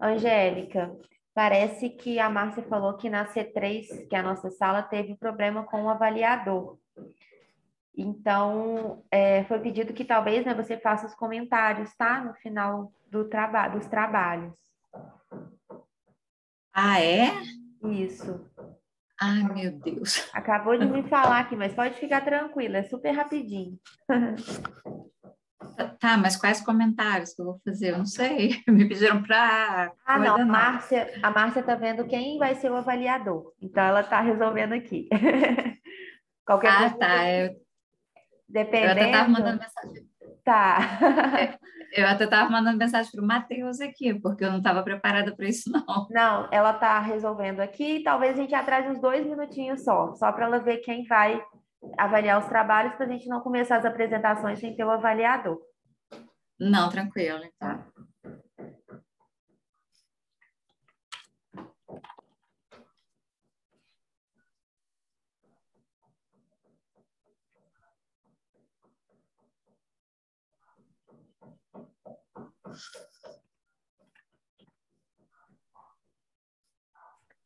Angélica, parece que a Márcia falou que na C3, que é a nossa sala, teve problema com o avaliador. Então, é, foi pedido que talvez né, você faça os comentários, tá? No final do traba dos trabalhos. Ah, é? Isso. Ai, meu Deus. Acabou de me falar aqui, mas pode ficar tranquila, é super rapidinho. Tá, mas quais comentários que eu vou fazer? Eu não sei. Me pediram para. Ah, não. A Márcia, a Márcia tá vendo quem vai ser o avaliador. Então ela tá resolvendo aqui. Qualquer ah, coisa. tá. Eu... Dependendo. Eu até tava mandando mensagem. Tá. Eu até estava mandando mensagem para o Matheus aqui, porque eu não estava preparada para isso, não. Não, ela está resolvendo aqui. Talvez a gente atrase uns dois minutinhos só, só para ela ver quem vai avaliar os trabalhos, para a gente não começar as apresentações sem ter o avaliador. Não, tranquilo. Então.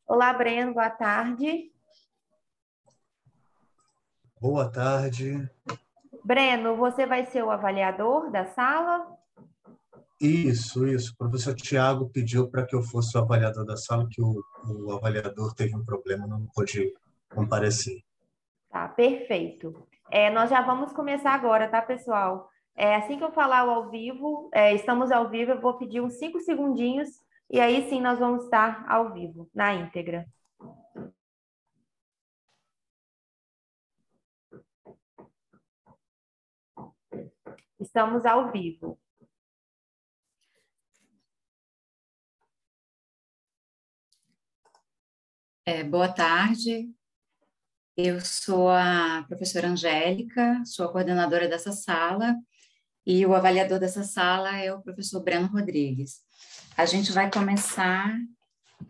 Olá, Breno, boa tarde. Boa tarde. Breno, você vai ser o avaliador da sala? Isso, isso. O professor Tiago pediu para que eu fosse o avaliador da sala, que o, o avaliador teve um problema, não pôde comparecer. Tá, perfeito. É, nós já vamos começar agora, tá, pessoal? É, assim que eu falar ao vivo, é, estamos ao vivo, eu vou pedir uns cinco segundinhos e aí sim nós vamos estar ao vivo, na íntegra. Estamos ao vivo. É, boa tarde, eu sou a professora Angélica, sou a coordenadora dessa sala e o avaliador dessa sala é o professor Breno Rodrigues. A gente vai começar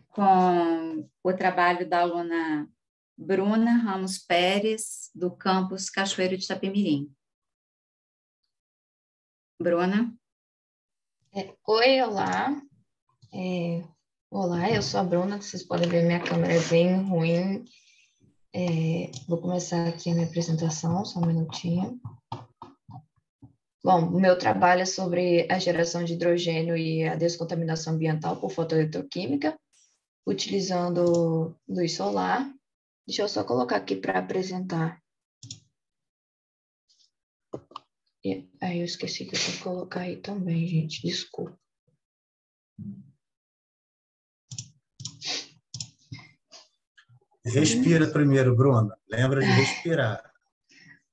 com o trabalho da aluna Bruna Ramos Pérez, do campus Cachoeiro de Itapemirim. Bruna? É, oi, olá. É, olá, eu sou a Bruna, vocês podem ver minha câmera é bem ruim. É, vou começar aqui a minha apresentação, só um minutinho. Bom, o meu trabalho é sobre a geração de hidrogênio e a descontaminação ambiental por fotoeletroquímica, utilizando luz solar. Deixa eu só colocar aqui para apresentar. E aí eu esqueci que eu tenho que colocar aí também, gente, desculpa. Respira primeiro, Bruna. Lembra de respirar.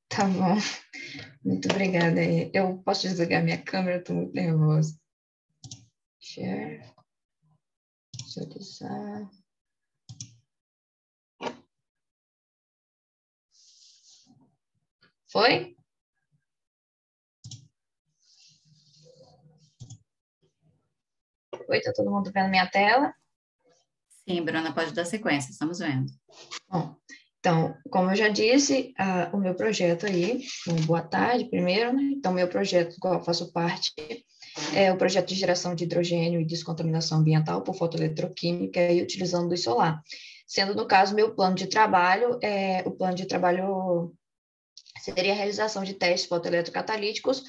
Tá bom. Muito obrigada. Eu posso desligar minha câmera, estou muito nervosa. Share. Visualizar. Foi? Oi, está todo mundo vendo minha tela? Sim, Bruna, pode dar sequência, estamos vendo. Bom, então, como eu já disse, o meu projeto aí, boa tarde primeiro, né? Então, meu projeto, do qual eu faço parte, é o projeto de geração de hidrogênio e descontaminação ambiental por fotoeletroquímica e utilizando luz solar. Sendo, no caso, meu plano de trabalho, é, o plano de trabalho seria a realização de testes fotoeletrocatalíticos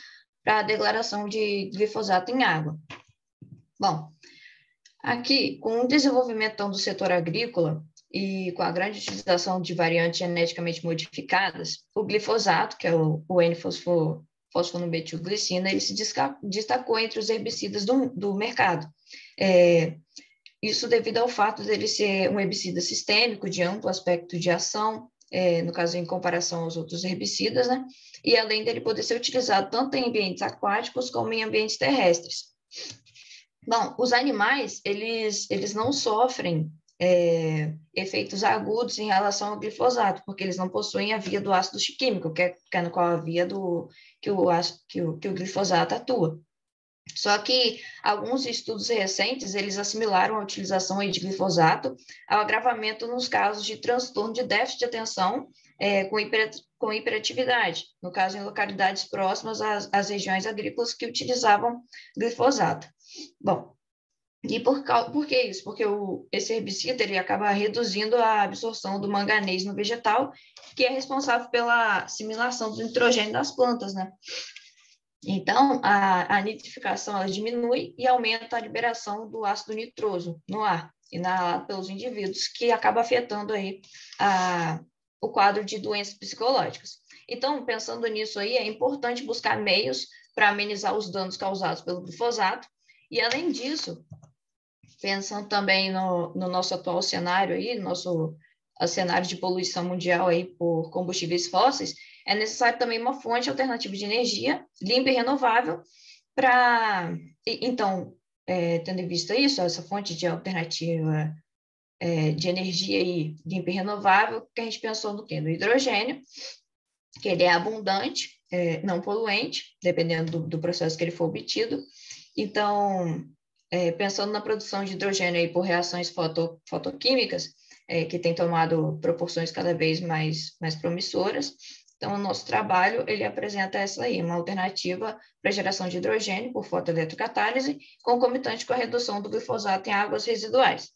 para a declaração de glifosato em água. Bom, aqui, com o desenvolvimento do setor agrícola, e com a grande utilização de variantes geneticamente modificadas, o glifosato, que é o, o N-fosfonometilglicina, ele se destacou entre os herbicidas do, do mercado. É, isso devido ao fato dele ser um herbicida sistêmico, de amplo aspecto de ação, é, no caso, em comparação aos outros herbicidas, né? E além dele poder ser utilizado tanto em ambientes aquáticos como em ambientes terrestres. Bom, os animais, eles, eles não sofrem é, efeitos agudos em relação ao glifosato, porque eles não possuem a via do ácido químico, que é, que é no qual a via do, que, o, que, o, que o glifosato atua. Só que alguns estudos recentes, eles assimilaram a utilização de glifosato ao agravamento nos casos de transtorno de déficit de atenção é, com, hiper, com hiperatividade, no caso em localidades próximas às, às regiões agrícolas que utilizavam glifosato. Bom, E por, por que isso? Porque o, esse herbicida ele acaba reduzindo a absorção do manganês no vegetal, que é responsável pela assimilação do nitrogênio das plantas, né? Então, a, a nitrificação ela diminui e aumenta a liberação do ácido nitroso no ar, inalado pelos indivíduos, que acaba afetando aí a, o quadro de doenças psicológicas. Então, pensando nisso aí, é importante buscar meios para amenizar os danos causados pelo glifosato, e além disso, pensando também no, no nosso atual cenário aí, nosso cenário de poluição mundial aí por combustíveis fósseis, é necessário também uma fonte alternativa de energia limpa e renovável para, então, é, tendo em vista isso, essa fonte de alternativa é, de energia aí, limpa e renovável, que a gente pensou no quê? No hidrogênio, que ele é abundante, é, não poluente, dependendo do, do, processo que ele for obtido. Então, é, pensando na produção de hidrogênio aí por reações foto, fotoquímicas, é, que tem tomado proporções cada vez mais, mais promissoras, então, o nosso trabalho, ele apresenta essa aí, uma alternativa para geração de hidrogênio por fotoeletrocatálise, concomitante com a redução do glifosato em águas residuais.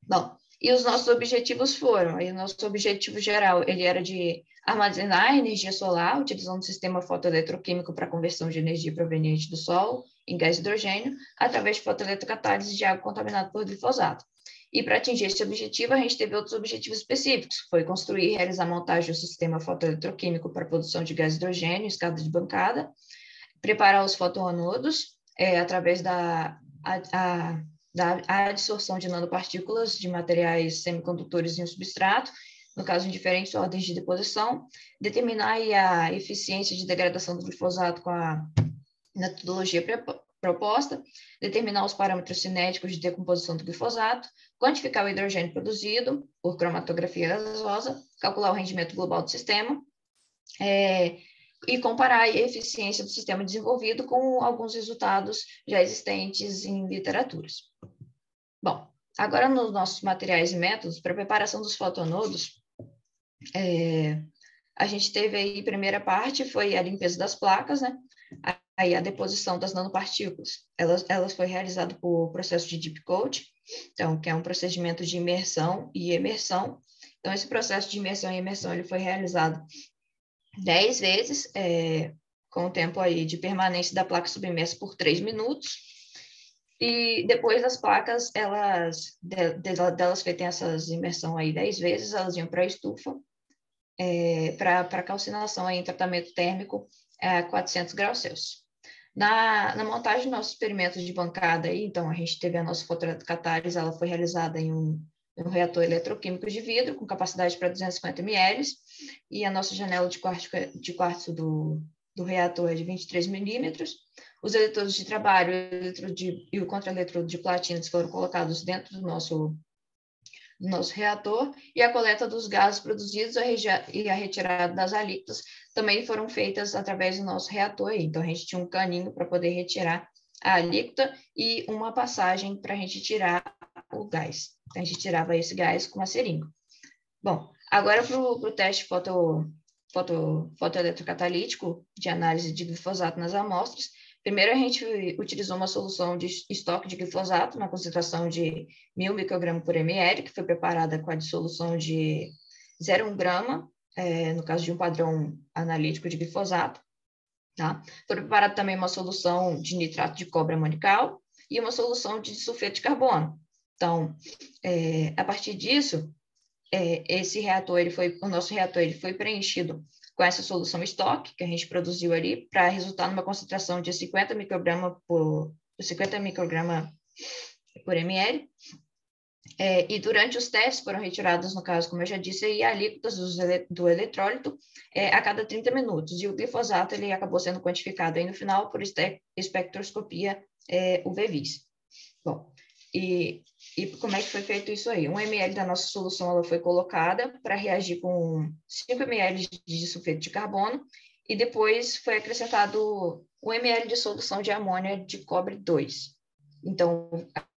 Bom, e os nossos objetivos foram, aí o nosso objetivo geral, ele era de armazenar energia solar, utilizando o sistema fotoeletroquímico para conversão de energia proveniente do Sol em gás hidrogênio, através de fotoeletrocatálise de água contaminada por glifosato. E para atingir esse objetivo, a gente teve outros objetivos específicos, foi construir e realizar montagem do sistema fotoeletroquímico para produção de gás hidrogênio, escada de bancada, preparar os fotoanodos é, através da, a, a, da adsorção de nanopartículas de materiais semicondutores em um substrato, no caso em diferentes ordens de deposição, determinar a eficiência de degradação do glifosato com a metodologia proposta, determinar os parâmetros cinéticos de decomposição do glifosato, quantificar o hidrogênio produzido por cromatografia gasosa, calcular o rendimento global do sistema é, e comparar a eficiência do sistema desenvolvido com alguns resultados já existentes em literaturas. Bom, agora nos nossos materiais e métodos para preparação dos fotonodos, é, a gente teve aí, primeira parte foi a limpeza das placas, né? Aí a deposição das nanopartículas, elas, elas foi realizada por processo de deep coat, então, que é um procedimento de imersão e emersão. Então, esse processo de imersão e emersão, ele foi realizado 10 vezes, é, com o tempo aí de permanência da placa submersa por 3 minutos, e depois das placas, elas, de, de, delas feitas essas imersão aí 10 vezes, elas iam para a estufa, é, para calcinação aí, em tratamento térmico a é, 400 graus Celsius. Na, na montagem do nosso experimento de bancada, aí, então, a gente teve a nossa fotocatalise, ela foi realizada em um, um reator eletroquímico de vidro, com capacidade para 250 ml, e a nossa janela de quartzo, de quartzo do, do reator é de 23 milímetros. Os eletrodos de trabalho de, e o contra-eletrodo de platina foram colocados dentro do nosso, do nosso reator, e a coleta dos gases produzidos e a retirada das alíquotas também foram feitas através do nosso reator. Então, a gente tinha um caninho para poder retirar a alíquota e uma passagem para a gente tirar o gás. Então, a gente tirava esse gás com uma seringa. Bom, agora para o teste foto, foto, fotoeletrocatalítico de análise de glifosato nas amostras, primeiro a gente utilizou uma solução de estoque de glifosato na concentração de 1.000 microgramas por ml, que foi preparada com a dissolução de 0,1 grama é, no caso de um padrão analítico de glifosato. Tá? Foi preparada também uma solução de nitrato de cobre amonical e uma solução de sulfeto de carbono. Então, é, a partir disso, é, esse reator, ele foi, o nosso reator, ele foi preenchido com essa solução estoque que a gente produziu ali para resultar numa concentração de 50 micrograma por 50 micrograma por ml. É, e durante os testes foram retiradas, no caso, como eu já disse, aí, alíquotas do, do eletrólito é, a cada 30 minutos. E o glifosato ele acabou sendo quantificado aí no final por espectroscopia é, UV-Vis. Bom, e, e como é que foi feito isso aí? Um ml da nossa solução ela foi colocada para reagir com 5 ml de sulfeto de carbono e depois foi acrescentado 1 ml de solução de amônia de cobre 2. Então,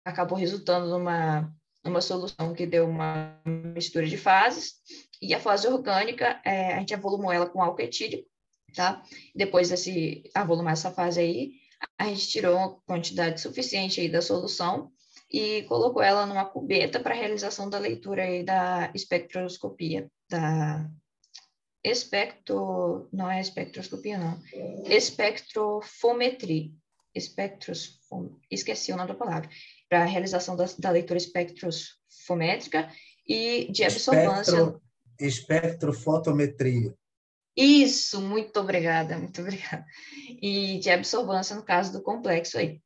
acabou resultando numa uma solução que deu uma mistura de fases, e a fase orgânica, é, a gente avolumou ela com álcool etílico, tá? Depois desse avolumar essa fase aí, a gente tirou uma quantidade suficiente aí da solução e colocou ela numa cubeta para realização da leitura aí da espectroscopia, da espectro, não é espectroscopia não, espectrofometria, espectrosfom, esqueci o nome da palavra, para a realização da, da leitura espectrosfométrica e de absorvância. Espectro, espectrofotometria. Isso, muito obrigada, muito obrigada. E de absorvância no caso do complexo aí.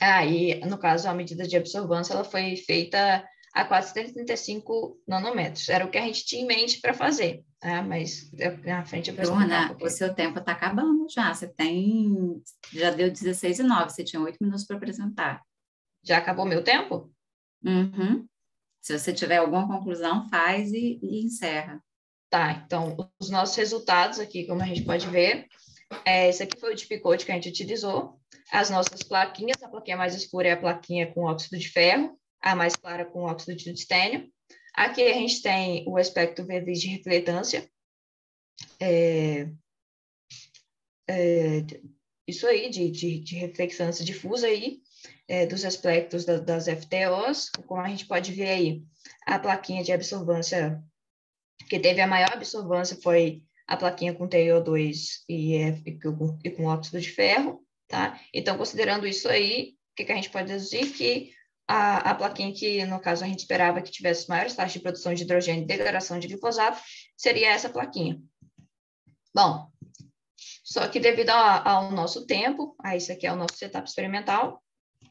Ah, e no caso a medida de absorvância ela foi feita a 435 nanômetros. Era o que a gente tinha em mente para fazer, tá? mas na frente eu Bruna, o seu tempo está acabando já. Você tem. Já deu 16 e 9, você tinha 8 minutos para apresentar. Já acabou meu tempo? Uhum. Se você tiver alguma conclusão, faz e, e encerra. Tá, então, os nossos resultados aqui, como a gente pode ver, é, esse aqui foi o Tipicode que a gente utilizou. As nossas plaquinhas, a plaquinha mais escura é a plaquinha com óxido de ferro, a mais clara com óxido de tungstênio. Aqui a gente tem o aspecto verde de refletância. É, é, isso aí, de, de, de reflectância difusa aí, é, dos aspectos da, das FTOs, como a gente pode ver aí, a plaquinha de absorvância que teve a maior absorvância foi a plaquinha com TiO2 e, e, e com óxido de ferro, tá? Então, considerando isso aí, o que, que a gente pode deduzir? Que a, a plaquinha que, no caso, a gente esperava que tivesse maiores taxas de produção de hidrogênio e degradação de glifosato, seria essa plaquinha. Bom, só que devido ao, nosso tempo, aí isso aqui é o nosso setup experimental,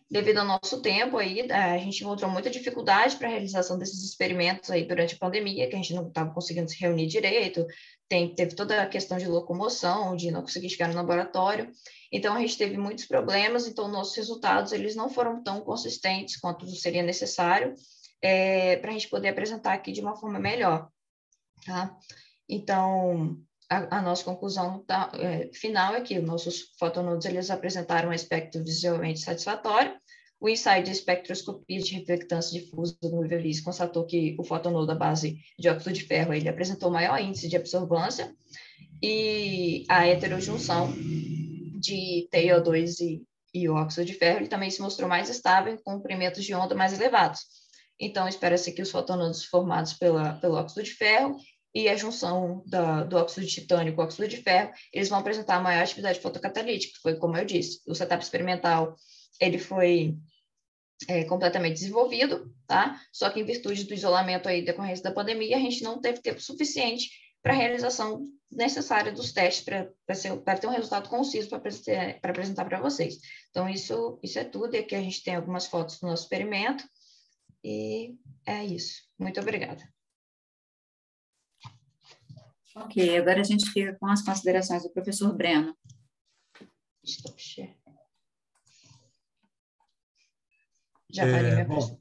devido ao nosso tempo aí, a gente encontrou muita dificuldade para a realização desses experimentos aí durante a pandemia, que a gente não estava conseguindo se reunir direito, tem, teve toda a questão de locomoção, de não conseguir chegar no laboratório, então a gente teve muitos problemas, então nossos resultados eles não foram tão consistentes quanto seria necessário é, para a gente poder apresentar aqui de uma forma melhor, tá? Então, a, a, nossa conclusão tá, é, final é que os nossos fotonodos eles apresentaram um aspecto visualmente satisfatório. O ensaio de espectroscopia de reflectância difusa no nível LIS constatou que o fotonodo da base de óxido de ferro ele apresentou maior índice de absorvância e a heterojunção de TiO2 e, e óxido de ferro ele também se mostrou mais estável com comprimentos de onda mais elevados. Então, espera-se que os fotonodos formados pela, pelo óxido de ferro e a junção da, do óxido de titânio com o óxido de ferro, eles vão apresentar maior atividade fotocatalítica, foi como eu disse. O setup experimental, ele foi é, completamente desenvolvido, tá? Só que em virtude do isolamento aí decorrência da pandemia, a gente não teve tempo suficiente para a realização necessária dos testes para ter um resultado conciso para apresentar para vocês. Então, isso, isso é tudo, e aqui a gente tem algumas fotos do nosso experimento, e é isso. Muito obrigada. Ok, agora a gente fica com as considerações do professor Breno. Stop share. Já é, bom,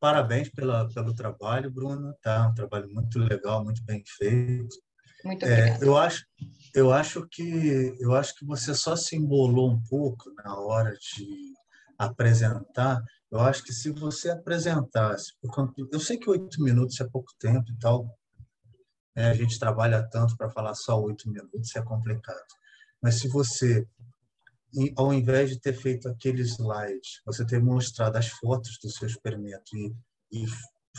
Parabéns pela, pelo trabalho, Bruna. Tá? Um trabalho muito legal, muito bem feito. Muito é, eu acho, eu acho que eu acho que você só se embolou um pouco na hora de apresentar. Eu acho que se você apresentasse, eu sei que oito minutos é pouco tempo e tal, né? A gente trabalha tanto para falar só oito minutos, é complicado. Mas se você, ao invés de ter feito aquele slide, você ter mostrado as fotos do seu experimento e, e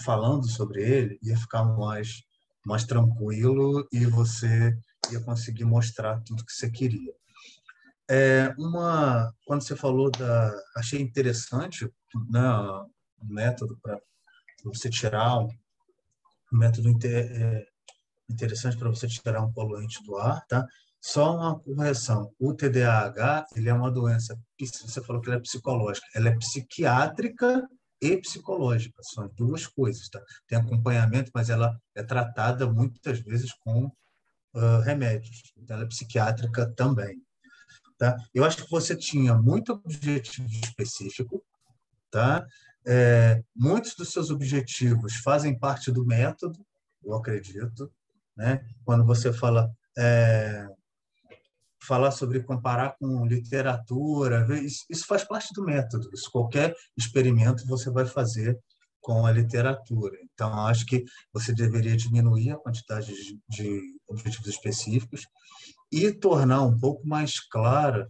falando sobre ele, ia ficar mais, mais tranquilo e você ia conseguir mostrar tudo que você queria. É, uma, quando você falou da, achei interessante, né, o método para você tirar um método é, interessante para você tirar um poluente do ar, tá? Só uma correção. O TDAH, ele é uma doença, você falou que ela é psicológica, ela é psiquiátrica e psicológica, são duas coisas, tá? Tem acompanhamento, mas ela é tratada muitas vezes com uh, remédios. Então, ela é psiquiátrica também, tá? Eu acho que você tinha muito objetivo específico, tá? É, muitos dos seus objetivos fazem parte do método, eu acredito, né? Quando você fala é, falar sobre comparar com literatura, isso, faz parte do método. Isso qualquer experimento você vai fazer com a literatura. Então, acho que você deveria diminuir a quantidade de, de objetivos específicos e tornar um pouco mais clara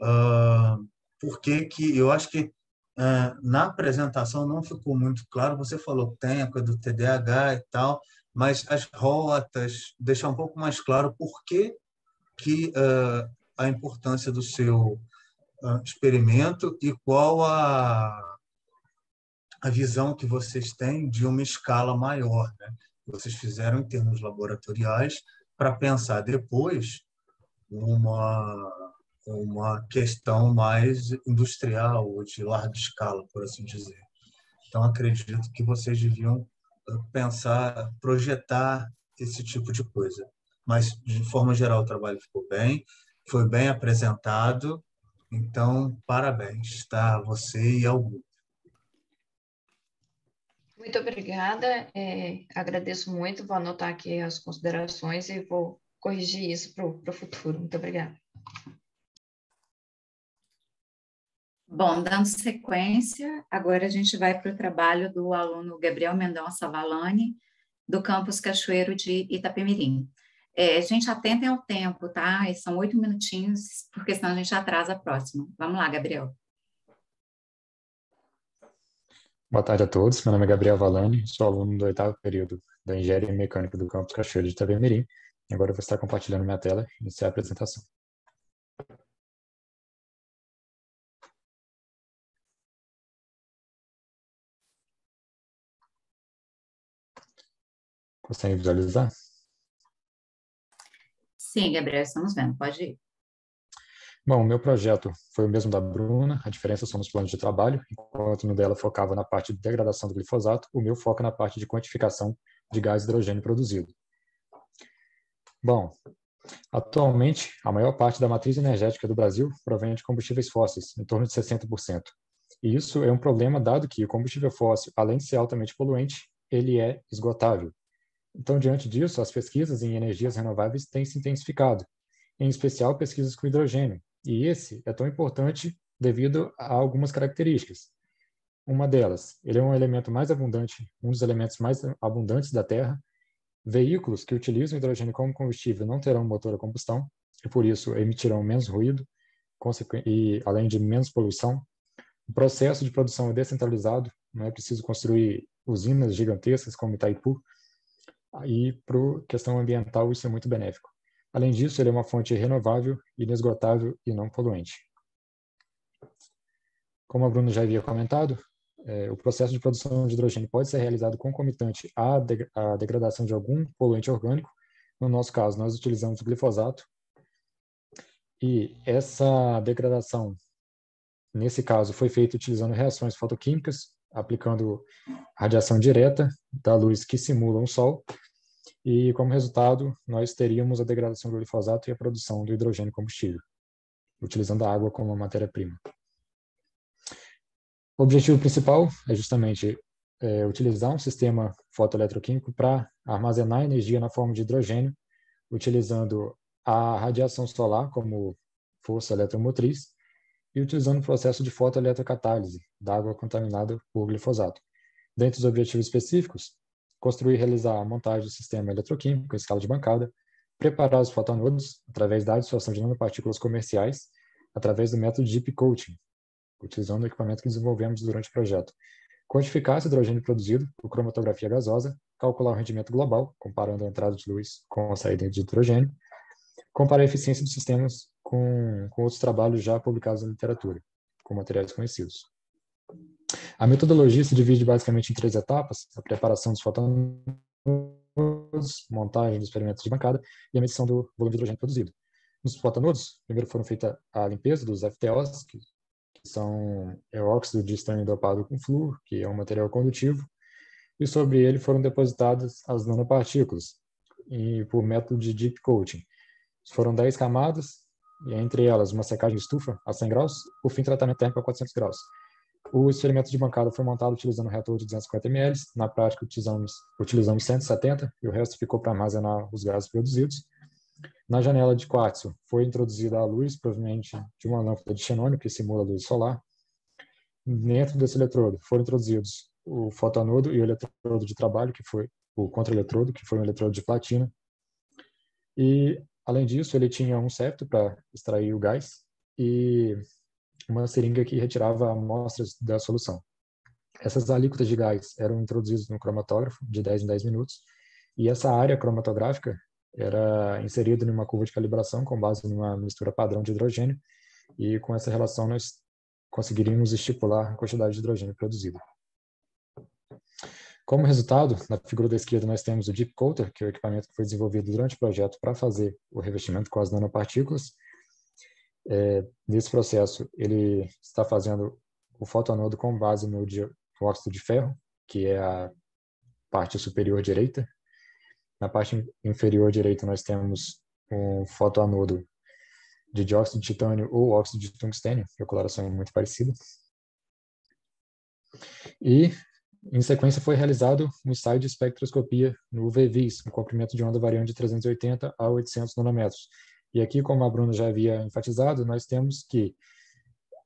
uh, porque que eu acho que uh, na apresentação não ficou muito claro. Você falou que tem a coisa do TDAH e tal, mas as rotas, deixar um pouco mais claro por que, que uh, a importância do seu uh, experimento e qual a, a visão que vocês têm de uma escala maior, né? vocês fizeram em termos laboratoriais, para pensar depois uma, uma questão mais industrial ou de larga escala, por assim dizer. Então, acredito que vocês deviam pensar, projetar esse tipo de coisa. Mas, de forma geral, o trabalho ficou bem, foi bem apresentado, então, parabéns, tá? Você e ao. Muito obrigada, é, agradeço muito, vou anotar aqui as considerações e vou corrigir isso para o futuro. Muito obrigada. Bom, dando sequência, agora a gente vai para o trabalho do aluno Gabriel Mendonça Valani, do campus Cachoeiro de Itapemirim. É, gente, atentem ao tempo, tá? E são oito minutinhos, porque senão a gente atrasa a próxima. Vamos lá, Gabriel. Boa tarde a todos. Meu nome é Gabriel Valani, sou aluno do oitavo período da Engenharia Mecânica do campus Cachoeiro de Itapemirim. E agora eu vou estar compartilhando minha tela e iniciar a apresentação. Consegue visualizar? Sim, Gabriel, estamos vendo. Pode ir. Bom, o meu projeto foi o mesmo da Bruna, a diferença são nos planos de trabalho, enquanto no dela focava na parte de degradação do glifosato, o meu foca na parte de quantificação de gás hidrogênio produzido. Bom, atualmente, a maior parte da matriz energética do Brasil provém de combustíveis fósseis, em torno de 60%. E isso é um problema dado que o combustível fóssil, além de ser altamente poluente, ele é esgotável. Então, diante disso, as pesquisas em energias renováveis têm se intensificado, em especial pesquisas com hidrogênio. E esse é tão importante devido a algumas características. Uma delas, ele é um elemento mais abundante, um dos elementos mais abundantes da Terra. Veículos que utilizam hidrogênio como combustível não terão motor a combustão e por isso emitirão menos ruído e além de menos poluição. O processo de produção é descentralizado, não é preciso construir usinas gigantescas como Itaipu e para a questão ambiental isso é muito benéfico. Além disso, ele é uma fonte renovável, inesgotável e não poluente. Como a Bruna já havia comentado, é, o processo de produção de hidrogênio pode ser realizado concomitante à, de, à degradação de algum poluente orgânico. No nosso caso, nós utilizamos o glifosato. E essa degradação, nesse caso, foi feita utilizando reações fotoquímicas, aplicando radiação direta da luz que simula um sol, e como resultado, nós teríamos a degradação do glifosato e a produção do hidrogênio combustível, utilizando a água como matéria-prima. O objetivo principal é justamente é, utilizar um sistema fotoeletroquímico para armazenar energia na forma de hidrogênio, utilizando a radiação solar como força eletromotriz e utilizando o processo de fotoeletrocatálise da água contaminada por glifosato. Dentre os objetivos específicos, construir e realizar a montagem do sistema eletroquímico em escala de bancada, preparar os fotonodos através da dissuasão de nanopartículas comerciais, através do método de deep coating, utilizando o equipamento que desenvolvemos durante o projeto. Quantificar esse hidrogênio produzido por cromatografia gasosa, calcular o rendimento global, comparando a entrada de luz com a saída de hidrogênio, comparar a eficiência dos sistemas com, com outros trabalhos já publicados na literatura, com materiais conhecidos. A metodologia se divide basicamente em três etapas: a preparação dos fotonodos, montagem dos experimentos de bancada e a medição do volume de hidrogênio produzido. Nos fotonodos, primeiro foram feita a limpeza dos FTOs, que, que são é óxido de estânio dopado com flúor, que é um material condutivo, e sobre ele foram depositadas as nanopartículas e, por método de deep coating. Foram 10 camadas, e entre elas uma secagem de estufa a 100 graus, por fim tratamento térmico a 400 graus. O experimento de bancada foi montado utilizando um reator de 250 ml. Na prática, utilizamos, utilizamos 170 e o resto ficou para armazenar os gases produzidos. Na janela de quartzo foi introduzida a luz, proveniente de uma lâmpada de xenônio que simula a luz solar. Dentro desse eletrodo foram introduzidos o fotoanodo e o eletrodo de trabalho, que foi o contra-eletrodo, que foi um eletrodo de platina. E Além disso, ele tinha um septo para extrair o gás e uma seringa que retirava amostras da solução. Essas alíquotas de gás eram introduzidas no cromatógrafo de 10 em 10 minutos e essa área cromatográfica era inserida numa curva de calibração com base numa mistura padrão de hidrogênio e com essa relação nós conseguiríamos estipular a quantidade de hidrogênio produzida. Como resultado, na figura da esquerda nós temos o Deep Coater, que é o equipamento que foi desenvolvido durante o projeto para fazer o revestimento com as nanopartículas. É, nesse processo, ele está fazendo o fotoanodo com base no óxido de ferro, que é a parte superior direita. Na parte inferior direita nós temos um fotoanodo de dióxido de titânio ou óxido de tungstênio, que a coloração é muito parecida. E em sequência, foi realizado um ensaio de espectroscopia no UV-Vis, um comprimento de onda variando de 380 a 800 nanômetros. E aqui, como a Bruna já havia enfatizado, nós temos que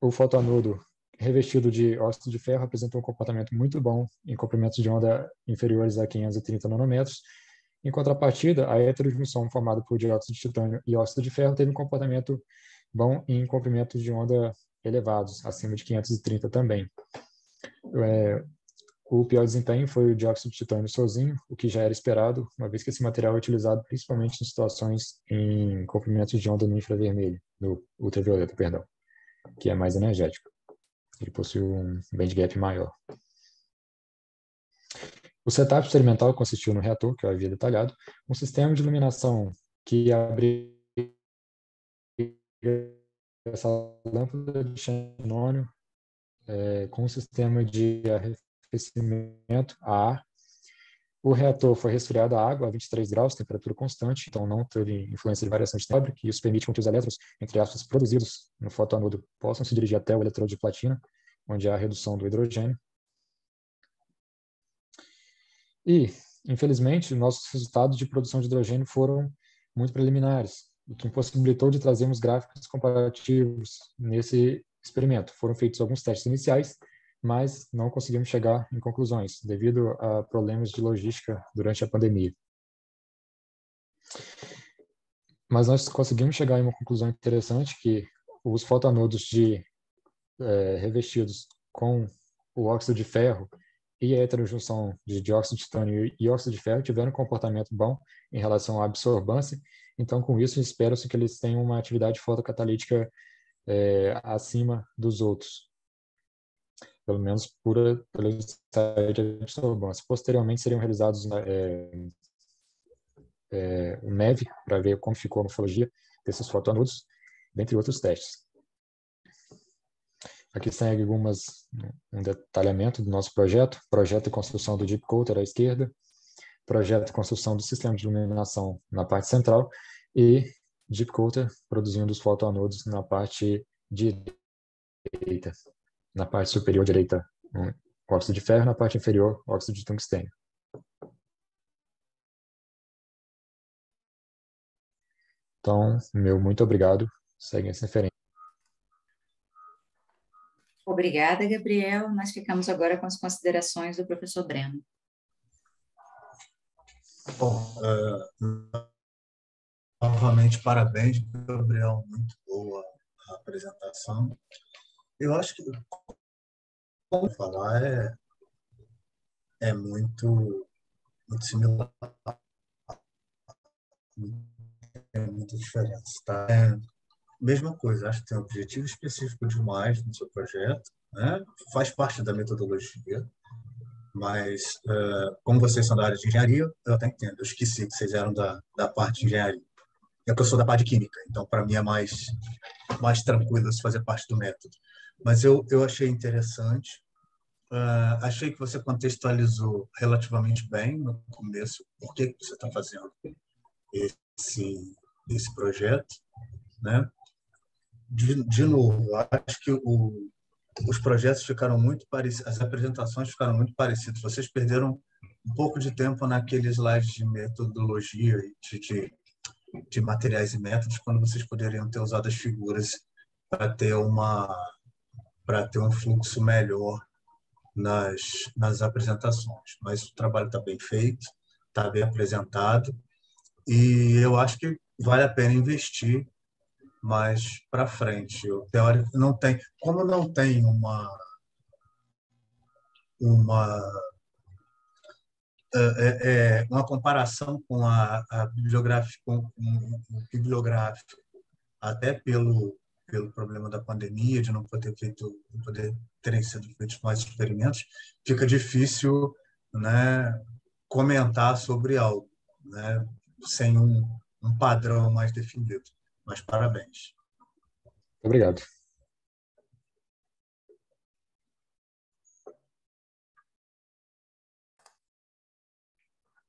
o fotoanodo revestido de óxido de ferro apresentou um comportamento muito bom em comprimentos de onda inferiores a 530 nanômetros. Em contrapartida, a heterojunção formada por dióxido de titânio e óxido de ferro teve um comportamento bom em comprimentos de onda elevados, acima de 530 também. É, o pior desempenho foi o dióxido de titânio sozinho, o que já era esperado, uma vez que esse material é utilizado principalmente em situações em comprimentos de onda no infravermelho, no ultravioleta, perdão, que é mais energético. Ele possui um bandgap maior. O setup experimental consistiu no reator, que eu havia detalhado, um sistema de iluminação que abria essa lâmpada de xenônio é, com um sistema de aquecimento a ar. O reator foi resfriado a água a 23 graus, temperatura constante, então não teve influência de variação de temperatura, que isso permite que os elétrons, entre aspas, produzidos no fotoanodo possam se dirigir até o eletrodo de platina, onde há a redução do hidrogênio. E, infelizmente, nossos resultados de produção de hidrogênio foram muito preliminares, o que impossibilitou de trazermos gráficos comparativos nesse experimento. Foram feitos alguns testes iniciais, mas não conseguimos chegar em conclusões devido a problemas de logística durante a pandemia. Mas nós conseguimos chegar em uma conclusão interessante que os fotoanodos de é, revestidos com o óxido de ferro e a heterojunção de dióxido de titânio e óxido de ferro tiveram um comportamento bom em relação à absorbância. Então, com isso, espera-se que eles tenham uma atividade fotocatalítica é, acima dos outros pelo menos por, pelo ensaio de absorbância. Posteriormente seriam realizados né, é, é, o MEV, para ver como ficou a morfologia desses fotoanodos, dentre outros testes. Aqui segue algumas, um detalhamento do nosso projeto, projeto de construção do Deep Coater à esquerda, projeto de construção do sistema de iluminação na parte central e Deep Coater produzindo os fotoanodos na parte direita na parte superior direita um óxido de ferro, na parte inferior óxido de tungstênio. Então, meu muito obrigado. Seguem essa referência. Obrigada, Gabriel. Nós ficamos agora com as considerações do professor Breno. Bom, uh, novamente, parabéns, Gabriel. Muito boa a apresentação. Eu acho que como falar é, é muito, muito similar. É muita diferença. Tá? É, mesma coisa, acho que tem um objetivo específico demais no seu projeto, né? faz parte da metodologia, mas uh, como vocês são da área de engenharia, eu até entendo, eu esqueci que vocês eram da, da parte de engenharia. É que eu sou da parte de química, então para mim é mais, mais tranquilo se fazer parte do método. Mas eu, eu achei interessante. Uh, achei que você contextualizou relativamente bem no começo por que, você está fazendo esse, esse projeto. Né? De, de novo, acho que o, os projetos ficaram muito parecidos, as apresentações ficaram muito parecidas. Vocês perderam um pouco de tempo naqueles slides de metodologia de, de, de materiais e métodos, quando vocês poderiam ter usado as figuras para ter uma para ter um fluxo melhor nas, nas apresentações. Mas o trabalho está bem feito, está bem apresentado, e eu acho que vale a pena investir mais para frente. O teórico não tem, como não tem uma uma é, é, é uma comparação com a, a com, com o bibliográfico, até pelo pelo problema da pandemia, de não poder feito, não poder terem sido feitos mais experimentos, fica difícil, né, comentar sobre algo, né, sem um, um padrão mais definido. Mas parabéns. Obrigado.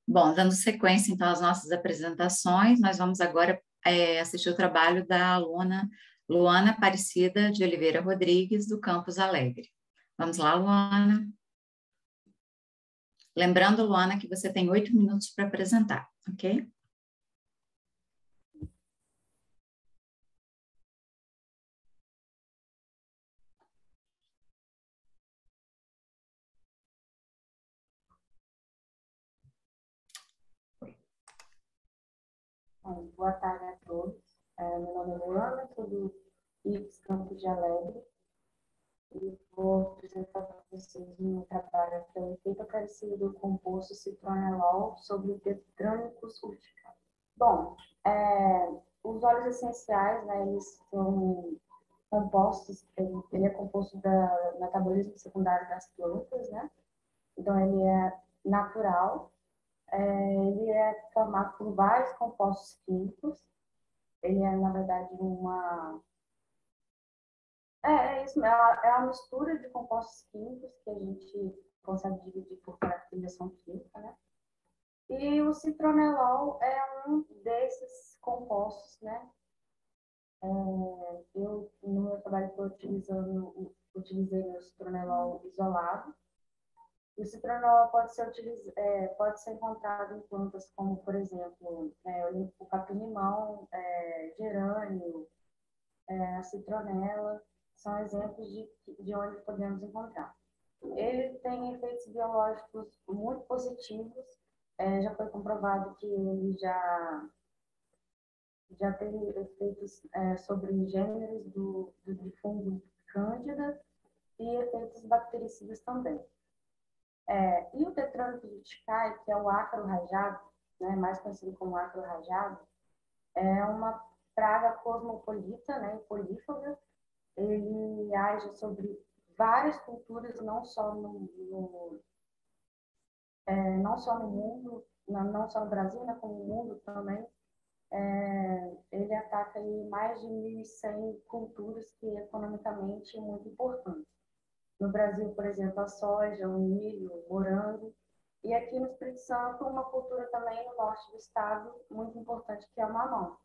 Bom, dando sequência, então, às nossas apresentações, nós vamos agora é, assistir o trabalho da aluna Luana Aparecida de Oliveira Rodrigues, do Campus Alegre. Vamos lá, Luana. Lembrando, Luana, que você tem oito minutos para apresentar, ok? boa tarde a todos. É, meu nome é Luana, sou do IPS Campos de Alegre e vou apresentar para vocês meu trabalho que é o efeito aparecido do composto citronelol sobre o tetrânico sulficado. Bom, é, os óleos essenciais, né, eles são compostos, ele, ele é composto da metabolismo secundário das plantas, né? Então ele é natural, é, ele é formado por vários compostos químicos. Ele é, na verdade, uma. É, é isso, é a, é a mistura de compostos químicos que a gente consegue dividir por caracterização química, né? E o citronelol é um desses compostos, né? É, eu, no meu trabalho, estou utilizando, utilizei o citronelol isolado, o citronol pode ser, utilizado, é, pode ser encontrado em plantas como, por exemplo, é, o capim-limão, é, gerânio, é, a citronela, são exemplos de, de onde podemos encontrar. Ele tem efeitos biológicos muito positivos, é, já foi comprovado que ele já, já teve efeitos é, sobre gêneros do, do fungo cândida e efeitos bactericidas também. É, e o tetrânico urticai, que é o ácaro rajado, né, mais conhecido como ácaro rajado, é uma praga cosmopolita, né, polífaga. Ele age sobre várias culturas, não só no, no é, não só no mundo, não só no Brasil, né, como no mundo também. É, ele ataca aí mais de 1.100 culturas que economicamente é muito importantes. No Brasil, por exemplo, a soja, o milho, o morango. E aqui no Espírito Santo, uma cultura também no norte do estado muito importante, que é o mamão.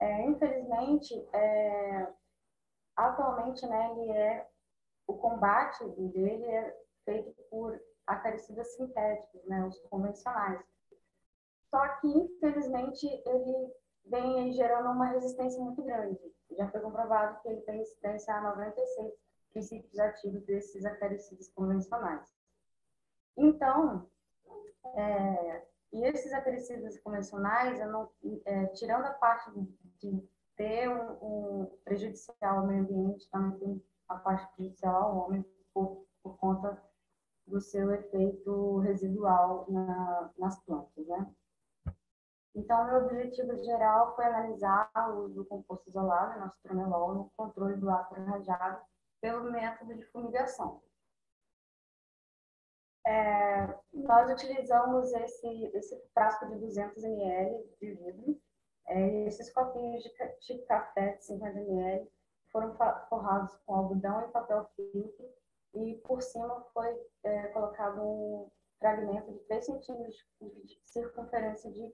É, infelizmente, é, atualmente, né, ele é, o combate dele é feito por acaricidas sintéticos, né, os convencionais. Só que, infelizmente, ele vem gerando uma resistência muito grande. Já foi comprovado que ele tem resistência a 96 princípios ativos desses acaricidas convencionais. Então, é, e esses acaricidas convencionais, não, é, tirando a parte de ter um, um, prejudicial ao meio ambiente, também tem a parte prejudicial ao homem por, por conta do seu efeito residual na, nas plantas, né? Então, meu objetivo geral foi analisar o uso do composto isolado, nosso tronelol, no controle do ácido rajado pelo método de fumigação. É, nós utilizamos esse, esse frasco de 200 ml de vidro, é, esses copinhos de, de café de 50 ml foram forrados com algodão e papel filtro e por cima foi é, colocado um fragmento de 3 centímetros de circunferência de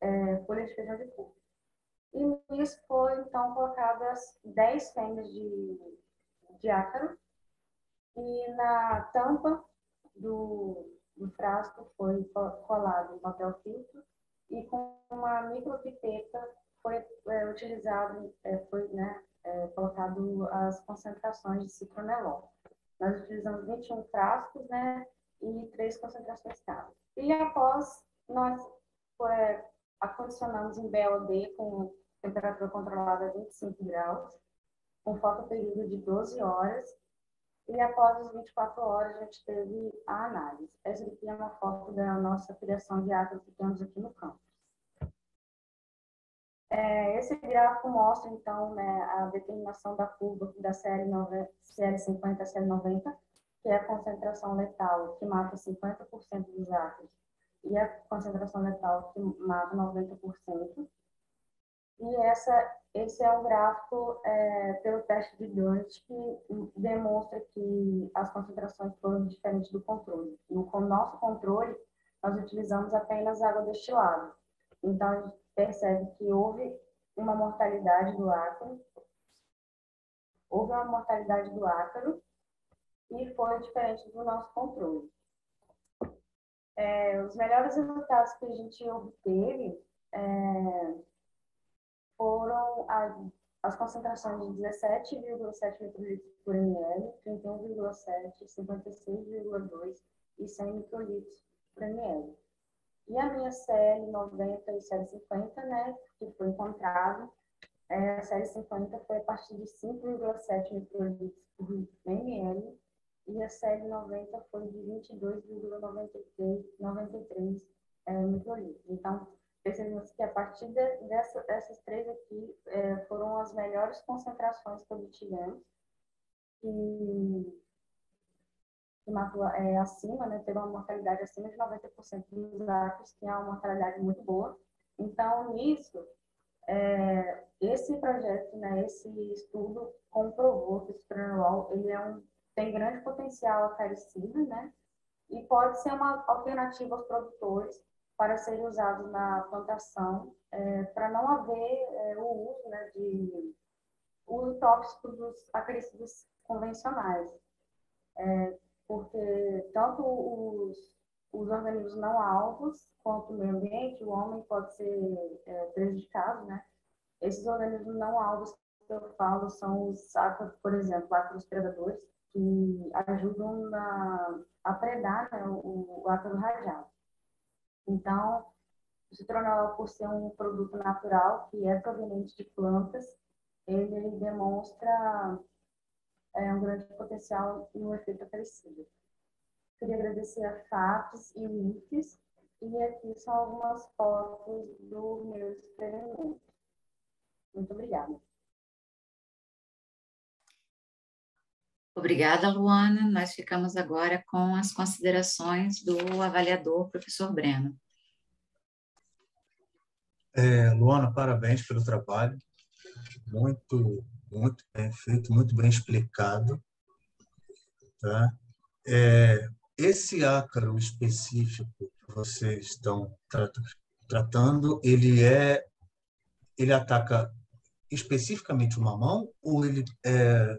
é, folha de feijão de coco. E nisso foi, então, colocadas 10 fêmeas de de ácaro e na tampa do, do frasco foi colado um papel filtro e com uma micropipeta foi é, utilizado, é, foi né, é, colocado as concentrações de citronelol. Nós utilizamos 21 frascos né, e três concentrações cada. E após nós é, acondicionamos em BLD com temperatura controlada a 25 graus, com foco período de 12 horas, e após as 24 horas a gente teve a análise. Essa aqui é uma foto da nossa criação de água que temos aqui no campo. É, esse gráfico mostra, então, né, a determinação da curva da série, CL50 a série 90, que é a concentração letal, que mata 50% dos ácidos, e a concentração letal, que mata 90%. E essa, esse é um gráfico é, pelo teste de Gantt que demonstra que as concentrações foram diferentes do controle. No nosso controle, nós utilizamos apenas água destilada. Então, a gente percebe que houve uma mortalidade do ácaro, houve uma mortalidade do ácaro e foi diferente do nosso controle. É, os melhores resultados que a gente obteve é, foram a, as concentrações de 17,7 microlitros por ml, 31,7, 56,2 e 100 microlitros por ml. E a minha série 90 e série 50, né, que foi encontrado, é, a série 50 foi a partir de 5,7 microlitros por ml e a série 90 foi de 22,93 é, microlitros. Então, percebemos que a partir de, dessa, dessas três aqui é, foram as melhores concentrações que obtivemos. E matou é, acima, né, teve uma mortalidade acima de 90% dos ácidos, que é uma mortalidade muito boa. Então, nisso, é, esse projeto, né, esse estudo comprovou que o supranolol ele é um, tem grande potencial acaricido, né, e pode ser uma alternativa aos produtores para ser usado na plantação, é, para não haver é, o uso né, de uso tóxico dos acaricidos convencionais. É, porque tanto os, os organismos não alvos quanto o meio ambiente, o homem pode ser é, prejudicado, né? Esses organismos não alvos que eu falo são os ácaros, por exemplo, ácaros predadores, que ajudam na, a predar né, o, o ácaro rajado. Então, o citronel, por ser um produto natural que é proveniente de plantas, ele demonstra é, um grande potencial no efeito acrescido. Queria agradecer a FAPES e IFES, e aqui são algumas fotos do meu experimento. Muito obrigada. Obrigada, Luana. Nós ficamos agora com as considerações do avaliador, professor Breno. É, Luana, parabéns pelo trabalho. Muito muito bem feito, muito bem explicado. Tá? É, esse ácaro específico que vocês estão tratando, ele é ele ataca especificamente o mamão ou ele é,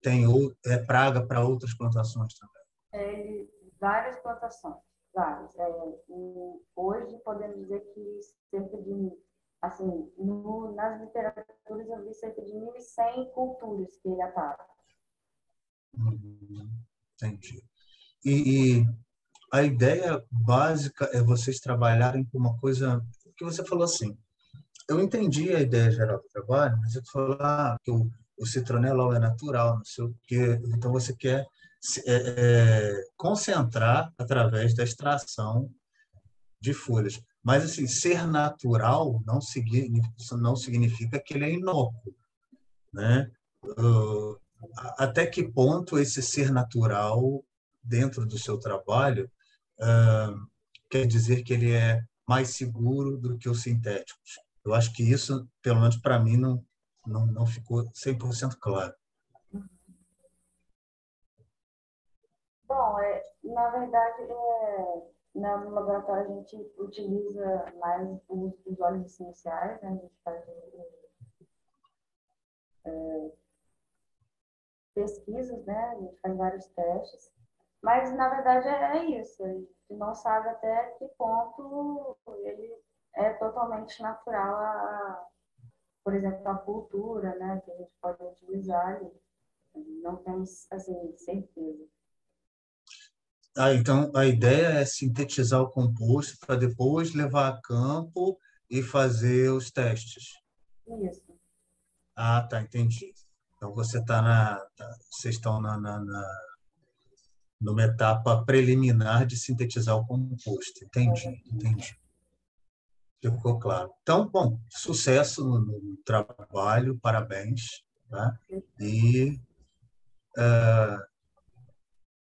tem é praga para outras plantações também? É, várias plantações, várias. É, hoje podemos dizer que cerca de assim, no, nas literaturas eu vi cerca de 1.100 culturas que ele ataca. Uhum, entendi. E, e, a ideia básica é vocês trabalharem com uma coisa que você falou assim. Eu entendi a ideia geral do trabalho, mas você falou ah, que o, o citronelol é natural, não sei o quê. Então você quer é, é, concentrar através da extração de folhas. Mas, assim, ser natural não significa, não significa que ele é inócuo, né? Uh, até que ponto esse ser natural, dentro do seu trabalho, uh, quer dizer que ele é mais seguro do que os sintéticos? Eu acho que isso, pelo menos para mim, não, não, não ficou 100% claro. Bom, é, na verdade, é, no laboratório a gente utiliza mais os, os óleos essenciais, né? a gente faz é, pesquisas, né? a gente faz vários testes, mas na verdade é, é isso, a gente não sabe até que ponto ele é totalmente natural a, por exemplo, a cultura, né, que a gente pode utilizar, não temos assim certeza. Ah, então a ideia é sintetizar o composto para depois levar a campo e fazer os testes. Isso. Ah, tá, entendi. Então você está na, tá, vocês estão na, na, na, numa etapa preliminar de sintetizar o composto. Entendi, entendi. Ficou claro. Então, bom, sucesso no, no trabalho, parabéns. Tá? E uh,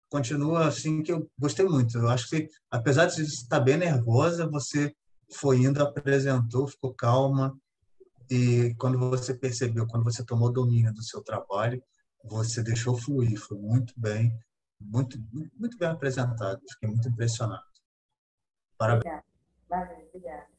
continua assim que eu gostei muito. Eu acho que, apesar de estar bem nervosa, você foi indo, apresentou, ficou calma. E quando você percebeu, quando você tomou domínio do seu trabalho, você deixou fluir. Foi muito bem, muito, muito bem apresentado. Fiquei muito impressionado. Parabéns. Obrigada. Obrigada.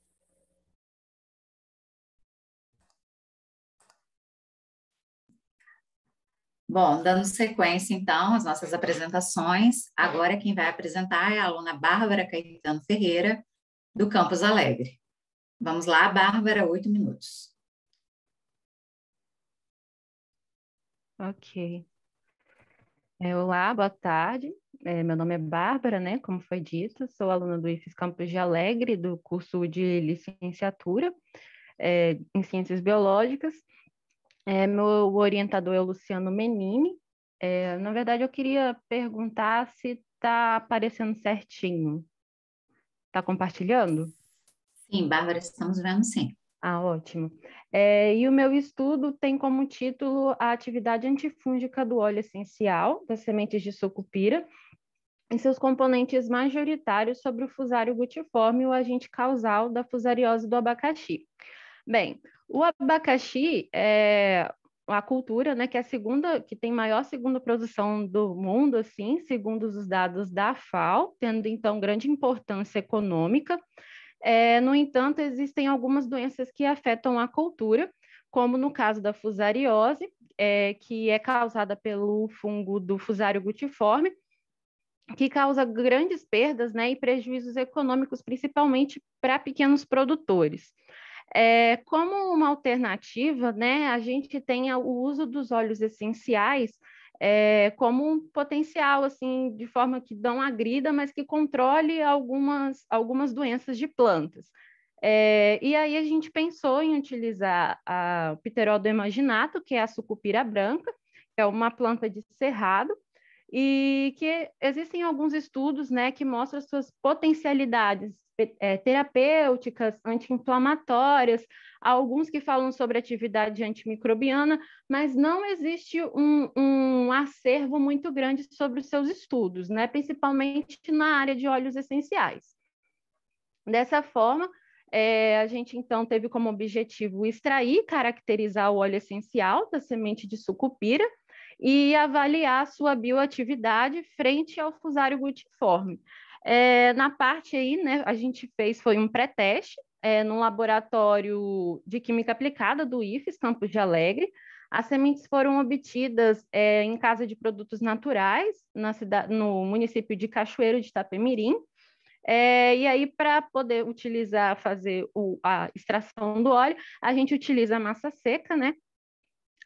Bom, dando sequência, então, às nossas apresentações, agora quem vai apresentar é a aluna Bárbara Caetano Ferreira, do Campus Alegre. Vamos lá, Bárbara, oito minutos. Ok. É, olá, boa tarde. É, meu nome é Bárbara, né? Como foi dito, sou aluna do IFES Campus de Alegre, do curso de licenciatura é, em Ciências Biológicas. É, meu orientador é o Luciano Menini. É, na verdade, eu queria perguntar se está aparecendo certinho. Está compartilhando? Sim, Bárbara, estamos vendo sim. Ah, ótimo. É, e o meu estudo tem como título a atividade antifúngica do óleo essencial das sementes de sucupira e seus componentes majoritários sobre o fusário gutiforme, o agente causal da fusariose do abacaxi. Bem, o abacaxi é a cultura, né, que é a segunda, que tem maior segunda produção do mundo, assim, segundo os dados da FAO, tendo então grande importância econômica. É, no entanto, existem algumas doenças que afetam a cultura, como no caso da fusariose, é, que é causada pelo fungo do fusário gutiforme, que causa grandes perdas né, e prejuízos econômicos, principalmente para pequenos produtores. É, como uma alternativa, né, a gente tem o uso dos óleos essenciais é, como um potencial, assim, de forma que não agrida, mas que controle algumas, algumas doenças de plantas. É, e aí a gente pensou em utilizar a, o pterol do imaginato, que é a sucupira branca, que é uma planta de cerrado, e que existem alguns estudos né, que mostram suas potencialidades é, terapêuticas, anti-inflamatórias, alguns que falam sobre atividade antimicrobiana, mas não existe um, um, acervo muito grande sobre os seus estudos, né? principalmente na área de óleos essenciais. Dessa forma, é, a gente então teve como objetivo extrair caracterizar o óleo essencial da semente de sucupira e avaliar sua bioatividade frente ao fusário gutiforme. É, na parte aí, né, a gente fez foi um pré-teste é, no laboratório de química aplicada do IFES, Campos de Alegre. As sementes foram obtidas é, em casa de produtos naturais, na cidade, no município de Cachoeiro de Itapemirim. É, e aí, para poder utilizar, fazer o, a extração do óleo, a gente utiliza a massa seca, né?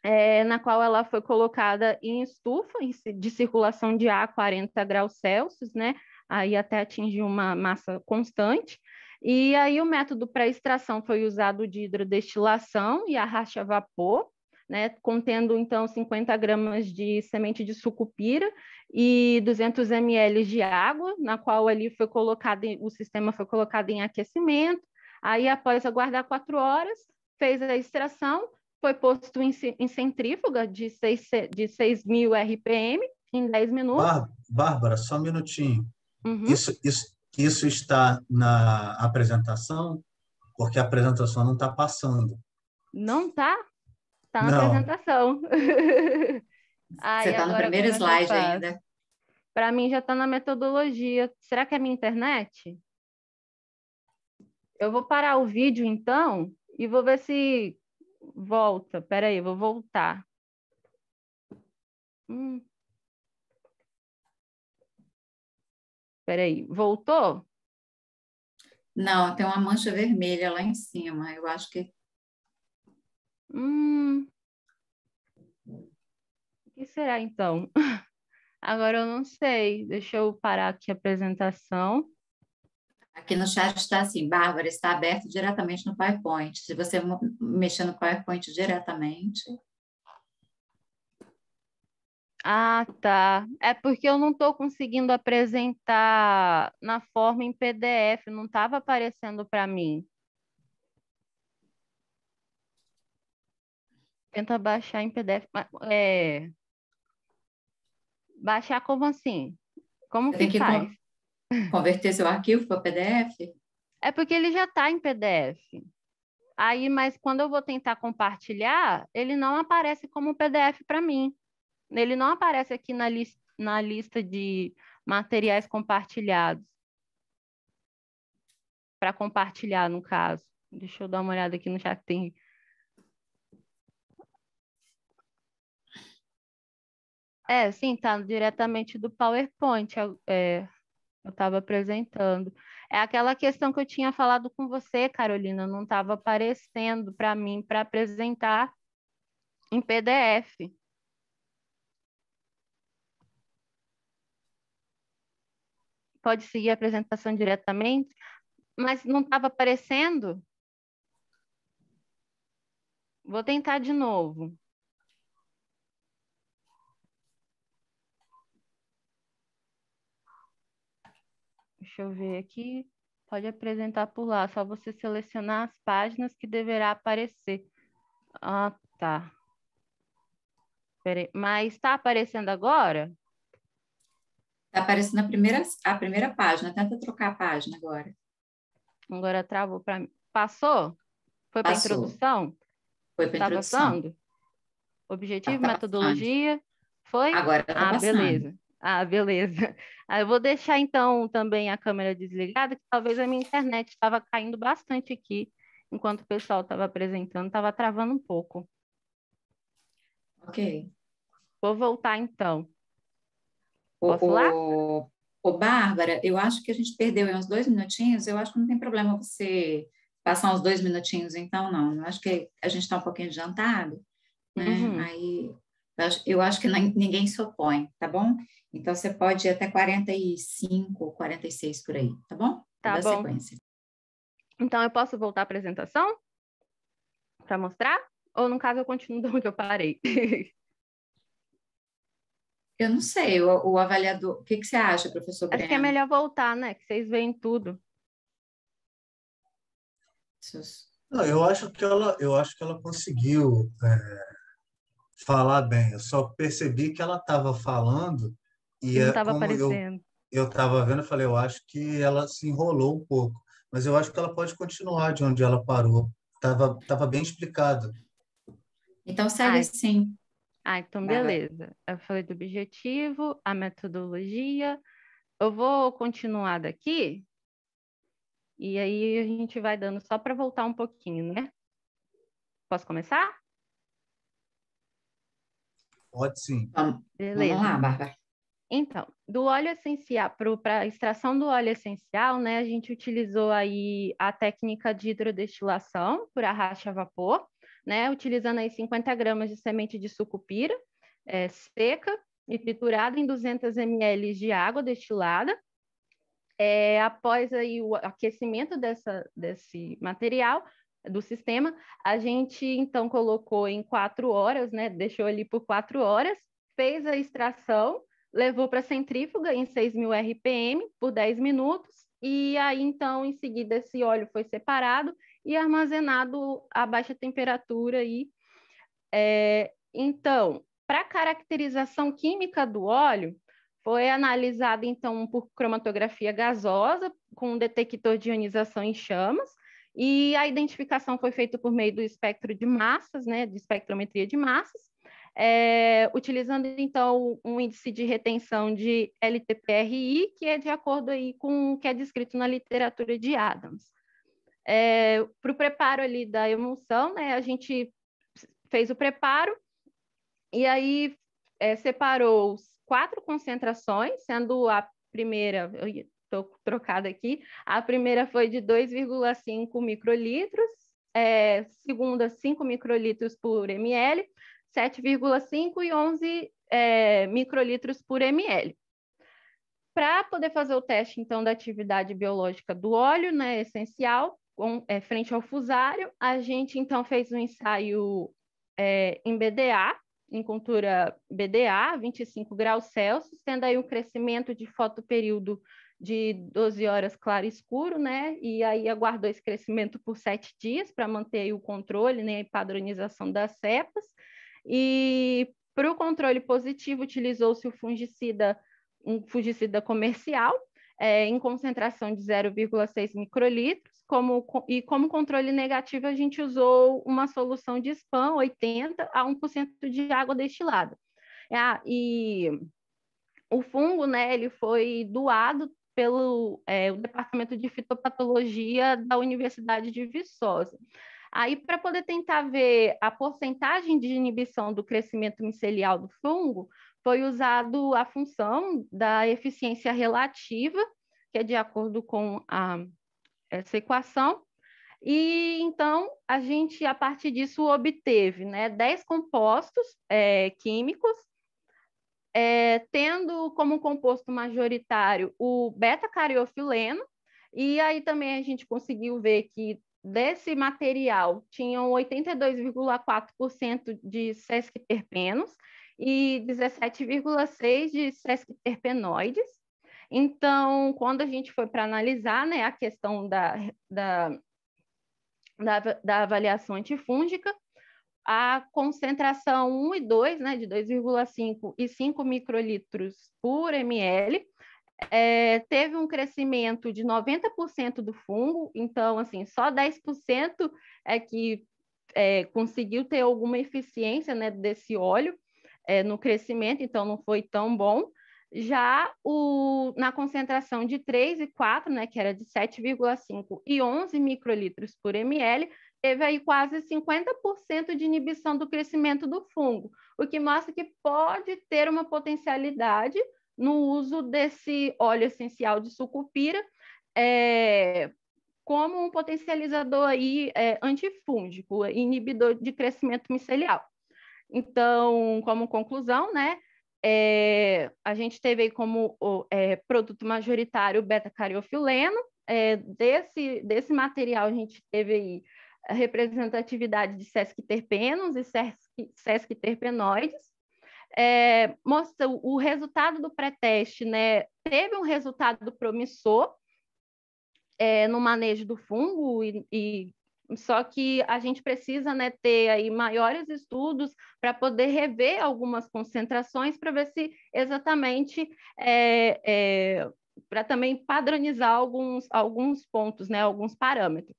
É, na qual ela foi colocada em estufa de circulação de ar a 40 graus Celsius, né? Aí até atingir uma massa constante. E aí o método para extração foi usado de hidrodestilação e arraste a vapor, né, contendo então 50 gramas de semente de sucupira e 200 ml de água, na qual ali foi colocado, o sistema foi colocado em aquecimento. Aí, após aguardar quatro horas, fez a extração, foi posto em, em centrífuga de 6, de 6 mil RPM em 10 minutos. Bárbara, só um minutinho. Uhum. Isso, isso, isso está na apresentação, porque a apresentação não está passando. Não está? Está na não. apresentação. Ai, Você está no primeiro slide ainda. Para mim já está na metodologia. Será que é minha internet? Eu vou parar o vídeo então e vou ver se volta. Espera aí, vou voltar. Hum. Peraí, voltou? Não, tem uma mancha vermelha lá em cima. Eu acho que. Hum. O que será então? Agora eu não sei. Deixa eu parar aqui a apresentação. Aqui no chat está assim, Bárbara, está aberto diretamente no PowerPoint. Se você mexer no PowerPoint diretamente. Ah, tá. É porque eu não estou conseguindo apresentar na forma em PDF, não estava aparecendo para mim. Tenta baixar em PDF. É... Baixar como assim? Como que, que faz? Converter seu arquivo para PDF? É porque ele já está em PDF. Aí, mas quando eu vou tentar compartilhar, ele não aparece como PDF para mim. Ele não aparece aqui na, li na lista de materiais compartilhados. Para compartilhar, no caso. Deixa eu dar uma olhada aqui no chat. Tem É, sim, tá diretamente do PowerPoint. É, eu estava apresentando. É aquela questão que eu tinha falado com você, Carolina, não estava aparecendo para mim para apresentar em PDF. Pode seguir a apresentação diretamente, mas não estava aparecendo. Vou tentar de novo. Deixa eu ver aqui. Pode apresentar por lá, só você selecionar as páginas que deverá aparecer. Ah, tá. Mas está aparecendo agora? Está aparecendo a primeira, a primeira página. Tenta trocar a página agora. Agora travou para mim. Passou? Foi para a introdução? Foi para a tá introdução. Passando? Objetivo, tá metodologia. Foi? Agora está ah, passando. beleza. Ah, beleza. Ah, eu vou deixar então também a câmera desligada, que talvez a minha internet estava caindo bastante aqui, enquanto o pessoal estava apresentando, estava travando um pouco. Ok. Vou voltar então. Posso o, lá? O, o Bárbara, eu acho que a gente perdeu uns dois minutinhos, eu acho que não tem problema você passar uns dois minutinhos, então não. Eu acho que a gente está um pouquinho adiantado, né? Uhum. Aí eu acho que ninguém se opõe, tá bom? Então, você pode ir até 45, 46 por aí, tá bom? Tá bom. Sequência. Então, eu posso voltar à apresentação para mostrar? Ou, no caso, eu continuo de onde eu parei? Eu não sei, o, o avaliador... O que, que você acha, professor Breno? Acho que é melhor voltar, né? Que vocês veem tudo. Não, eu acho que ela, eu acho que ela conseguiu é, falar bem. Eu só percebi que ela estava falando e não estava aparecendo. Eu estava vendo, eu falei, eu acho que ela se enrolou um pouco, mas eu acho que ela pode continuar de onde ela parou. Tava, tava bem explicado. Então segue sim. Ah, então beleza. Eu falei do objetivo, a metodologia. Eu vou continuar daqui. E aí a gente vai dando só para voltar um pouquinho, né? Posso começar? Pode sim. Beleza. Vamos lá, Bárbara. Então, do óleo essencial para a extração do óleo essencial, né, a gente utilizou aí a técnica de hidrodestilação por arraste a vapor, né, utilizando aí 50 gramas de semente de sucupira é, seca e triturada em 200 ml de água destilada. É, após aí o aquecimento dessa, desse material, do sistema, a gente então colocou em quatro horas, né? Deixou ali por quatro horas, fez a extração, levou para a centrífuga em 6.000 RPM por 10 minutos, e aí então em seguida esse óleo foi separado e armazenado a baixa temperatura aí. É, então, para caracterização química do óleo, foi analisado então por cromatografia gasosa com um detector de ionização em chamas e a identificação foi feita por meio do espectro de massas, né, de espectrometria de massas, é, utilizando então um índice de retenção de LTPRI, que é de acordo aí com o que é descrito na literatura de Adams. É, Para o preparo ali da emulsão, né, a gente fez o preparo e aí é, separou quatro concentrações, sendo a primeira, estou trocada aqui. A primeira foi de 2,5 microlitros, é, segunda 5 microlitros por ml, 7,5 e 11 é, microlitros por ml. Para poder fazer o teste, então, da atividade biológica do óleo, né, essencial, com, é, frente ao fusário, a gente, então, fez um ensaio é, em BDA, em cultura BDA, 25 graus Celsius, tendo aí um crescimento de fotoperíodo de 12 horas claro e escuro, né? E aí aguardou esse crescimento por sete dias para manter o controle né, e padronização das cepas. E para o controle positivo, utilizou-se o fungicida, um fungicida comercial, é, em concentração de 0,6 microlitros, como, e como controle negativo, a gente usou uma solução de spam 80 a 1% de água destilada. Ah, e o fungo, né, ele foi doado pelo é, o Departamento de Fitopatologia da Universidade de Viçosa. Aí, para poder tentar ver a porcentagem de inibição do crescimento micelial do fungo, foi usado a função da eficiência relativa, que é de acordo com a, essa equação, e então a gente, a partir disso, obteve né, 10 compostos é, químicos é, tendo como composto majoritário o beta-cariofileno, e aí também a gente conseguiu ver que desse material tinham 82,4% de sesquiterpenos e 17,6% de sesquiterpenoides. Então, quando a gente foi para analisar né, a questão da, da, da, da avaliação antifúngica, a concentração 1 e 2, né, de 2,5 e 5 microlitros por ml, é, teve um crescimento de 90% do fungo, então, assim, só 10% é que é, conseguiu ter alguma eficiência né, desse óleo é, no crescimento, então não foi tão bom. Já o, na concentração de 3 e 4, né, que era de 7,5 e 11 microlitros por ml, teve aí quase 50% de inibição do crescimento do fungo, o que mostra que pode ter uma potencialidade no uso desse óleo essencial de sucupira é, como um potencializador aí é, antifúngico, inibidor de crescimento micelial. Então, como conclusão, né, é, a gente teve aí como é, produto majoritário beta-cariofileno, é, desse, desse material a gente teve aí a representatividade de sesquiterpenos e sesquiterpenoides. É, mostra o resultado do pré-teste, né? Teve um resultado promissor é, no manejo do fungo e, e só que a gente precisa né, ter aí maiores estudos para poder rever algumas concentrações para ver se exatamente é, é, para também padronizar alguns, alguns pontos, né, alguns parâmetros.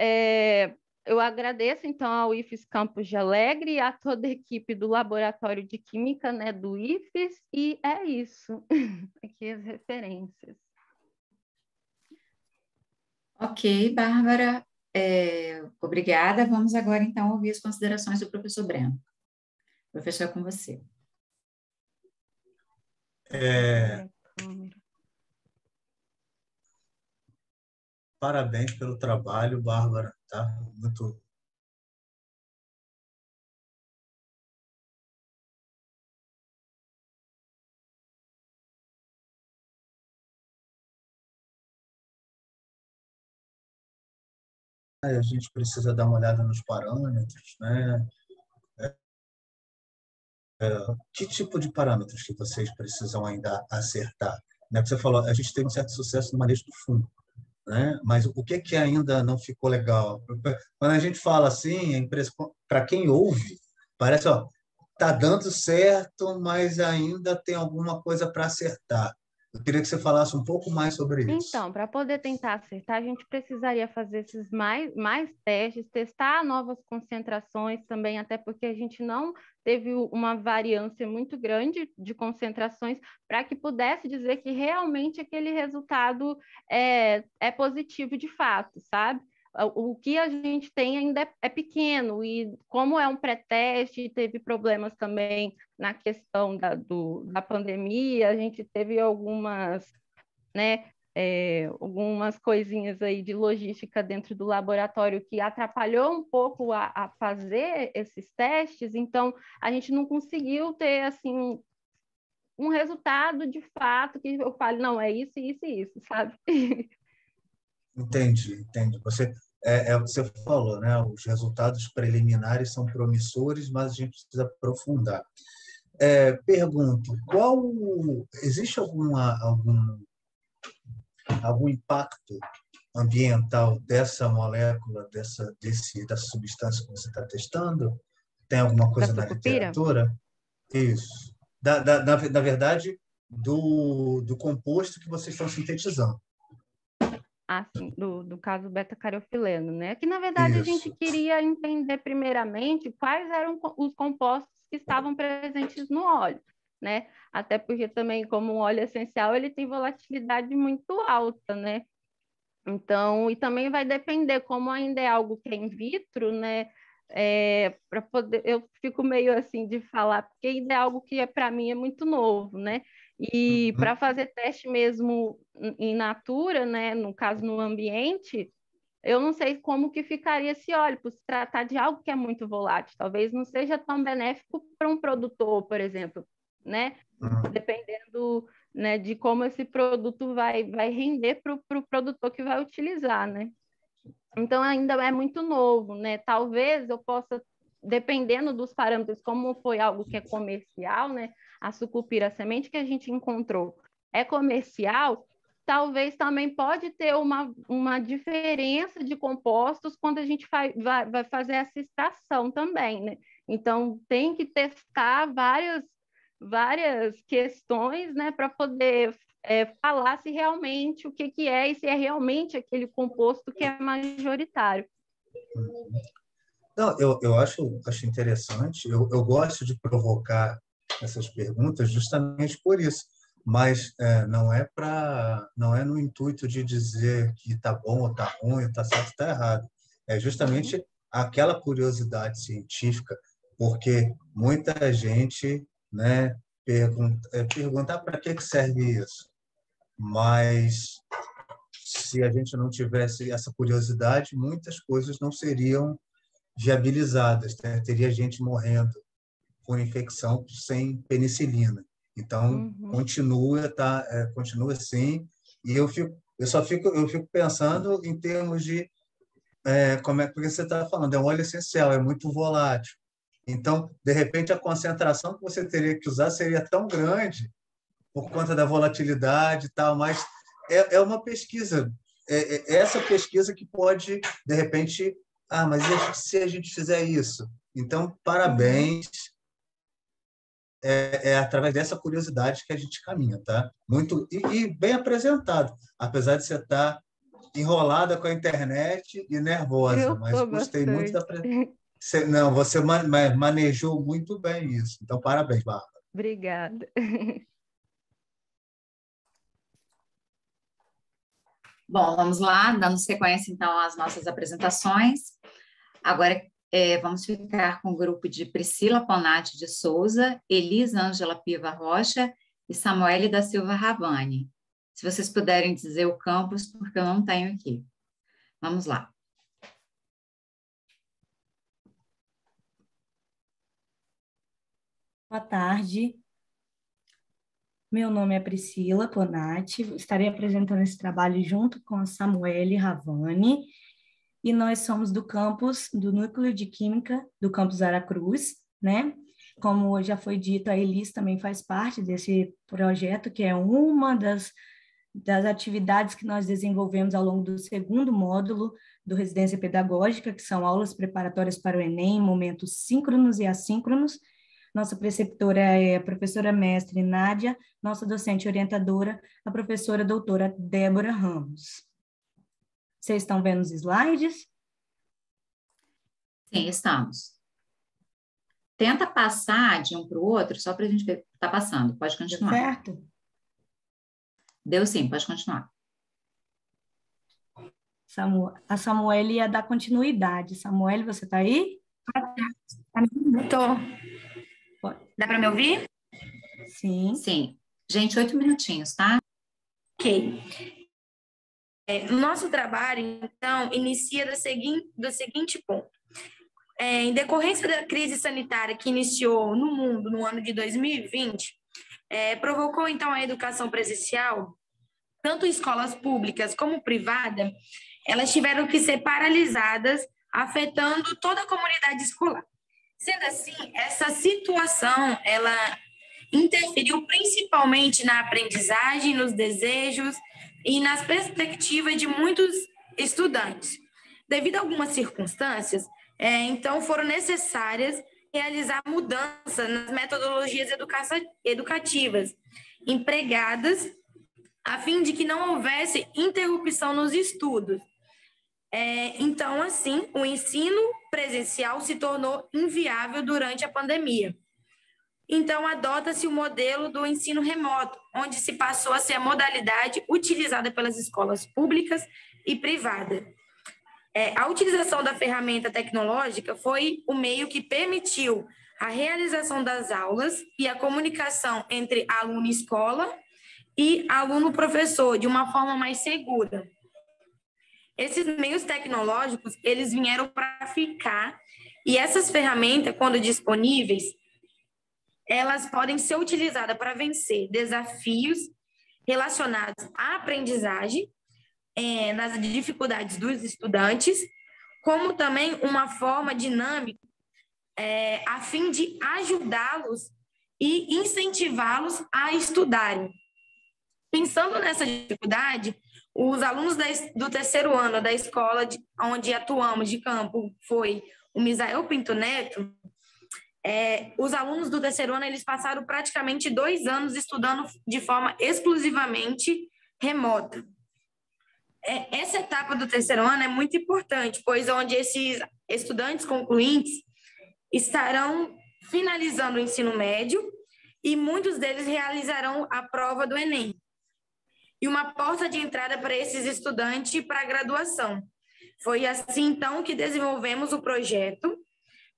É, eu agradeço, então, ao IFES Campos de Alegre e a toda a equipe do Laboratório de Química né, do IFES, e é isso. Aqui as referências. Ok, Bárbara, é, obrigada. Vamos agora, então, ouvir as considerações do professor Breno. Professor, é com você. É, Parabéns pelo trabalho, Bárbara, tá? Muito a gente precisa dar uma olhada nos parâmetros, né? É, é, que tipo de parâmetros que vocês precisam ainda acertar? Né? Você falou, a gente tem um certo sucesso no manejo do fundo, né? Mas o que que ainda não ficou legal? Quando a gente fala assim, para quem ouve, parece ó, tá dando certo, mas ainda tem alguma coisa para acertar. Eu queria que você falasse um pouco mais sobre isso. Então, para poder tentar acertar, a gente precisaria fazer esses mais, mais testes, testar novas concentrações também, até porque a gente não teve uma variância muito grande de concentrações para que pudesse dizer que realmente aquele resultado é, é positivo de fato, sabe? O que a gente tem ainda é, é pequeno, e como é um pré-teste, teve problemas também na questão da, do, da pandemia, a gente teve algumas, né, é, algumas coisinhas aí de logística dentro do laboratório que atrapalhou um pouco a, a, fazer esses testes, então a gente não conseguiu ter assim um resultado de fato que eu fale, não, é isso, isso e isso, sabe? Entendi, entendi. Você é, é, o que você falou, né? Os resultados preliminares são promissores, mas a gente precisa aprofundar. É, pergunto, qual existe alguma algum algum impacto ambiental dessa molécula, dessa desse dessa substância que você está testando? Tem alguma coisa na literatura? Isso da, da, da, da verdade, do, do composto que vocês estão sintetizando. Ah, sim, do, do caso beta-cariofileno, né? Que, na verdade, Isso. a gente queria entender, primeiramente, quais eram os compostos que estavam presentes no óleo, né? Até porque também, como um óleo essencial, ele tem volatilidade muito alta, né? Então, e também vai depender, como ainda é algo que é in vitro, né? é, para poder eu fico meio assim de falar porque ainda é algo que é para mim é muito novo né e uhum. para fazer teste mesmo em natura né no caso no ambiente eu não sei como que ficaria esse óleo por se tratar de algo que é muito volátil talvez não seja tão benéfico para um produtor por exemplo né uhum. dependendo né, de como esse produto vai vai render para o pro produtor que vai utilizar né então, ainda é muito novo, né? Talvez eu possa, dependendo dos parâmetros, como foi algo que é comercial, né? A sucupira, a semente que a gente encontrou é comercial, talvez também pode ter uma, uma diferença de compostos quando a gente vai, vai, vai fazer essa extração também, né? Então, tem que testar várias, várias questões, né, para poder é, falar se realmente o que, que é e se é realmente aquele composto que é majoritário. Não, eu, eu acho, acho interessante, eu, eu gosto de provocar essas perguntas justamente por isso, mas é, não é para não é no intuito de dizer que está bom ou está ruim, está certo ou está errado. É justamente aquela curiosidade científica, porque muita gente né, pergunta, é, perguntar para que, que serve isso mas se a gente não tivesse essa curiosidade, muitas coisas não seriam viabilizadas. Né? Teria gente morrendo com infecção sem penicilina. Então uhum. continua, tá? É, continua assim. E eu fico, eu só fico, eu fico pensando em termos de é, como é que você está falando, é um óleo essencial, é muito volátil. Então, de repente, a concentração que você teria que usar seria tão grande por conta da volatilidade e tal, mas é, é uma pesquisa. É, é essa pesquisa que pode, de repente, ah, mas se a gente fizer isso? Então, parabéns. É, é, através dessa curiosidade que a gente caminha, tá? Muito e, e bem apresentado, apesar de você estar tá enrolada com a internet e nervosa, Eu mas gostei bastante. muito da você, não, você manejou muito bem isso. Então, parabéns, Bárbara. Obrigada. Bom, vamos lá, dando sequência então às nossas apresentações. Agora é, vamos ficar com o grupo de Priscila Ponati de Souza, Elisa Ângela Piva Rocha e Samuele da Silva Ravani. Se vocês puderem dizer o campus, porque eu não tenho aqui. Vamos lá. Boa tarde. Meu nome é Priscila Ponati, estarei apresentando esse trabalho junto com a Samuele Ravani, e nós somos do campus, do Núcleo de Química do campus Aracruz, né? Como já foi dito, a Elis também faz parte desse projeto, que é uma das, das atividades que nós desenvolvemos ao longo do segundo módulo do Residência Pedagógica, que são aulas preparatórias para o Enem, momentos síncronos e assíncronos, nossa preceptora é a professora mestre Nádia, nossa docente orientadora, a professora doutora Débora Ramos. Vocês estão vendo os slides? Sim, estamos. Tenta passar de um para o outro, só para a gente ver. Está passando, pode continuar. Deu certo? Deu sim, pode continuar. Samuel, a Samuel ia dar continuidade. Samuel, você está aí? Estou. Dá para me ouvir? Sim. Sim. Gente, oito minutinhos, tá? Ok. Nosso trabalho, então, inicia do seguinte, do seguinte ponto. É, em decorrência da crise sanitária que iniciou no mundo no ano de 2020, é, provocou, então, a educação presencial, tanto escolas públicas como privadas, elas tiveram que ser paralisadas, afetando toda a comunidade escolar. Sendo assim, essa situação, ela interferiu principalmente na aprendizagem, nos desejos e nas perspectivas de muitos estudantes. Devido a algumas circunstâncias, é, então foram necessárias realizar mudanças nas metodologias educativas empregadas a fim de que não houvesse interrupção nos estudos. É, então, assim, o ensino presencial se tornou inviável durante a pandemia. Então, adota-se o modelo do ensino remoto, onde se passou a ser a modalidade utilizada pelas escolas públicas e privadas. É, a utilização da ferramenta tecnológica foi o meio que permitiu a realização das aulas e a comunicação entre aluno e escola e aluno-professor de uma forma mais segura. Esses meios tecnológicos, eles vieram para ficar e essas ferramentas, quando disponíveis, elas podem ser utilizadas para vencer desafios relacionados à aprendizagem, é, nas dificuldades dos estudantes, como também uma forma dinâmica é, a fim de ajudá-los e incentivá-los a estudarem. Pensando nessa dificuldade, os alunos da, do terceiro ano da escola de, onde atuamos de campo foi o Misael Pinto Neto, é, os alunos do terceiro ano eles passaram praticamente dois anos estudando de forma exclusivamente remota. É, essa etapa do terceiro ano é muito importante, pois onde esses estudantes concluintes estarão finalizando o ensino médio e muitos deles realizarão a prova do Enem. E uma porta de entrada para esses estudantes para a graduação. Foi assim, então, que desenvolvemos o projeto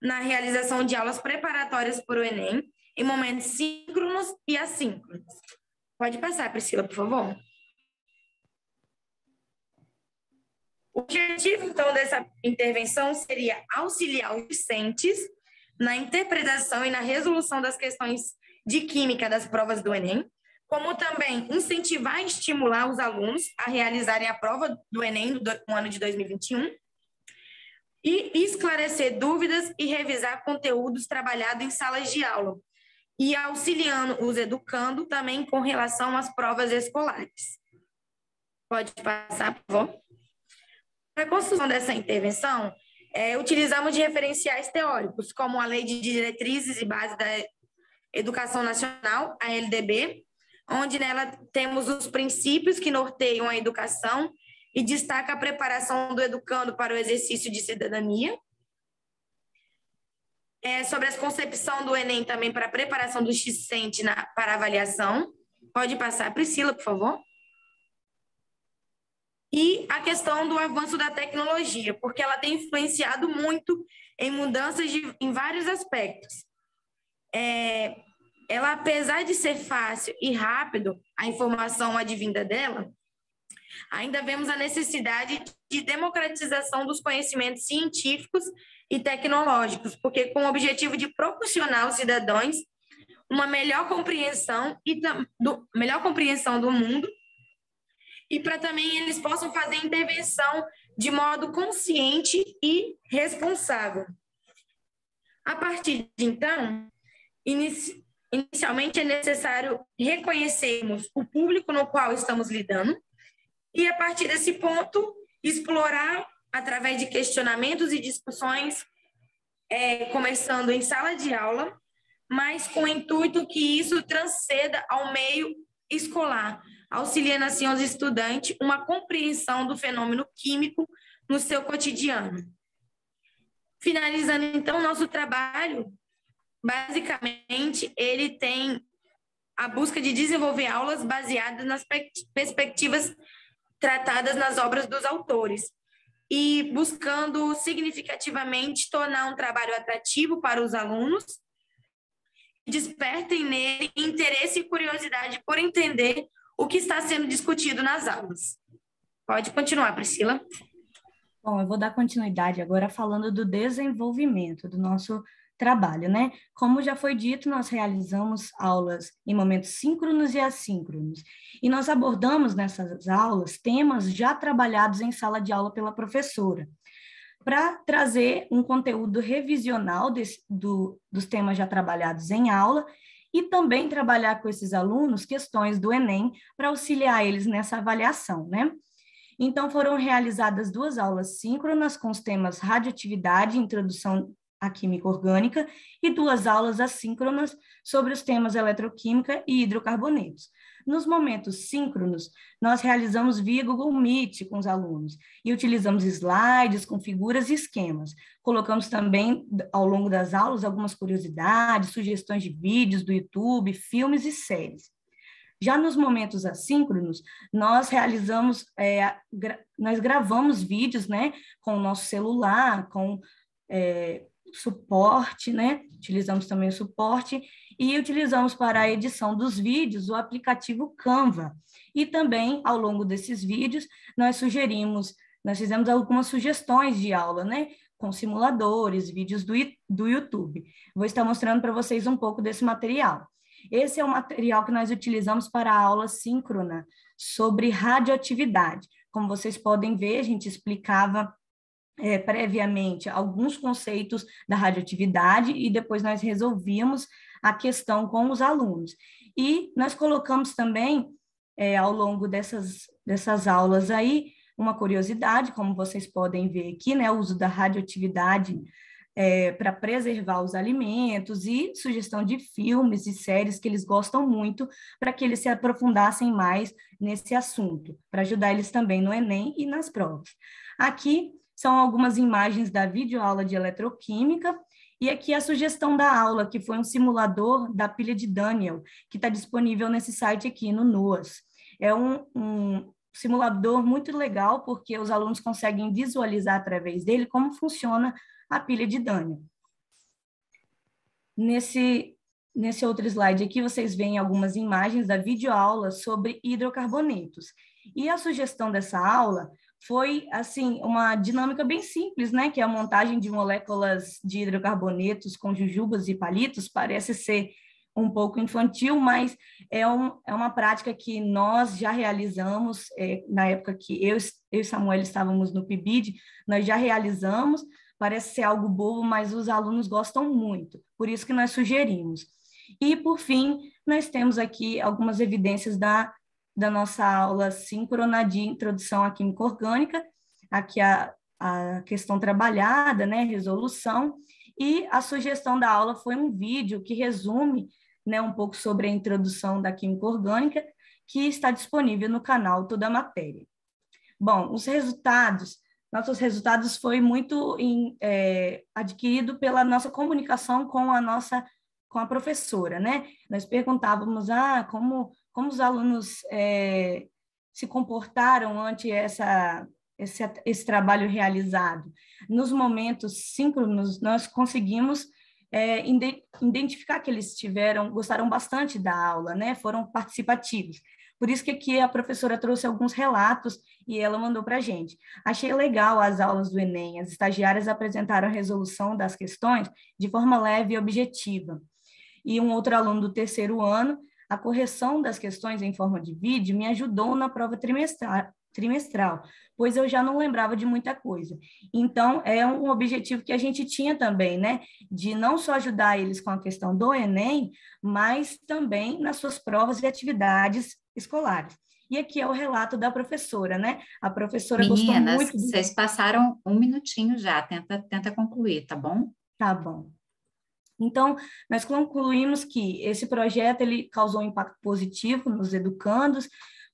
na realização de aulas preparatórias para o Enem, em momentos síncronos e assíncronos. Pode passar, Priscila, por favor. O objetivo, então, dessa intervenção seria auxiliar os docentes na interpretação e na resolução das questões de química das provas do Enem, como também incentivar e estimular os alunos a realizarem a prova do Enem no ano de 2021 e esclarecer dúvidas e revisar conteúdos trabalhados em salas de aula, e auxiliando os educando também com relação às provas escolares. Pode passar, por favor? Para a construção dessa intervenção, é, utilizamos de referenciais teóricos, como a Lei de Diretrizes e Bases da Educação Nacional, a LDB, onde nela temos os princípios que norteiam a educação e destaca a preparação do educando para o exercício de cidadania. É, sobre a concepção do Enem também para a preparação do discente para avaliação. Pode passar, Priscila, por favor. E a questão do avanço da tecnologia, porque ela tem influenciado muito em mudanças de, em vários aspectos. É, ela, apesar de ser fácil e rápido a informação advinda dela, ainda vemos a necessidade de democratização dos conhecimentos científicos e tecnológicos, porque com o objetivo de proporcionar aos cidadãos uma melhor compreensão e do, melhor compreensão do mundo e para também eles possam fazer intervenção de modo consciente e responsável. A partir de então, inici inicialmente é necessário reconhecermos o público no qual estamos lidando, e, a partir desse ponto, explorar, através de questionamentos e discussões, é, começando em sala de aula, mas com o intuito que isso transceda ao meio escolar, auxiliando assim aos estudantes uma compreensão do fenômeno químico no seu cotidiano. Finalizando então nosso trabalho, basicamente ele tem a busca de desenvolver aulas baseadas nas perspectivas tratadas nas obras dos autores e buscando significativamente tornar um trabalho atrativo para os alunos, despertem nele interesse e curiosidade por entender o que está sendo discutido nas aulas. Pode continuar, Priscila. Bom, eu vou dar continuidade agora falando do desenvolvimento do nosso trabalho, né? Como já foi dito, nós realizamos aulas em momentos síncronos e assíncronos. E nós abordamos nessas aulas temas já trabalhados em sala de aula pela professora, para trazer um conteúdo revisional desse, do, dos temas já trabalhados em aula e também trabalhar com esses alunos questões do Enem para auxiliar eles nessa avaliação, né? Então, foram realizadas duas aulas síncronas com os temas radioatividade introdução à química orgânica e duas aulas assíncronas sobre os temas eletroquímica e hidrocarbonetos. Nos momentos síncronos, nós realizamos via Google Meet com os alunos e utilizamos slides com figuras e esquemas. Colocamos também, ao longo das aulas, algumas curiosidades, sugestões de vídeos do YouTube, filmes e séries. Já nos momentos assíncronos, nós realizamos, é, gra nós gravamos vídeos, né, com o nosso celular, com é, suporte, né, utilizamos também o suporte, e utilizamos para a edição dos vídeos o aplicativo Canva. E também, ao longo desses vídeos, nós sugerimos, nós fizemos algumas sugestões de aula, né, com simuladores, vídeos do, do YouTube. Vou estar mostrando para vocês um pouco desse material. Esse é o material que nós utilizamos para a aula síncrona sobre radioatividade. Como vocês podem ver, a gente explicava é, previamente alguns conceitos da radioatividade e depois nós resolvíamos a questão com os alunos. E nós colocamos também, é, ao longo dessas, dessas aulas aí, uma curiosidade, como vocês podem ver aqui, né, o uso da radioatividade é, para preservar os alimentos e sugestão de filmes e séries que eles gostam muito para que eles se aprofundassem mais nesse assunto, para ajudar eles também no Enem e nas provas. Aqui são algumas imagens da videoaula de eletroquímica e aqui a sugestão da aula, que foi um simulador da pilha de Daniel, que está disponível nesse site aqui no NUAS. É um, um simulador muito legal, porque os alunos conseguem visualizar através dele como funciona a pilha de Daniel. Nesse, nesse outro slide aqui, vocês veem algumas imagens da videoaula sobre hidrocarbonetos. E a sugestão dessa aula foi, assim, uma dinâmica bem simples, né? Que é a montagem de moléculas de hidrocarbonetos com jujubas e palitos. Parece ser um pouco infantil, mas é, um, é uma prática que nós já realizamos, é, na época que eu, eu e Samuel estávamos no PIBID, nós já realizamos, Parece ser algo bobo, mas os alunos gostam muito, por isso que nós sugerimos. E, por fim, nós temos aqui algumas evidências da, da nossa aula síncrona de introdução à química orgânica, aqui a, a questão trabalhada, né, resolução, e a sugestão da aula foi um vídeo que resume né, um pouco sobre a introdução da química orgânica, que está disponível no canal Toda a Matéria. Bom, os resultados nossos resultados foi muito em, é, adquirido pela nossa comunicação com a nossa com a professora, né? Nós perguntávamos ah como como os alunos é, se comportaram ante essa esse, esse trabalho realizado. Nos momentos síncronos, nós conseguimos é, identificar que eles tiveram, gostaram bastante da aula, né? Foram participativos. Por isso que aqui a professora trouxe alguns relatos e ela mandou para a gente. Achei legal as aulas do Enem. As estagiárias apresentaram a resolução das questões de forma leve e objetiva. E um outro aluno do terceiro ano, a correção das questões em forma de vídeo me ajudou na prova trimestral, trimestral, pois eu já não lembrava de muita coisa. Então, é um objetivo que a gente tinha também, né? De não só ajudar eles com a questão do Enem, mas também nas suas provas e atividades escolares. E aqui é o relato da professora, né? A professora Meninas, gostou muito. De... vocês passaram um minutinho já, tenta, tenta concluir, tá bom? Tá bom. Então, nós concluímos que esse projeto ele causou um impacto positivo nos educandos,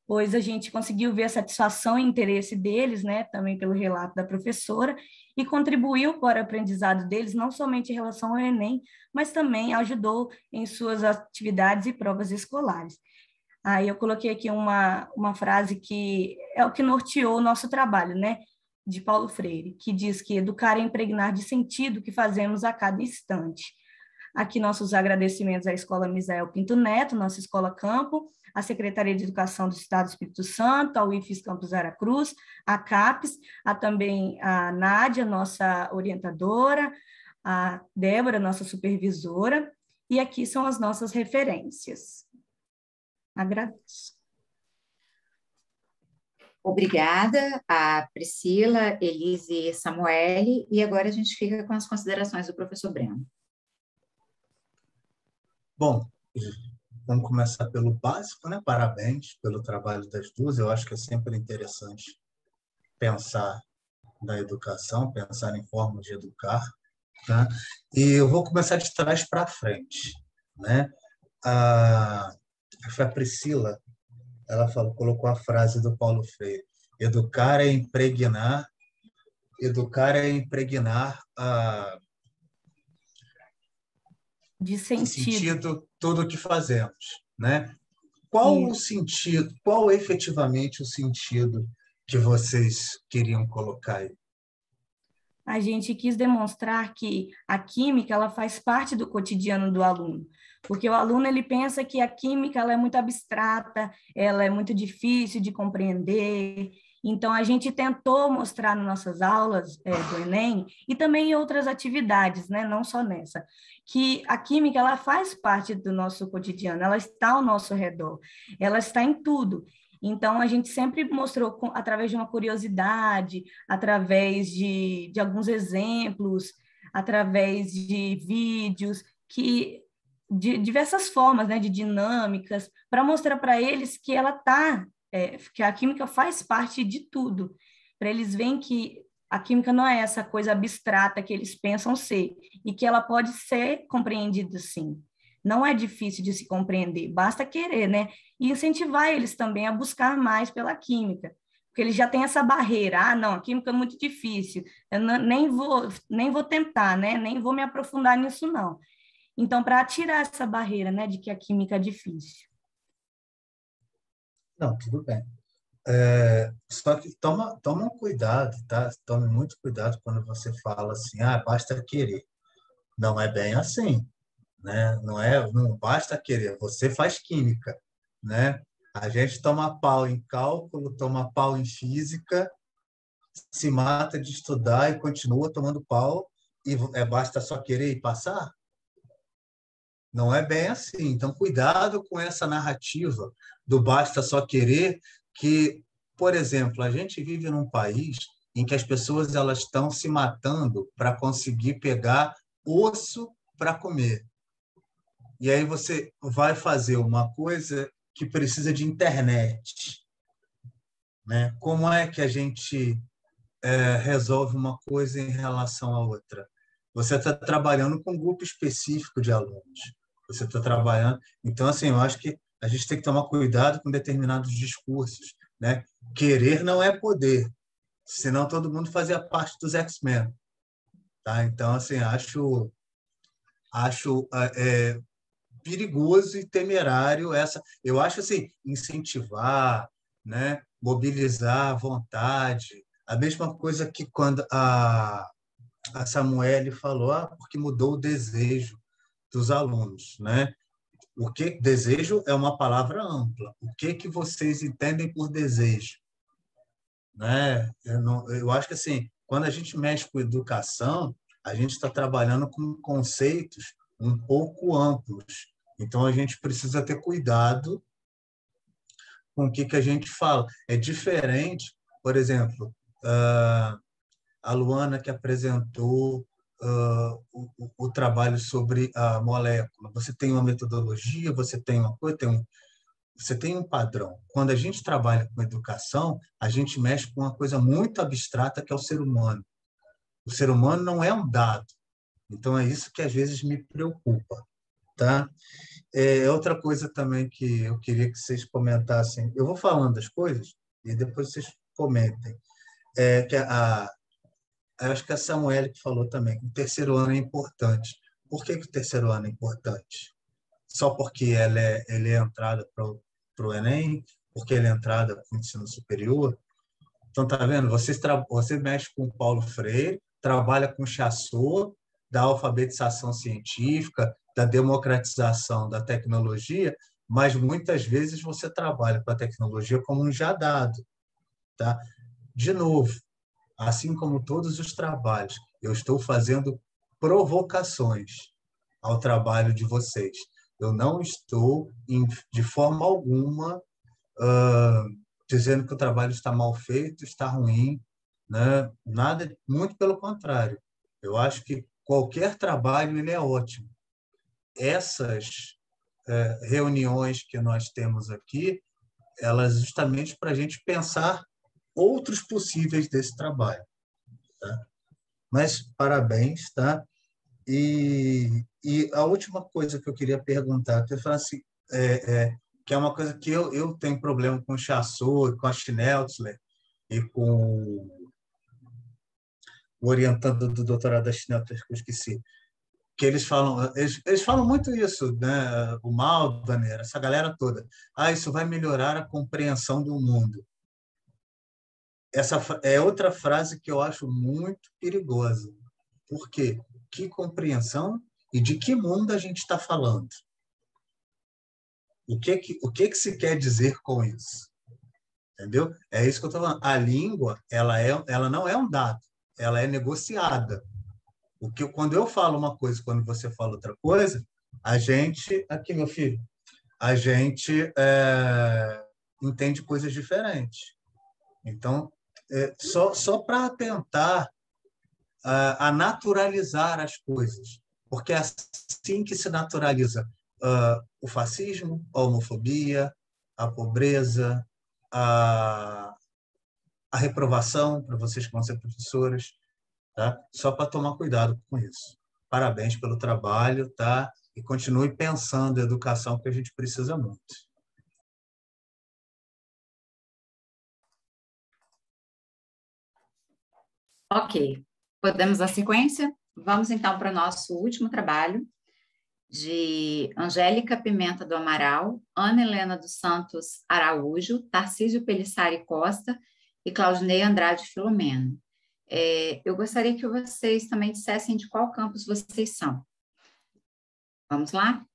pois a gente conseguiu ver a satisfação e interesse deles, né, também pelo relato da professora, e contribuiu para o aprendizado deles, não somente em relação ao Enem, mas também ajudou em suas atividades e provas escolares. Aí eu coloquei aqui uma, uma frase que é o que norteou o nosso trabalho, né? De Paulo Freire, que diz que educar é impregnar de sentido o que fazemos a cada instante. Aqui nossos agradecimentos à Escola Misael Pinto Neto, nossa Escola Campo, à Secretaria de Educação do Estado do Espírito Santo, ao IFES Campus Aracruz, a CAPES, a também a Nádia, nossa orientadora, a Débora, nossa supervisora, e aqui são as nossas referências. Agradeço. Obrigada a Priscila, Elise e Samuele, e agora a gente fica com as considerações do professor Breno. Bom, vamos começar pelo básico, né? Parabéns pelo trabalho das duas. Eu acho que é sempre interessante pensar na educação, pensar em formas de educar. Tá? E eu vou começar de trás para frente. Né? A, a Priscila ela falou, colocou a frase do Paulo Freire: educar é impregnar, educar é impregnar a de sentido, sentido tudo o que fazemos, né? Qual Isso. o sentido, qual efetivamente o sentido que vocês queriam colocar aí? A gente quis demonstrar que a química ela faz parte do cotidiano do aluno, porque o aluno ele pensa que a química ela é muito abstrata, ela é muito difícil de compreender, então, a gente tentou mostrar nas nossas aulas é, do Enem e também em outras atividades, né? não só nessa, que a química ela faz parte do nosso cotidiano, ela está ao nosso redor, ela está em tudo. Então, a gente sempre mostrou, através de uma curiosidade, através de, de alguns exemplos, através de vídeos, que de diversas formas, né, de dinâmicas, para mostrar para eles que ela está é, que a química faz parte de tudo, para eles verem que a química não é essa coisa abstrata que eles pensam ser, e que ela pode ser compreendida sim. Não é difícil de se compreender, basta querer, né? E incentivar eles também a buscar mais pela química, porque eles já têm essa barreira, ah, não, a química é muito difícil, eu nem, vou, nem vou tentar, né? Nem vou me aprofundar nisso, não. Então, para tirar essa barreira, né, de que a química é difícil. Não, tudo bem. É, só que toma, toma cuidado, tá? Tome muito cuidado quando você fala assim, ah, basta querer. Não é bem assim, né? Não é, não basta querer. Você faz química, né? A gente toma pau em cálculo, toma pau em física, se mata de estudar e continua tomando pau e é basta só querer e passar? Não é bem assim. Então, cuidado com essa narrativa do basta só querer, que, por exemplo, a gente vive num país em que as pessoas elas estão se matando para conseguir pegar osso para comer. E aí você vai fazer uma coisa que precisa de internet. Né? Como é que a gente é, resolve uma coisa em relação à outra? Você está trabalhando com um grupo específico de alunos. Você está trabalhando. Então, assim, eu acho que a gente tem que tomar cuidado com determinados discursos. Né? Querer não é poder, senão todo mundo fazia parte dos X-Men. Tá? Então, assim, acho, acho é, perigoso e temerário essa. Eu acho assim, incentivar, né? mobilizar a vontade. A mesma coisa que quando a, a Samuele falou, ah, porque mudou o desejo dos alunos, né? O que desejo é uma palavra ampla. O que que vocês entendem por desejo? Né? Eu, não, eu acho que assim, quando a gente mexe com educação, a gente está trabalhando com conceitos um pouco amplos. Então a gente precisa ter cuidado com o que que a gente fala. É diferente, por exemplo, ah, a Luana que apresentou uh, o, o, trabalho sobre a molécula. Você tem uma metodologia, você tem uma coisa, tem um, você tem um padrão. Quando a gente trabalha com educação, a gente mexe com uma coisa muito abstrata que é o ser humano. O ser humano não é um dado. Então é isso que às vezes me preocupa, tá? É outra coisa também que eu queria que vocês comentassem. Eu vou falando as coisas e depois vocês comentem. É que a, acho que a Samuel que falou também, o terceiro ano é importante. Por que, que o terceiro ano é importante? Só porque ela é, ele é entrada para o Enem? Porque ele é entrada para o ensino superior? Então, tá vendo? Você, você mexe com o Paulo Freire, trabalha com Chassot, da alfabetização científica, da democratização da tecnologia, mas muitas vezes você trabalha com a tecnologia como um já dado. Tá? De novo, assim como todos os trabalhos, eu estou fazendo provocações ao trabalho de vocês. Eu não estou, de forma alguma, uh, dizendo que o trabalho está mal feito, está ruim, né? nada, muito pelo contrário. Eu acho que qualquer trabalho ele é ótimo. Essas uh, reuniões que nós temos aqui, elas justamente para a gente pensar outros possíveis desse trabalho. Tá? Mas parabéns, tá? E, e a última coisa que eu queria perguntar, que eu falo assim, é, é, que é uma coisa que eu, eu tenho problema com o Chassot, com a Schnetzler e com o orientando do doutorado da Schnetzler, que eu esqueci, que eles falam, eles, eles falam muito isso, né? O Maldaner, essa galera toda. Ah, isso vai melhorar a compreensão do mundo. Essa é outra frase que eu acho muito perigosa. Por quê? Que compreensão e de que mundo a gente está falando? O que que, o que que se quer dizer com isso? Entendeu? É isso que eu estou falando. A língua, ela, é, ela não é um dado, ela é negociada. O que, quando eu falo uma coisa, quando você fala outra coisa, a gente, aqui meu filho, a gente é, entende coisas diferentes. Então, é, só, só para tentar a, a, naturalizar as coisas, porque é assim que se naturaliza uh, o fascismo, a homofobia, a pobreza, a, a reprovação, para vocês que vão ser professoras, tá? só para tomar cuidado com isso. Parabéns pelo trabalho, tá? E continue pensando em educação, que a gente precisa muito. Ok, podemos dar sequência? Vamos então para o nosso último trabalho, de Angélica Pimenta do Amaral, Ana Helena dos Santos Araújo, Tarcísio Pelissari Costa e Claudinei Andrade Filomeno. É, eu gostaria que vocês também dissessem de qual campus vocês são. Vamos lá?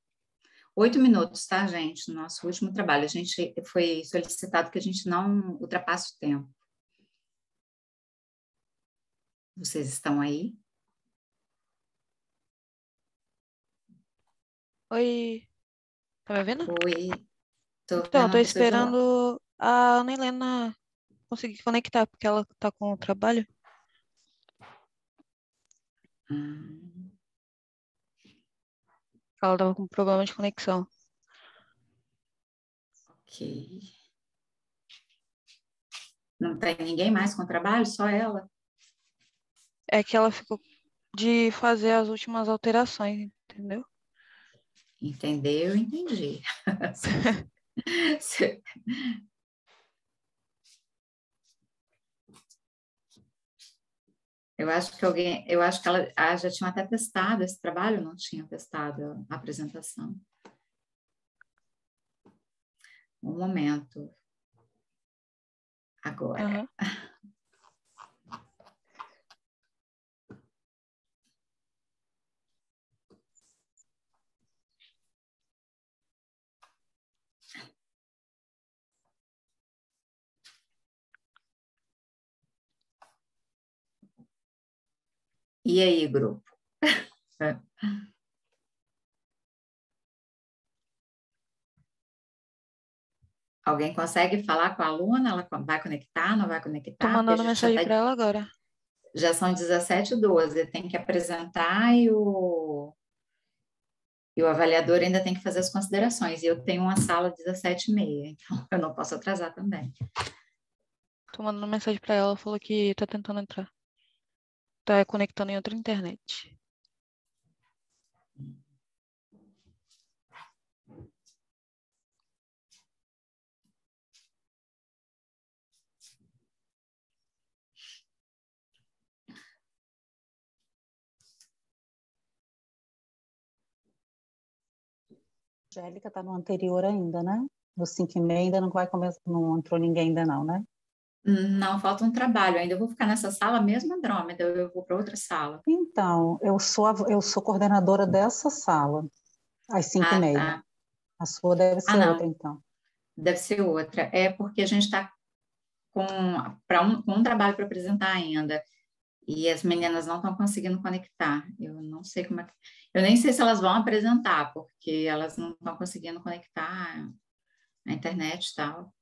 Oito minutos, tá, gente? No nosso último trabalho. A gente foi solicitado que a gente não ultrapasse o tempo. Vocês estão aí? Oi. Tá me ouvindo? Oi. Tô então, tô esperando a Ana Helena conseguir conectar, porque ela tá com o trabalho. Hum. Ela tava com problema de conexão. Ok. Não tem ninguém mais com trabalho? Só ela? É que ela ficou de fazer as últimas alterações, entendeu? Entendeu? Entendi. Eu acho que alguém, eu acho que ela ah, já tinha até testado esse trabalho, não tinha testado a apresentação. Um momento. Agora. Uhum. E aí, grupo? Alguém consegue falar com a aluna? Ela vai conectar, não vai conectar? Estou mandando mensagem tá... para ela agora. Já são 17 12 tem que apresentar e o, e o avaliador ainda tem que fazer as considerações. E eu tenho uma sala 17 e meia, então eu não posso atrasar também. Estou mandando mensagem para ela, ela falou que está tentando entrar. Está conectando em outra internet. Angélica está no anterior ainda, né? No 5 e meia ainda não vai começar, não entrou ninguém ainda não, né? Não, falta um trabalho. Ainda vou ficar nessa sala mesmo, Andrômeda, eu vou para outra sala. Então, eu sou, a, eu sou coordenadora dessa sala. Às cinco Ah, e meia. tá. A sua deve ser não. outra, então. Deve ser outra. É porque a gente está com, um, com um trabalho para apresentar ainda. E as meninas não estão conseguindo conectar. Eu não sei como é que. Eu nem sei se elas vão apresentar, porque elas não estão conseguindo conectar a internet e tal.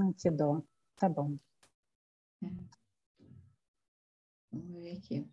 Ai, que dó. Tá bom. Vamos ver aqui.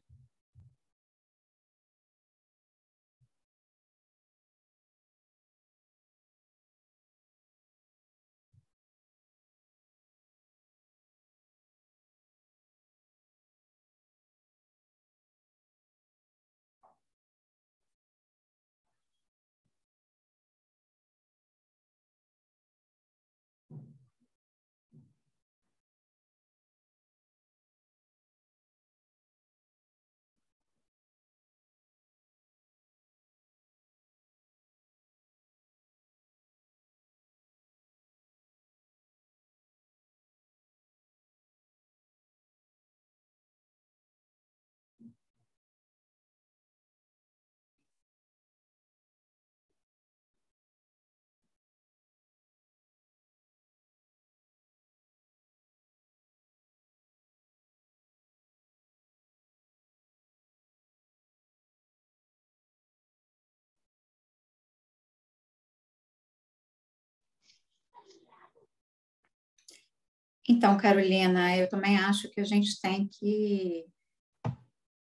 Então, Carolina, eu também acho que a gente tem que.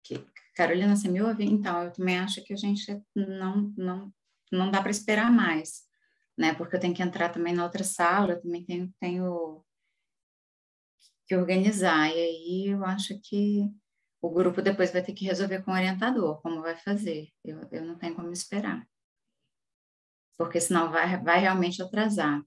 que... Carolina, você me ouve? Então, eu também acho que a gente não, não, não dá para esperar mais, né? Porque eu tenho que entrar também na outra sala, eu também tenho, tenho que organizar. E aí eu acho que o grupo depois vai ter que resolver com o orientador como vai fazer. Eu, eu não tenho como esperar. Porque senão vai, vai realmente atrasar.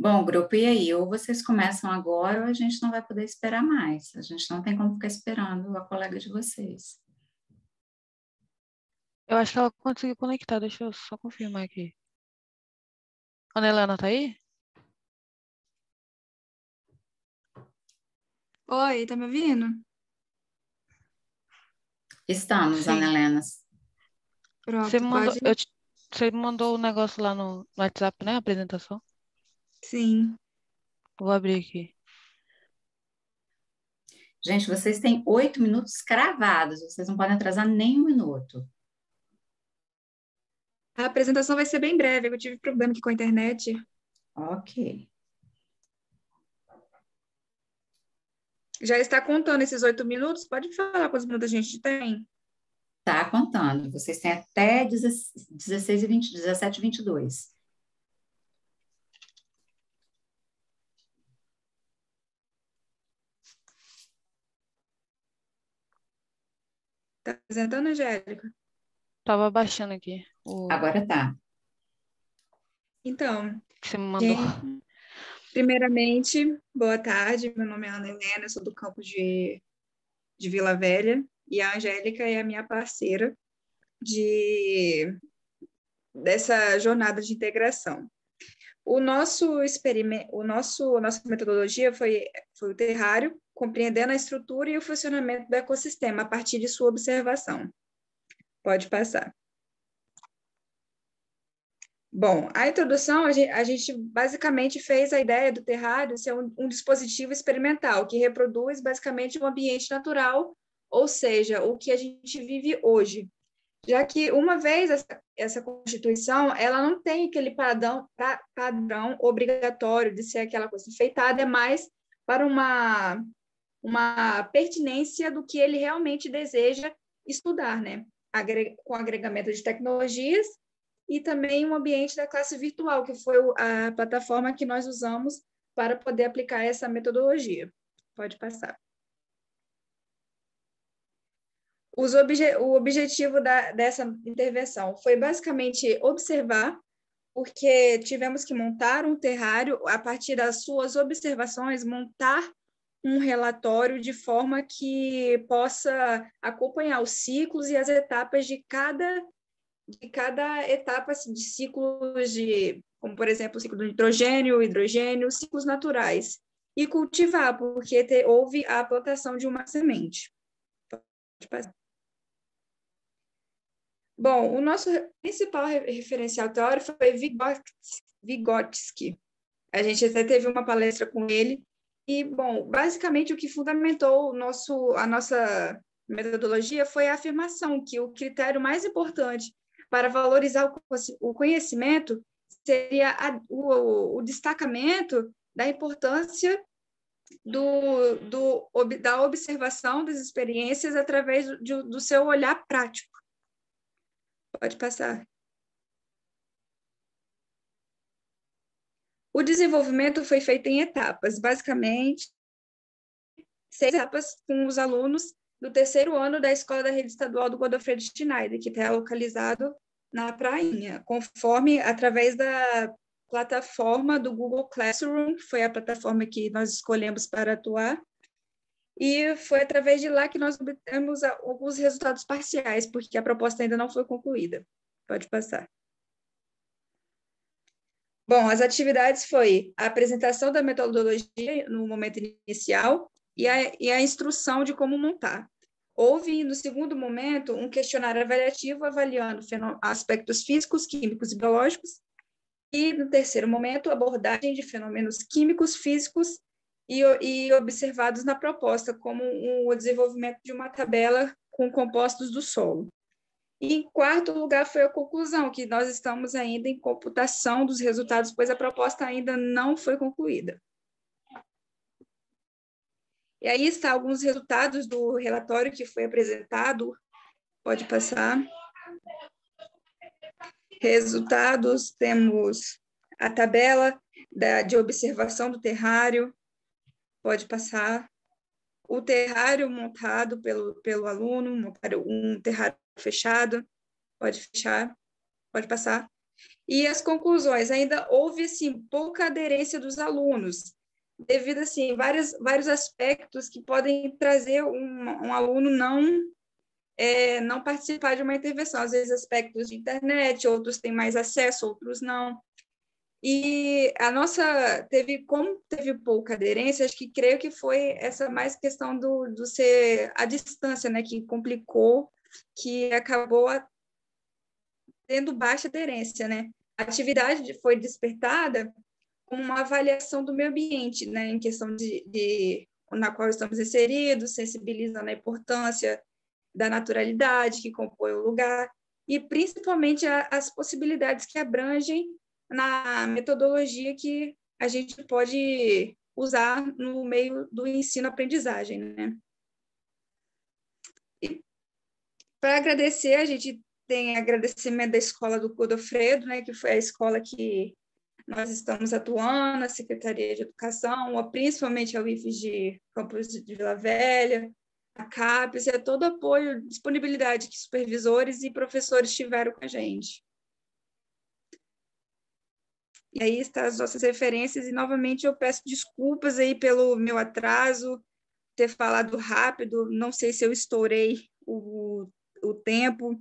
Bom, grupo, e aí? Ou vocês começam agora ou a gente não vai poder esperar mais. A gente não tem como ficar esperando a colega de vocês. Eu acho que ela conseguiu conectar. Deixa eu só confirmar aqui. Ana Helena tá aí? Oi, tá me ouvindo? Estamos, Sim. Ana Helena. Pronto, Você mandou, pode? eu te- você mandou o negócio lá no, no WhatsApp, né? A apresentação. Sim. Vou abrir aqui. Gente, vocês têm oito minutos cravados. Vocês não podem atrasar nem um minuto. A apresentação vai ser bem breve, eu tive problema aqui com a internet. Ok. Já está contando esses oito minutos? Pode falar quantos minutos a gente tem? Tá contando. Vocês têm até 16 e 20, 17 e 22. Tá apresentando, Angélica? Tava baixando aqui o Agora tá. Então, você me mandou. gente, primeiramente, boa tarde. Meu nome é Ana Helena, eu sou do campo de, de Vila Velha. E a Angélica é a minha parceira de dessa jornada de integração. O nosso experimento, o nosso, a nossa metodologia foi, foi o terrário, compreendendo a estrutura e o funcionamento do ecossistema a partir de sua observação. Pode passar. Bom, a introdução, a gente, basicamente fez a ideia do terrário ser um, um dispositivo experimental que reproduz basicamente um ambiente natural, ou seja, o que a gente vive hoje, já que uma vez essa, essa constituição, ela não tem aquele padrão, pa- padrão obrigatório de ser aquela coisa enfeitada, é mais para uma, uma pertinência do que ele realmente deseja estudar, né? Com agregamento de tecnologias e também um ambiente da classe virtual, que foi a plataforma que nós usamos para poder aplicar essa metodologia. Pode passar. Obje o objetivo da, dessa intervenção foi basicamente observar, porque tivemos que montar um terrário, a partir das suas observações, montar um relatório de forma que possa acompanhar os ciclos e as etapas de cada de cada etapa de ciclos de, como por exemplo, o ciclo do nitrogênio, hidrogênio, ciclos naturais, e cultivar, porque te, houve a plantação de uma semente. Bom, o nosso principal referencial teórico foi Vygotsky. A gente até teve uma palestra com ele, e, bom, basicamente o que fundamentou nosso, a nossa metodologia foi a afirmação que o critério mais importante para valorizar o conhecimento seria a, o, o, destacamento da importância do, do, da observação das experiências através do, do seu olhar prático. Pode passar. O desenvolvimento foi feito em etapas, basicamente, seis etapas com os alunos do terceiro ano da Escola da Rede Estadual do Godofredo Schneider, que está localizado na Prainha, conforme através da plataforma do Google Classroom, que foi a plataforma que nós escolhemos para atuar, e foi através de lá que nós obtemos alguns resultados parciais, porque a proposta ainda não foi concluída. Pode passar. Bom, as atividades foi a apresentação da metodologia no momento inicial e a, e a instrução de como montar. Houve, no segundo momento, um questionário avaliativo avaliando aspectos físicos, químicos e biológicos, e, no terceiro momento, abordagem de fenômenos químicos, físicos e, e observados na proposta, como o desenvolvimento de uma tabela com compostos do solo. E em quarto lugar foi a conclusão, que nós estamos ainda em computação dos resultados, pois a proposta ainda não foi concluída. E aí está alguns resultados do relatório que foi apresentado. Pode passar. Resultados, temos a tabela da, de observação do terrário. Pode passar. O terrário montado pelo, pelo aluno, um terrário fechado, pode fechar, pode passar. E as conclusões, ainda houve assim pouca aderência dos alunos, devido assim vários vários aspectos que podem trazer um, um aluno não é, não participar de uma intervenção, às vezes aspectos de internet, outros têm mais acesso, outros não. E a nossa teve, como teve pouca aderência, acho que creio que foi essa mais questão do, do ser a distância, né, que complicou que acabou tendo baixa aderência, né? A atividade foi despertada como uma avaliação do meio ambiente, né, em questão de, de na qual estamos inseridos, sensibilizando a importância da naturalidade que compõe o lugar e principalmente a, as possibilidades que abrangem na metodologia que a gente pode usar no meio do ensino-aprendizagem, né? Para agradecer, a gente tem agradecimento da escola do Godofredo, né, que foi a escola que nós estamos atuando, a Secretaria de Educação, principalmente a UIF de Campos de Vila Velha, a CAPES, é todo apoio, disponibilidade que supervisores e professores tiveram com a gente. E aí estão as nossas referências, e novamente eu peço desculpas aí pelo meu atraso, ter falado rápido, não sei se eu estourei o o tempo.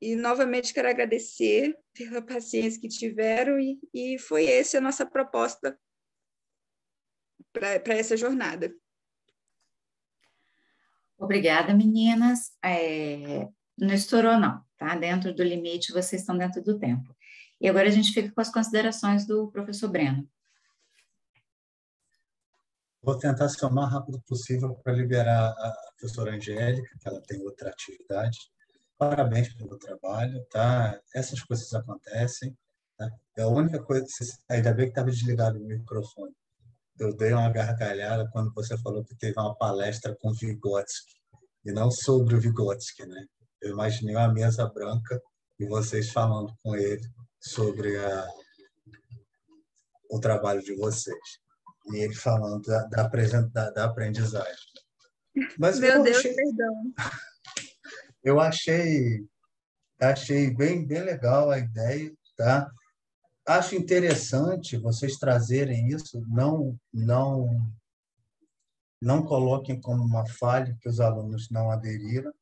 E novamente quero agradecer pela paciência que tiveram, e, e foi essa a nossa proposta para essa jornada. Obrigada, meninas. É, não estourou, não, tá? Dentro do limite, vocês estão dentro do tempo. E agora a gente fica com as considerações do professor Breno. Vou tentar ser o mais rápido possível para liberar a professora Angélica, que ela tem outra atividade. Parabéns pelo trabalho, tá? Essas coisas acontecem. Tá? É a única coisa. Ainda bem que estava desligado o microfone. Eu dei uma gargalhada quando você falou que teve uma palestra com Vygotsky, e não sobre o Vygotsky, né? Eu imaginei uma mesa branca e vocês falando com ele sobre a, o trabalho de vocês. E ele falando da, da, da, da aprendizagem. Mas Meu Deus, achei, perdão. Eu achei, achei bem, bem legal a ideia, tá? Acho interessante vocês trazerem isso, não, não, não coloquem como uma falha que os alunos não aderiram,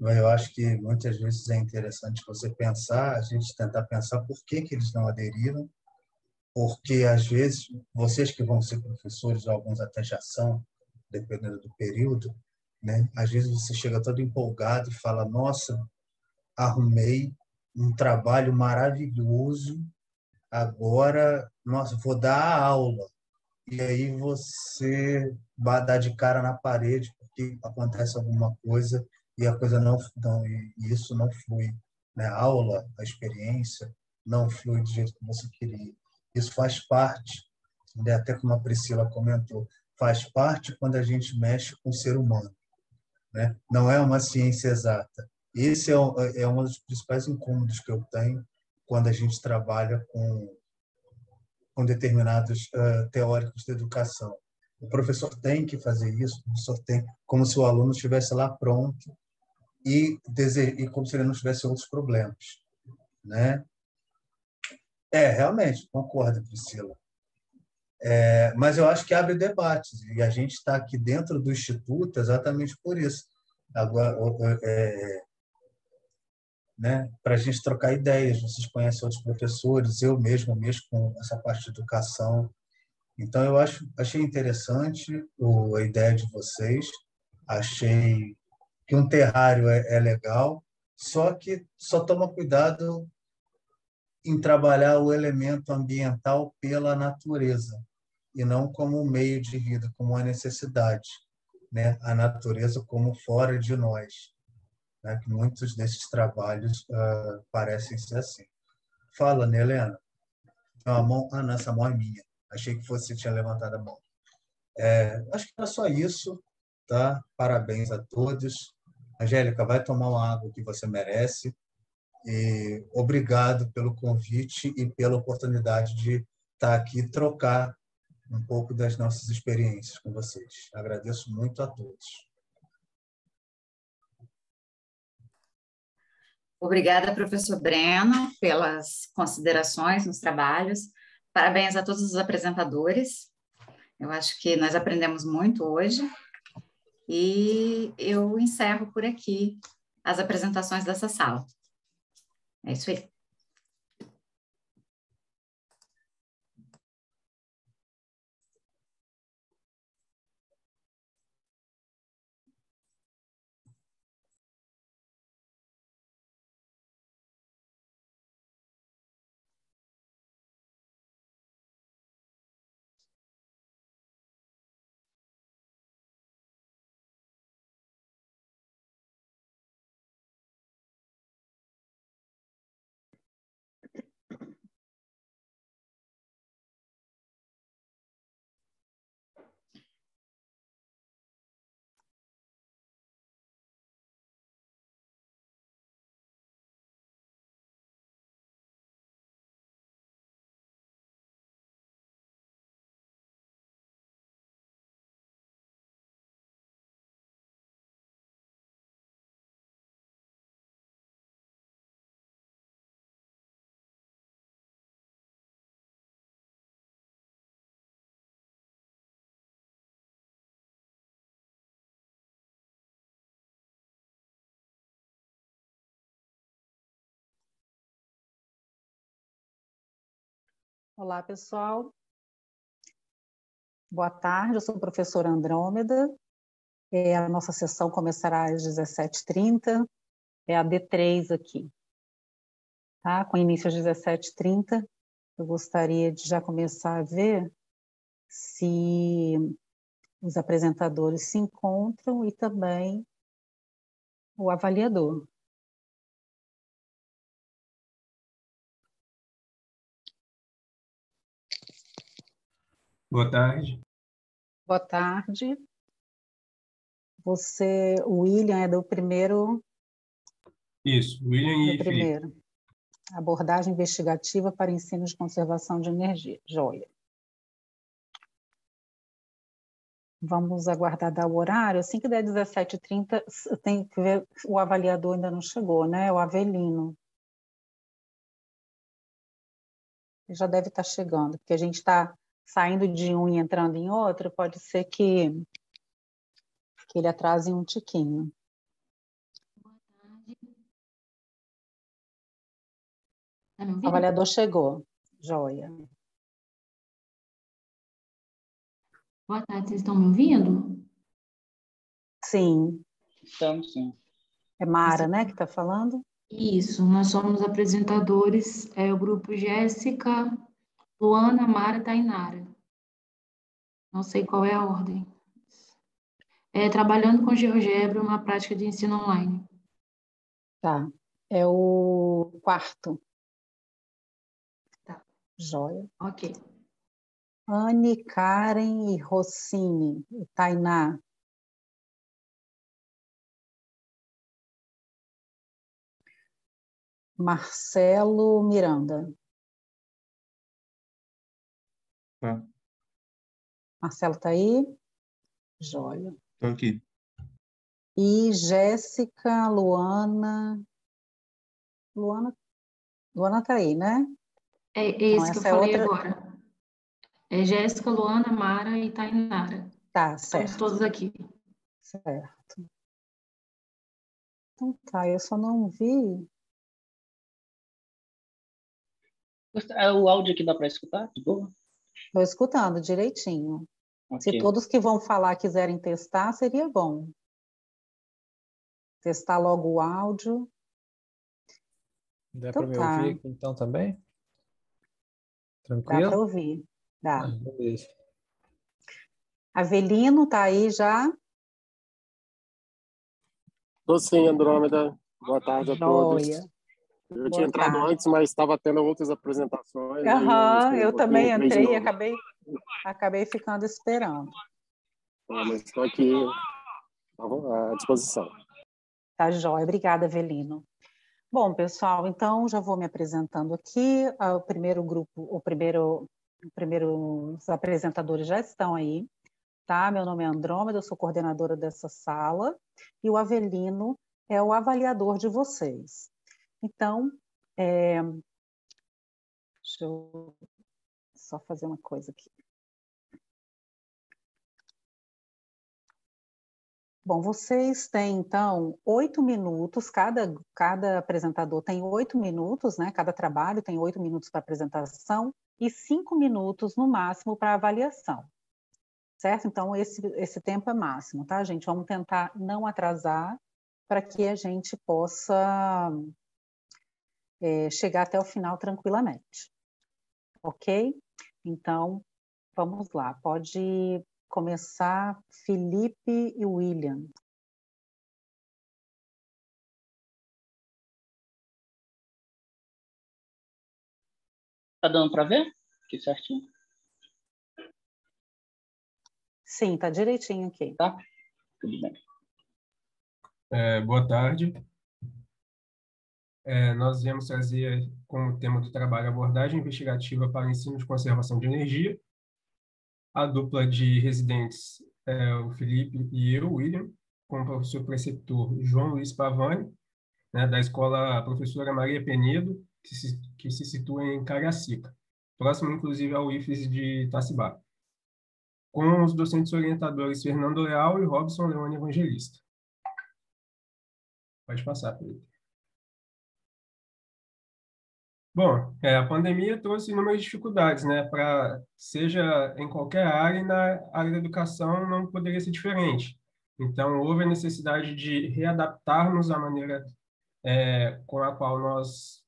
eu acho que muitas vezes é interessante você pensar, a gente tentar pensar por que, que eles não aderiram, porque às vezes vocês que vão ser professores, alguns até já são, dependendo do período, né? Às vezes você chega todo empolgado e fala: "Nossa, arrumei um trabalho maravilhoso, agora, nossa, vou dar a aula". E aí você vai dar de cara na parede porque acontece alguma coisa e a coisa não, não e isso não flui, né? A aula, a experiência não flui do jeito que você queria. Isso faz parte, né? até como a Priscila comentou, faz parte quando a gente mexe com o ser humano, né? Não é uma ciência exata. Esse é, é um dos principais incômodos que eu tenho quando a gente trabalha com com determinados uh, teóricos de educação. O professor tem que fazer isso, o professor tem, como se o aluno estivesse lá pronto e, e como se ele não tivesse outros problemas, né? É, realmente, concordo, Priscila. É, mas eu acho que abre debates e a gente está aqui dentro do instituto exatamente por isso. Agora, é, né, para a gente trocar ideias. Vocês conhecem outros professores, eu mesmo mexo com essa parte de educação. Então, eu acho, achei interessante o, a ideia de vocês. Achei que um terrário é, é legal, só que só toma cuidado em trabalhar o elemento ambiental pela natureza e não como um meio de vida, como uma necessidade, né? A natureza como fora de nós, né? Que muitos desses trabalhos uh, parecem ser assim. Fala, né, Helena? A mão, ah, não, essa mão é minha. Achei que você tinha levantado a mão. É, acho que era só isso, tá? Parabéns a todos. Angélica, vai tomar uma água que você merece. E obrigado pelo convite e pela oportunidade de estar aqui trocar um pouco das nossas experiências com vocês. Agradeço muito a todos. Obrigada, professor Breno, pelas considerações nos trabalhos. Parabéns a todos os apresentadores. Eu acho que nós aprendemos muito hoje. E eu encerro por aqui as apresentações dessa sala. É isso aí. Olá, pessoal. Boa tarde, eu sou a professora Andrômeda. É, a nossa sessão começará às 17h30, é a D3 aqui. Tá? Com início às 17h30, eu gostaria de já começar a ver se os apresentadores se encontram e também o avaliador. Boa tarde. Boa tarde. Você, o William é do primeiro. Isso, William e do primeiro. Abordagem investigativa para ensino de conservação de energia. Joia. Vamos aguardar dar o horário. Assim que der 17h30, tem que ver, o avaliador ainda não chegou, né? O Avelino. Já deve estar chegando, porque a gente está saindo de um e entrando em outro, pode ser que, que ele atrase um tiquinho. Tá o avaliador chegou. Joia. Boa tarde, vocês estão me ouvindo? Sim. Estamos, sim. É Mara, né, que está falando? Isso, nós somos apresentadores, é o grupo Jéssica, Luana, Mara, Tainara. Não sei qual é a ordem. É, trabalhando com GeoGebra, uma prática de ensino online. Tá. É o quarto. Tá. Joia. Ok. Anne, Karen e Rossini, Tainá. Marcelo Miranda. Tá. Marcelo está aí? Joia. Estou aqui. E Jéssica, Luana. Luana, Luana está aí, né? É, é esse então, que eu falei é outra... agora. É Jéssica, Luana, Mara e Tainara. Tá, certo. Estamos todos aqui. Certo. Então tá, eu só não vi. O áudio aqui dá para escutar? De boa? Estou escutando direitinho. Okay. Se todos que vão falar quiserem testar, seria bom. Testar logo o áudio. Dá Então para me tá. ouvir então também? Dá Tranquilo? para ouvir. Dá. Ah, beleza. Avelino tá aí já? Tô sim, Andrômeda. Boa tarde a todos. Joia. Eu Boa tinha entrado tarde. antes, mas estava tendo outras apresentações. Aham, eu um também entrei e acabei, acabei ficando esperando. Tá, mas estou aqui à disposição. Tá jóia. Obrigada, Avelino. Bom, pessoal, então já vou me apresentando aqui. Ah, O primeiro grupo, o primeiro, o primeiro, os apresentadores já estão aí, tá? Meu nome é Andrômeda, eu sou coordenadora dessa sala e o Avelino é o avaliador de vocês. Então, é, deixa eu só fazer uma coisa aqui. Bom, vocês têm, então, oito minutos, cada, cada apresentador tem oito minutos, né? Cada trabalho tem oito minutos para apresentação e cinco minutos, no máximo, para avaliação. Certo? Então, esse, esse tempo é máximo, tá, gente? Vamos tentar não atrasar para que a gente possa é, chegar até o final tranquilamente. Ok? Então, vamos lá. Pode começar Felipe e William. Tá dando para ver? Aqui certinho. Sim, tá direitinho aqui. Tá? Tudo bem. É, boa tarde. É, nós viemos trazer como tema do trabalho abordagem investigativa para o ensino de conservação de energia. A dupla de residentes é o Felipe e eu, William, com o professor preceptor João Luiz Pavani, né, da escola Professora Maria Penedo, que se, que se situa em Cariacica, próximo, inclusive, ao IFES de Itacibá, com os docentes orientadores Fernando Leal e Robson Leone Evangelista. Pode passar, Felipe. Bom, é, a pandemia trouxe inúmeras dificuldades, né? Para seja em qualquer área, e na área da educação não poderia ser diferente. Então, houve a necessidade de readaptarmos a maneira é, com a qual nós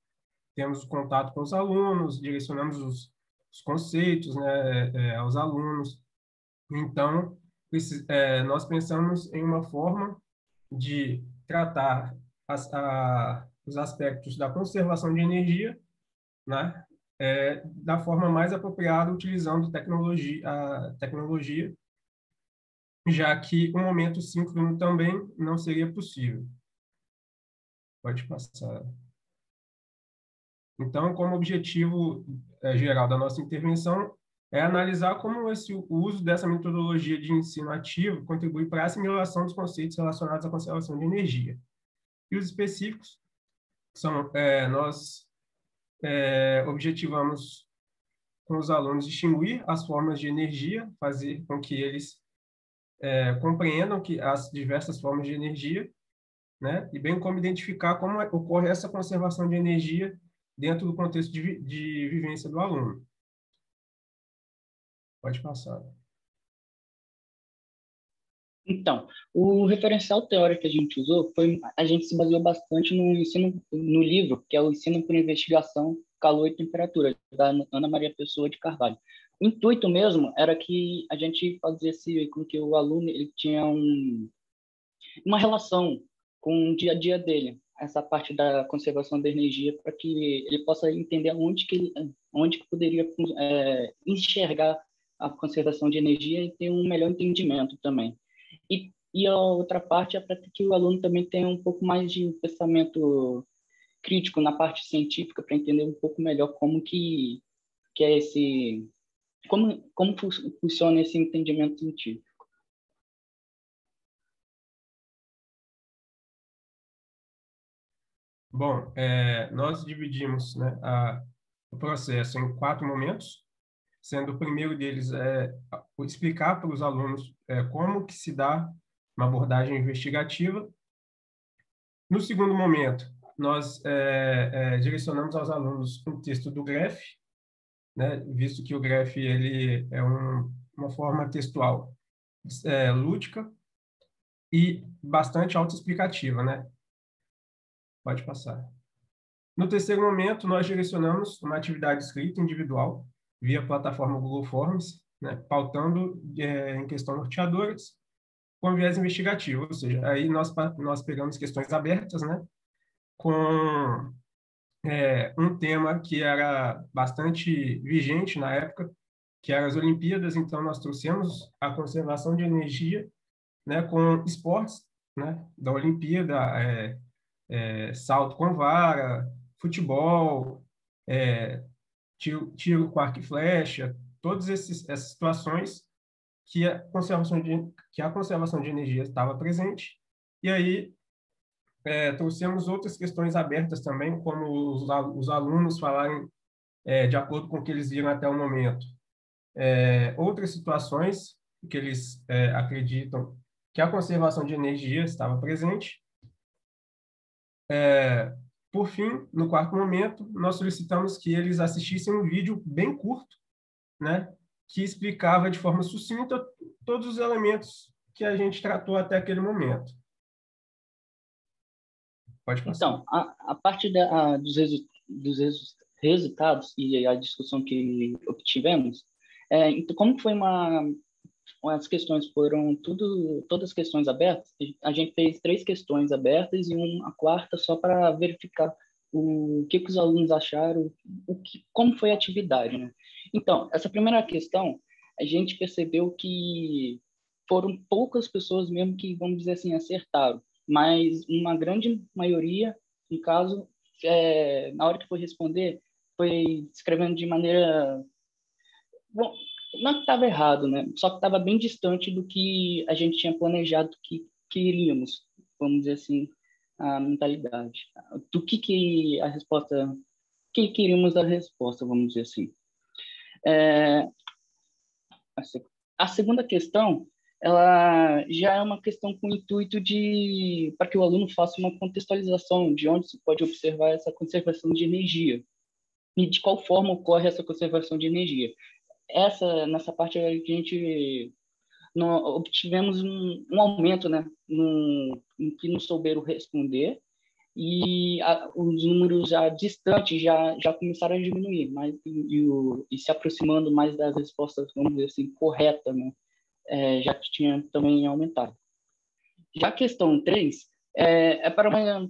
temos contato com os alunos, direcionamos os, os conceitos, né, é, aos alunos. Então, é, nós pensamos em uma forma de tratar as, a, os aspectos da conservação de energia né, é, da forma mais apropriada, utilizando tecnologia, a tecnologia, já que um momento síncrono também não seria possível. Pode passar. Então, como objetivo é, geral da nossa intervenção, é analisar como esse, o uso dessa metodologia de ensino ativo contribui para a assimilação dos conceitos relacionados à conservação de energia. E os específicos são, é, nós é, objetivamos com os alunos distinguir as formas de energia, fazer com que eles é, compreendam que as diversas formas de energia, né, e bem como identificar como ocorre essa conservação de energia dentro do contexto de, de vivência do aluno. Pode passar. Então, o referencial teórico que a gente usou foi a gente se baseou bastante no ensino no livro, que é o Ensino por Investigação, Calor e Temperatura, da Ana Maria Pessoa de Carvalho. O intuito mesmo era que a gente fazesse com que o aluno ele tinha um, uma relação com o dia a dia dele, essa parte da conservação da energia, para que ele possa entender onde que ele, onde que poderia é, enxergar a conservação de energia e ter um melhor entendimento também. E, e a outra parte é para que o aluno também tenha um pouco mais de pensamento crítico na parte científica para entender um pouco melhor como que, que é esse como como fu funciona esse entendimento científico. Bom, é, nós dividimos né, a, o processo em quatro momentos sendo o primeiro deles é explicar para os alunos é, como que se dá uma abordagem investigativa. No segundo momento, nós é, é, direcionamos aos alunos um texto do Gref, né, visto que o Gref ele é um, uma forma textual é, lúdica e bastante autoexplicativa, né? Pode passar. No terceiro momento, nós direcionamos uma atividade escrita individual via plataforma Google Forms, né, pautando é, em questão norteadoras com viés investigativo, ou seja, aí nós, nós pegamos questões abertas, né, com é, um tema que era bastante vigente na época, que eram as Olimpíadas, então nós trouxemos a conservação de energia né, com esportes né, da Olimpíada, é, é, salto com vara, futebol, é, tiro, tiro com arco e flecha, todas essas situações que a conservação de que a conservação de energia estava presente. E aí é, trouxemos outras questões abertas também como os, os alunos falarem é, de acordo com o que eles viram até o momento. É, outras situações que eles é, acreditam que a conservação de energia estava presente. É, por fim, no quarto momento, nós solicitamos que eles assistissem um vídeo bem curto, né, que explicava de forma sucinta todos os elementos que a gente tratou até aquele momento. Pode passar. Então, a, a parte da, a, dos, resu, dos resu, resultados e a discussão que obtivemos, é, então, como foi uma as questões foram tudo todas questões abertas. A gente fez três questões abertas e uma quarta só para verificar o que, que os alunos acharam, o que, como foi a atividade, né? Então, essa primeira questão, a gente percebeu que foram poucas pessoas mesmo que, vamos dizer assim, acertaram, mas uma grande maioria, no caso, é, na hora que foi responder, foi escrevendo de maneira bom, não estava errado, né? Só que estava bem distante do que a gente tinha planejado que queríamos, vamos dizer assim, a mentalidade. Do que que a resposta, que queríamos da resposta, vamos dizer assim. É, a segunda questão, ela já é uma questão com o intuito de para que o aluno faça uma contextualização de onde se pode observar essa conservação de energia e de qual forma ocorre essa conservação de energia essa nessa parte a gente no, obtivemos um, um, aumento, né, no, em que nos souberam responder e a, os números já distantes já já começaram a diminuir, mas e, e, o, e se aproximando mais das respostas, vamos dizer assim, corretas, né, é, já tinha também aumentado. Já a questão 3 é, é para uma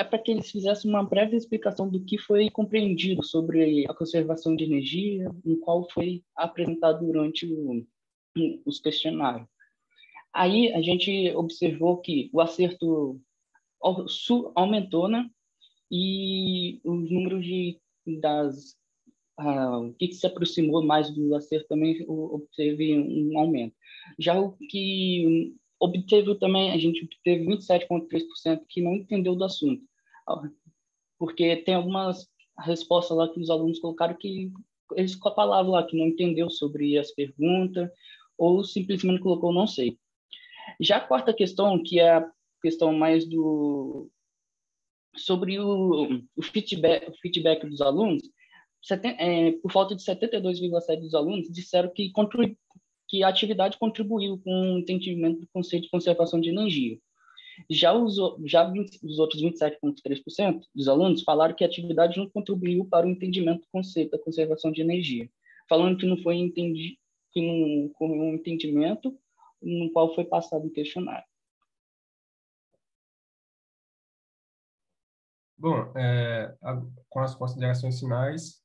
é para que eles fizessem uma breve explicação do que foi compreendido sobre a conservação de energia, em qual foi apresentado durante o, os questionários. Aí a gente observou que o acerto aumentou, né? E os números de, das o que, que, se aproximou mais do acerto também obteve um aumento. Já o que obteve também, a gente obteve 27,3% que não entendeu do assunto, porque tem algumas respostas lá que os alunos colocaram que eles falavam lá que não entendeu sobre as perguntas ou simplesmente colocou não sei. Já a quarta questão, que é a questão mais do sobre o, o feedback, o feedback dos alunos, é, por falta de 72,7% dos alunos disseram que, que a atividade contribuiu com o entendimento do conceito de conservação de energia. Já os, já 20, os outros 27,3% dos alunos falaram que a atividade não contribuiu para o entendimento do conceito da conservação de energia, falando que não foi entendi, que não, com um entendimento no qual foi passado o questionário. Bom, é, a, com as considerações finais,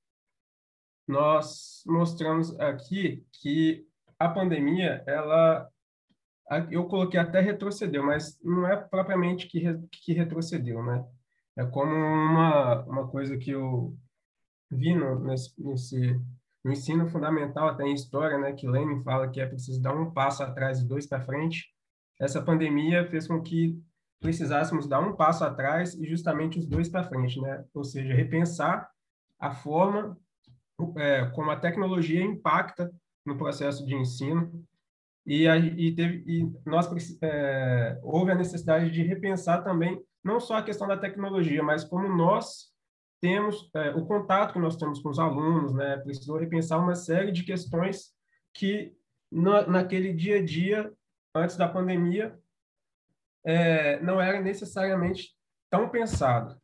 nós mostramos aqui que a pandemia, ela, eu coloquei até retrocedeu, mas não é propriamente que, que retrocedeu, né? É como uma, uma coisa que eu vi no, nesse, nesse no ensino fundamental, até em história, né, que Lenin fala que é preciso dar um passo atrás e dois para frente. Essa pandemia fez com que precisássemos dar um passo atrás e justamente os dois para frente, né? Ou seja, repensar a forma é, como a tecnologia impacta no processo de ensino e, a, e, teve, e nós é, houve a necessidade de repensar também não só a questão da tecnologia, mas como nós temos é, o contato que nós temos com os alunos, né? Precisou repensar uma série de questões que na, naquele dia a dia antes da pandemia é, não era necessariamente tão pensado.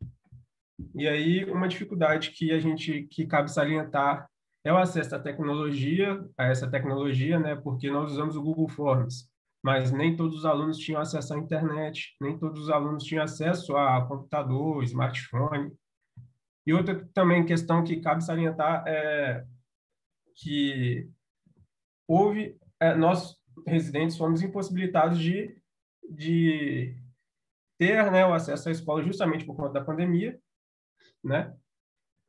E aí uma dificuldade que a gente que cabe salientar é o acesso à tecnologia, a essa tecnologia, né? Porque nós usamos o Google Forms, mas nem todos os alunos tinham acesso à internet, nem todos os alunos tinham acesso a computador, smartphone. E outra também questão que cabe salientar é que houve é, nós residentes fomos impossibilitados de de ter né, o acesso à escola justamente por conta da pandemia, né?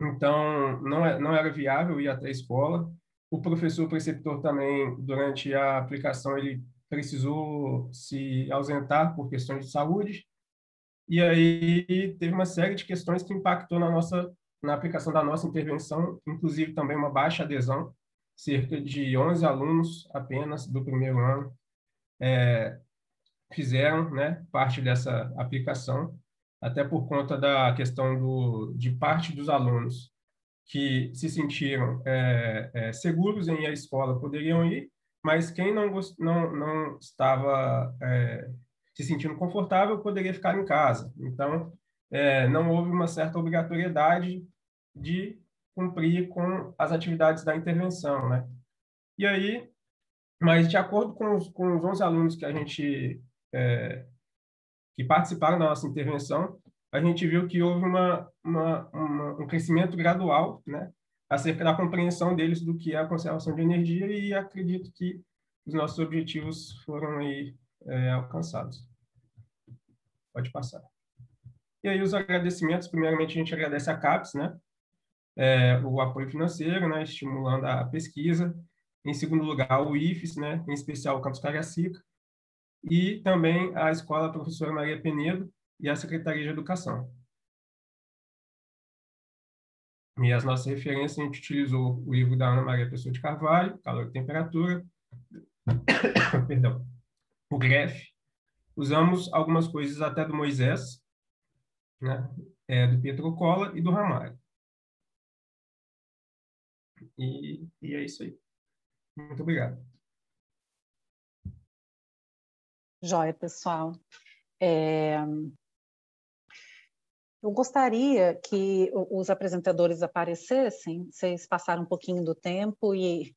Então, não, é, não era viável ir até a escola. O professor preceptor também, durante a aplicação, ele precisou se ausentar por questões de saúde. E aí teve uma série de questões que impactou na nossa na aplicação da nossa intervenção, inclusive também uma baixa adesão, cerca de 11 alunos apenas do primeiro ano é, fizeram né, parte dessa aplicação até por conta da questão do, de parte dos alunos que se sentiram é, é, seguros em ir à escola poderiam ir, mas quem não, não, não estava é, se sentindo confortável poderia ficar em casa. Então, é, não houve uma certa obrigatoriedade de cumprir com as atividades da intervenção, né? E aí, mas de acordo com os, com os 11 alunos que a gente é, que participaram da nossa intervenção, a gente viu que houve uma, uma, uma, um crescimento gradual né, acerca da compreensão deles do que é a conservação de energia e acredito que os nossos objetivos foram aí, é, alcançados. Pode passar. E aí os agradecimentos, primeiramente a gente agradece a CAPES, né, é, o apoio financeiro, né, estimulando a pesquisa. Em segundo lugar, o IFES, né, em especial o Campus Cariacica, e também a Escola Professora Maria Penedo e a Secretaria de Educação. E as nossas referências, a gente utilizou o livro da Ana Maria Pessoa de Carvalho, Calor e Temperatura, perdão, o GREF. Usamos algumas coisas até do Moisés, né, é, do Pietro Cola e do Ramalho. E, e é isso aí. Muito obrigado. Joia, pessoal. É... Eu gostaria que os apresentadores aparecessem, vocês passaram um pouquinho do tempo e,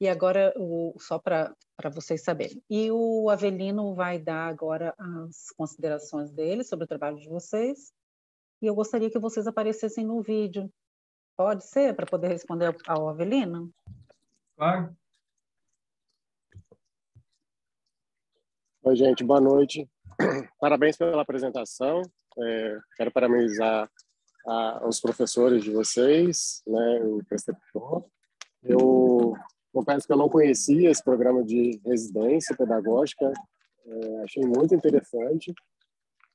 e agora, o, só para vocês saberem. E o Avelino vai dar agora as considerações dele sobre o trabalho de vocês. E eu gostaria que vocês aparecessem no vídeo. Pode ser, para poder responder ao Avelino? Claro. Oi, gente, boa noite. Parabéns pela apresentação. É, quero parabenizar a, aos professores de vocês, né, o preceptor. Eu confesso que eu não conhecia esse programa de residência pedagógica, é, achei muito interessante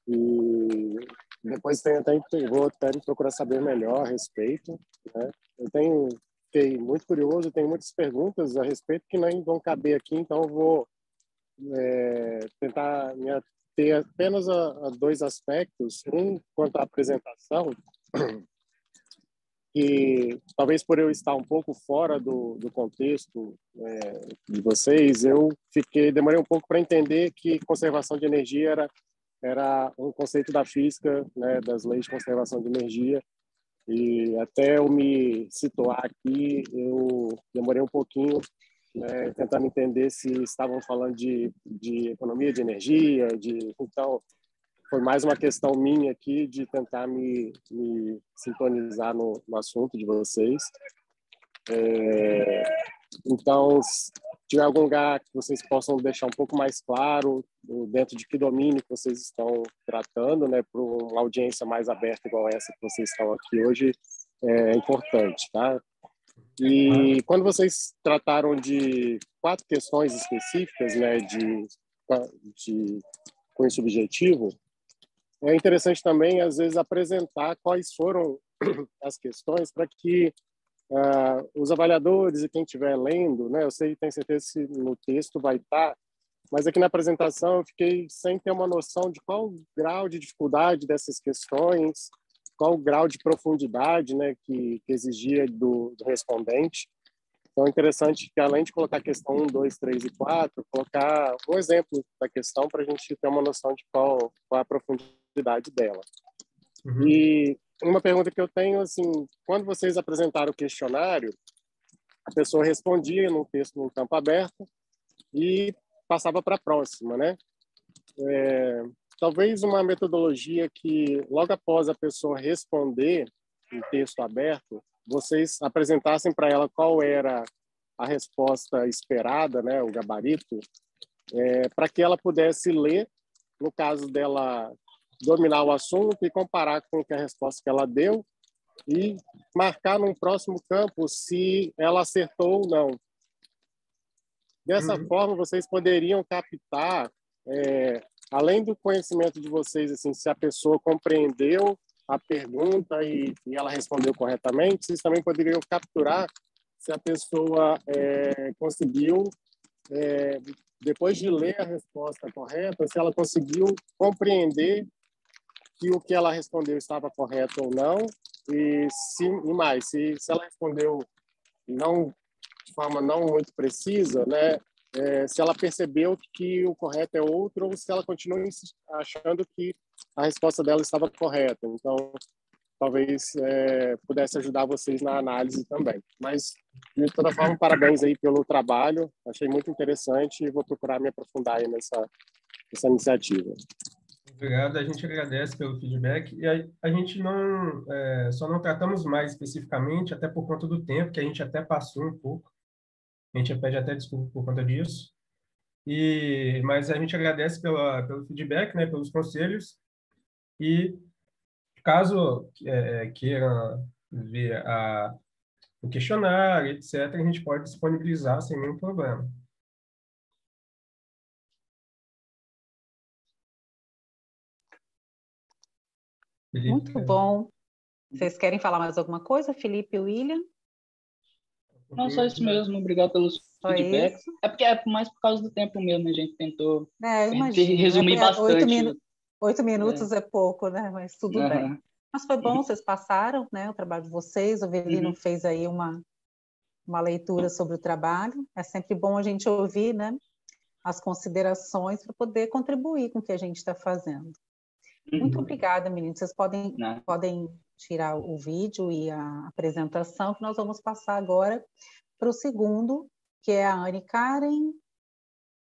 e depois tenho até, vou até procurar saber melhor a respeito. Né? Eu tenho fiquei muito curioso, tenho muitas perguntas a respeito que nem vão caber aqui, então vou é, tentar me ter apenas a, a, dois aspectos. Um, quanto à apresentação, que talvez por eu estar um pouco fora do, do contexto é, de vocês, eu fiquei demorei um pouco para entender que conservação de energia era era um conceito da física, né, das leis de conservação de energia. E até eu me situar aqui, eu demorei um pouquinho né, tentando entender se estavam falando de, de economia de energia, de então foi mais uma questão minha aqui de tentar me, me sintonizar no, no assunto de vocês. É, então, se tiver algum lugar que vocês possam deixar um pouco mais claro dentro de que domínio que vocês estão tratando, né, para uma audiência mais aberta igual essa que vocês estão aqui hoje, é importante, tá? E quando vocês trataram de quatro questões específicas, né, de, de cunho é interessante também, às vezes, apresentar quais foram as questões para que uh, os avaliadores e quem estiver lendo, né, eu sei, tenho certeza que no texto vai estar, mas aqui na apresentação eu fiquei sem ter uma noção de qual o grau de dificuldade dessas questões, qual o grau de profundidade né, que, que exigia do, do, respondente. Então, é interessante que, além de colocar a questão 1, 2, 3 e 4, colocar um exemplo da questão para a gente ter uma noção de qual, qual a profundidade dela. Uhum. E uma pergunta que eu tenho, assim, quando vocês apresentaram o questionário, a pessoa respondia no texto no campo aberto e passava para a próxima, né? É, talvez uma metodologia que, logo após a pessoa responder em texto aberto, vocês apresentassem para ela qual era a resposta esperada, né, o gabarito, é, para que ela pudesse ler, no caso dela dominar o assunto e comparar com a resposta que ela deu e marcar num próximo campo se ela acertou ou não. Dessa uhum. forma, vocês poderiam captar é, além do conhecimento de vocês, assim, se a pessoa compreendeu a pergunta e, e ela respondeu corretamente, vocês também poderiam capturar se a pessoa é, conseguiu, é, depois de ler a resposta correta, se ela conseguiu compreender que o que ela respondeu estava correto ou não, e, se, e mais, se, se ela respondeu não de forma não muito precisa, né, é, se ela percebeu que o correto é outro ou se ela continua achando que a resposta dela estava correta. Então, talvez é, pudesse ajudar vocês na análise também. Mas, de toda forma, parabéns aí pelo trabalho. Achei muito interessante e vou procurar me aprofundar aí nessa, nessa iniciativa. Obrigado, a gente agradece pelo feedback e a, a gente não é, só não tratamos mais especificamente, até por conta do tempo que a gente até passou um pouco, a gente pede até desculpa por conta disso. E, mas a gente agradece pela, pelo feedback, né, pelos conselhos. E caso é, queira ver a, o questionário, etc., a gente pode disponibilizar sem nenhum problema. Felipe, Muito bom. Vocês querem falar mais alguma coisa, Felipe e William? Não, só isso mesmo. Obrigado pelos só feedbacks. Isso? É porque é mais por causa do tempo mesmo, a gente tentou é, resumir é bastante. Oito, minu oito minutos é. é. pouco, né? Mas tudo uhum. bem. Mas foi bom, vocês passaram, né? O trabalho de vocês. O Velino uhum. fez aí uma, uma leitura sobre o trabalho. É sempre bom a gente ouvir, né? As considerações para poder contribuir com o que a gente está fazendo. Uhum. Muito obrigada, meninos. Vocês podem, podem tirar o vídeo e a apresentação, que nós vamos passar agora para o segundo, que é a Anne Karen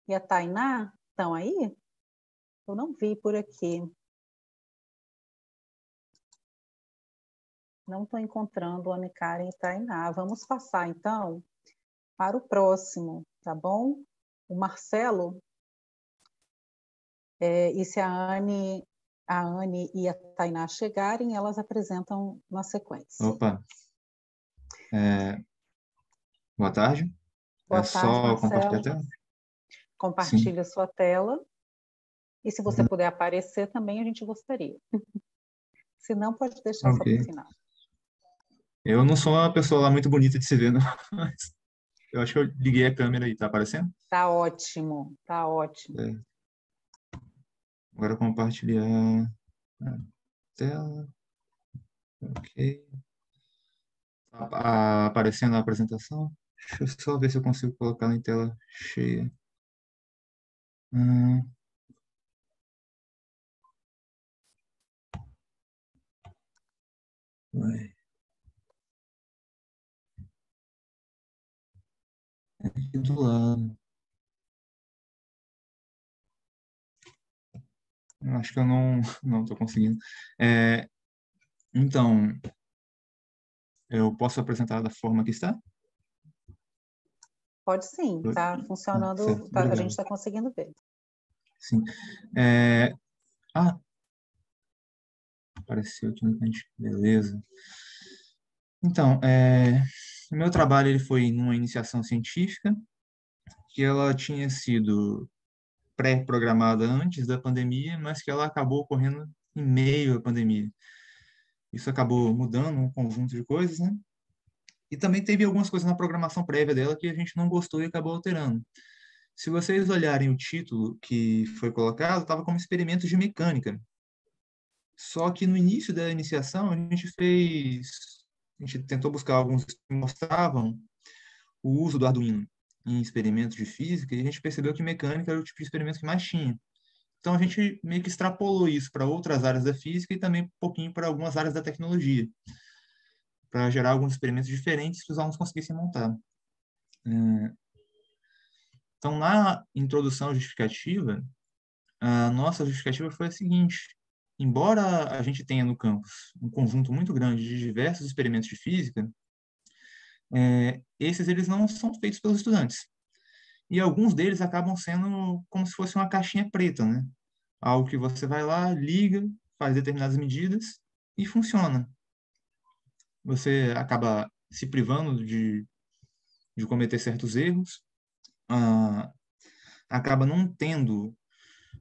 e a Tainá. Estão aí? Eu não vi por aqui. Não estou encontrando a Anne Karen e Tainá. Vamos passar, então, para o próximo, tá bom? O Marcelo, é, e se a Anne a Anne e a Tainá chegarem, elas apresentam na sequência. Opa. É... Boa tarde. Boa é tarde, só Marcelo. compartilhar a tela? Compartilha sua tela. E se você Uhum. puder aparecer também, a gente gostaria. Se não, pode deixar só para o final. Eu não sou uma pessoa lá muito bonita de se ver, não. Mas eu acho que eu liguei a câmera aí, tá aparecendo? Tá ótimo, tá ótimo. É. Agora compartilhar a tela. Ok. A- aparecendo a apresentação. Deixa eu só ver se eu consigo colocar em tela cheia. Hum. Ué. É aqui do lado. Acho que eu não não estou conseguindo. É, então, eu posso apresentar da forma que está? Pode sim, tá Ah, funcionando, tá- a gente está conseguindo ver. Sim. É, ah, apareceu aqui no canto. Beleza. Então, é, o meu trabalho ele foi numa iniciação científica que ela tinha sido pré-programada antes da pandemia, mas que ela acabou ocorrendo em meio à pandemia. Isso acabou mudando um conjunto de coisas, né? E também teve algumas coisas na programação prévia dela que a gente não gostou e acabou alterando. Se vocês olharem o título que foi colocado, estava como experimento de mecânica. Só que no início da iniciação, a gente fez, a gente tentou buscar alguns que mostravam o uso do Arduino em experimentos de física e a gente percebeu que mecânica era o tipo de experimento que mais tinha. Então a gente meio que extrapolou isso para outras áreas da física e também um pouquinho para algumas áreas da tecnologia, para gerar alguns experimentos diferentes que os alunos conseguissem montar. É, Então, na introdução justificativa, a nossa justificativa foi a seguinte: embora a gente tenha no campus um conjunto muito grande de diversos experimentos de física, é, esses eles não são feitos pelos estudantes. E alguns deles acabam sendo como se fosse uma caixinha preta, né? Algo que você vai lá, liga, faz determinadas medidas e funciona. Você acaba se privando de, de cometer certos erros, ah, acaba não tendo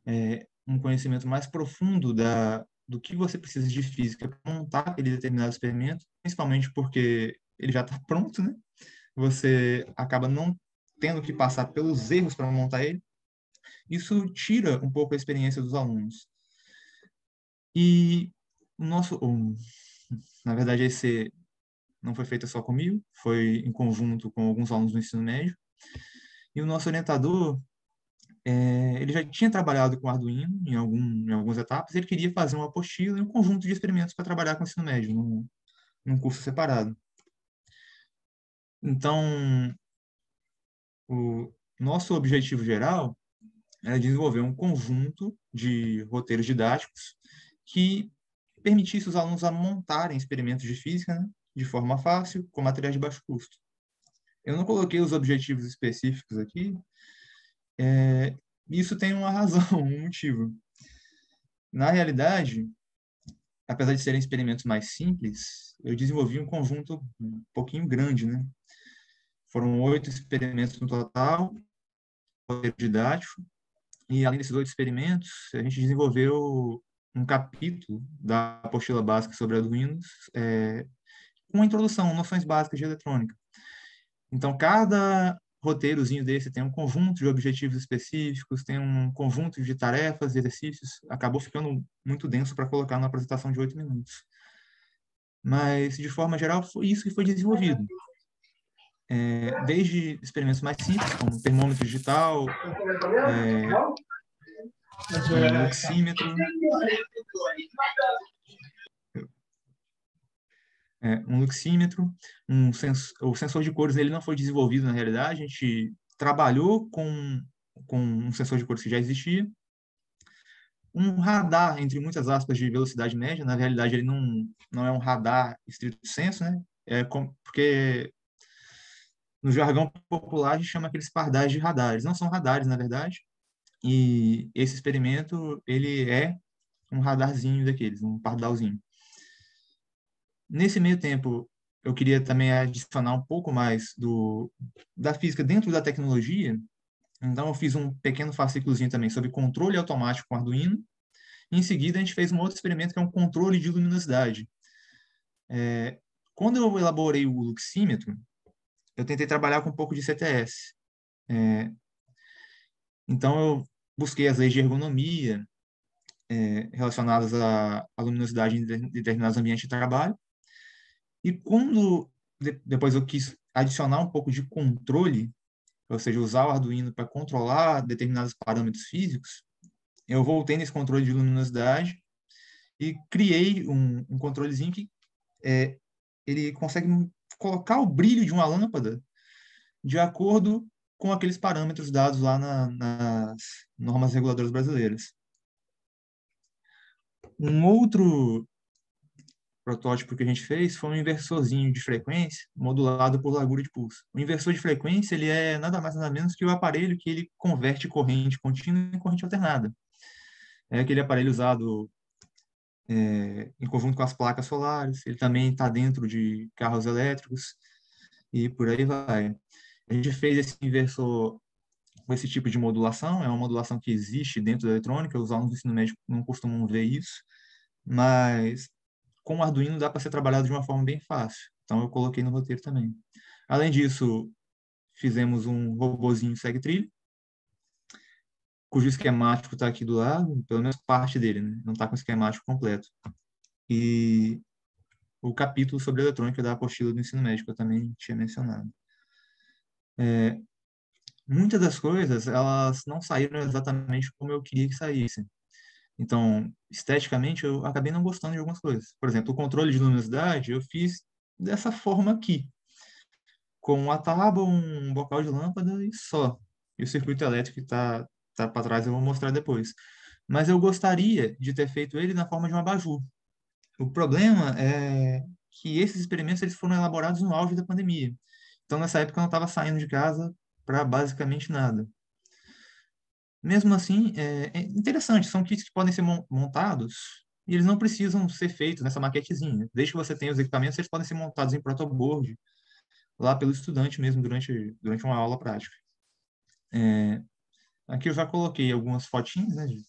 é, um conhecimento mais profundo da, do que você precisa de física para montar aquele determinado experimento, principalmente porque ele já está pronto, né? Você acaba não tendo que passar pelos erros para montar ele. Isso tira um pouco a experiência dos alunos. E o nosso, na verdade, esse não foi feito só comigo, foi em conjunto com alguns alunos do ensino médio. E o nosso orientador, é, ele já tinha trabalhado com Arduino em, algum, em algumas etapas, ele queria fazer uma apostila e um conjunto de experimentos para trabalhar com o ensino médio, num, num curso separado. Então, o nosso objetivo geral era desenvolver um conjunto de roteiros didáticos que permitisse os alunos a montarem experimentos de física né, de forma fácil, com materiais de baixo custo. Eu não coloquei os objetivos específicos aqui, é, isso tem uma razão, um motivo. Na realidade, apesar de serem experimentos mais simples, eu desenvolvi um conjunto um pouquinho grande, né? Foram oito experimentos no total, didático, e além desses oito experimentos, a gente desenvolveu um capítulo da apostila básica sobre Arduino, é, com introdução, noções básicas de eletrônica. Então, cada roteirozinho desse tem um conjunto de objetivos específicos, tem um conjunto de tarefas, exercícios, acabou ficando muito denso para colocar numa apresentação de oito minutos. Mas, de forma geral, foi isso que foi desenvolvido. É, desde experimentos mais simples, como termômetro digital, é, um luxímetro, é, um luxímetro, um sens o sensor de cores ele não foi desenvolvido na realidade, a gente trabalhou com, com um sensor de cores que já existia, um radar, entre muitas aspas, de velocidade média, na realidade ele não, não é um radar estrito senso, né? É porque no jargão popular a gente chama aqueles pardais de radares, não são radares, na verdade, e esse experimento, ele é um radarzinho daqueles, um pardalzinho. Nesse meio tempo, eu queria também adicionar um pouco mais do, da física dentro da tecnologia, então eu fiz um pequeno fascículozinho também sobre controle automático com Arduino, e em seguida a gente fez um outro experimento que é um controle de luminosidade. É, quando eu elaborei o luxímetro, eu tentei trabalhar com um pouco de CTS. É, então eu busquei as leis de ergonomia é, relacionadas à, à luminosidade em determinados ambientes de trabalho, e quando de, depois eu quis adicionar um pouco de controle, ou seja, usar o Arduino para controlar determinados parâmetros físicos, eu voltei nesse controle de luminosidade e criei um, um controlezinho que é, ele consegue colocar o brilho de uma lâmpada de acordo com aqueles parâmetros dados lá na, nas normas reguladoras brasileiras. Um outro protótipo que a gente fez foi um inversorzinho de frequência modulado por largura de pulso. O inversor de frequência ele é nada mais nada menos que o aparelho que ele converte corrente contínua em corrente alternada. É aquele aparelho usado é, em conjunto com as placas solares. Ele também está dentro de carros elétricos e por aí vai. A gente fez esse inversor com esse tipo de modulação. É uma modulação que existe dentro da eletrônica. Os alunos do ensino médio não costumam ver isso, mas com o Arduino dá para ser trabalhado de uma forma bem fácil. Então eu coloquei no roteiro também. Além disso, fizemos um robozinho segue trilho, cujo esquemático está aqui do lado, pelo menos parte dele, né? não está com o esquemático completo. E o capítulo sobre eletrônica da apostila do ensino médico eu também tinha mencionado. É, muitas das coisas elas não saíram exatamente como eu queria que saíssem. Então, esteticamente, eu acabei não gostando de algumas coisas. Por exemplo, o controle de luminosidade eu fiz dessa forma aqui, com a tábua, um bocal de lâmpada e só. E o circuito elétrico que está tá, para trás eu vou mostrar depois. Mas eu gostaria de ter feito ele na forma de um abajur. O problema é que esses experimentos eles foram elaborados no auge da pandemia. Então, nessa época, eu não estava saindo de casa para basicamente nada. Mesmo assim, é, é interessante, são kits que podem ser montados e eles não precisam ser feitos nessa maquetezinha. Desde que você tenha os equipamentos, eles podem ser montados em protoboard, lá pelo estudante mesmo, durante, durante uma aula prática. É, aqui eu já coloquei algumas fotinhas né, de,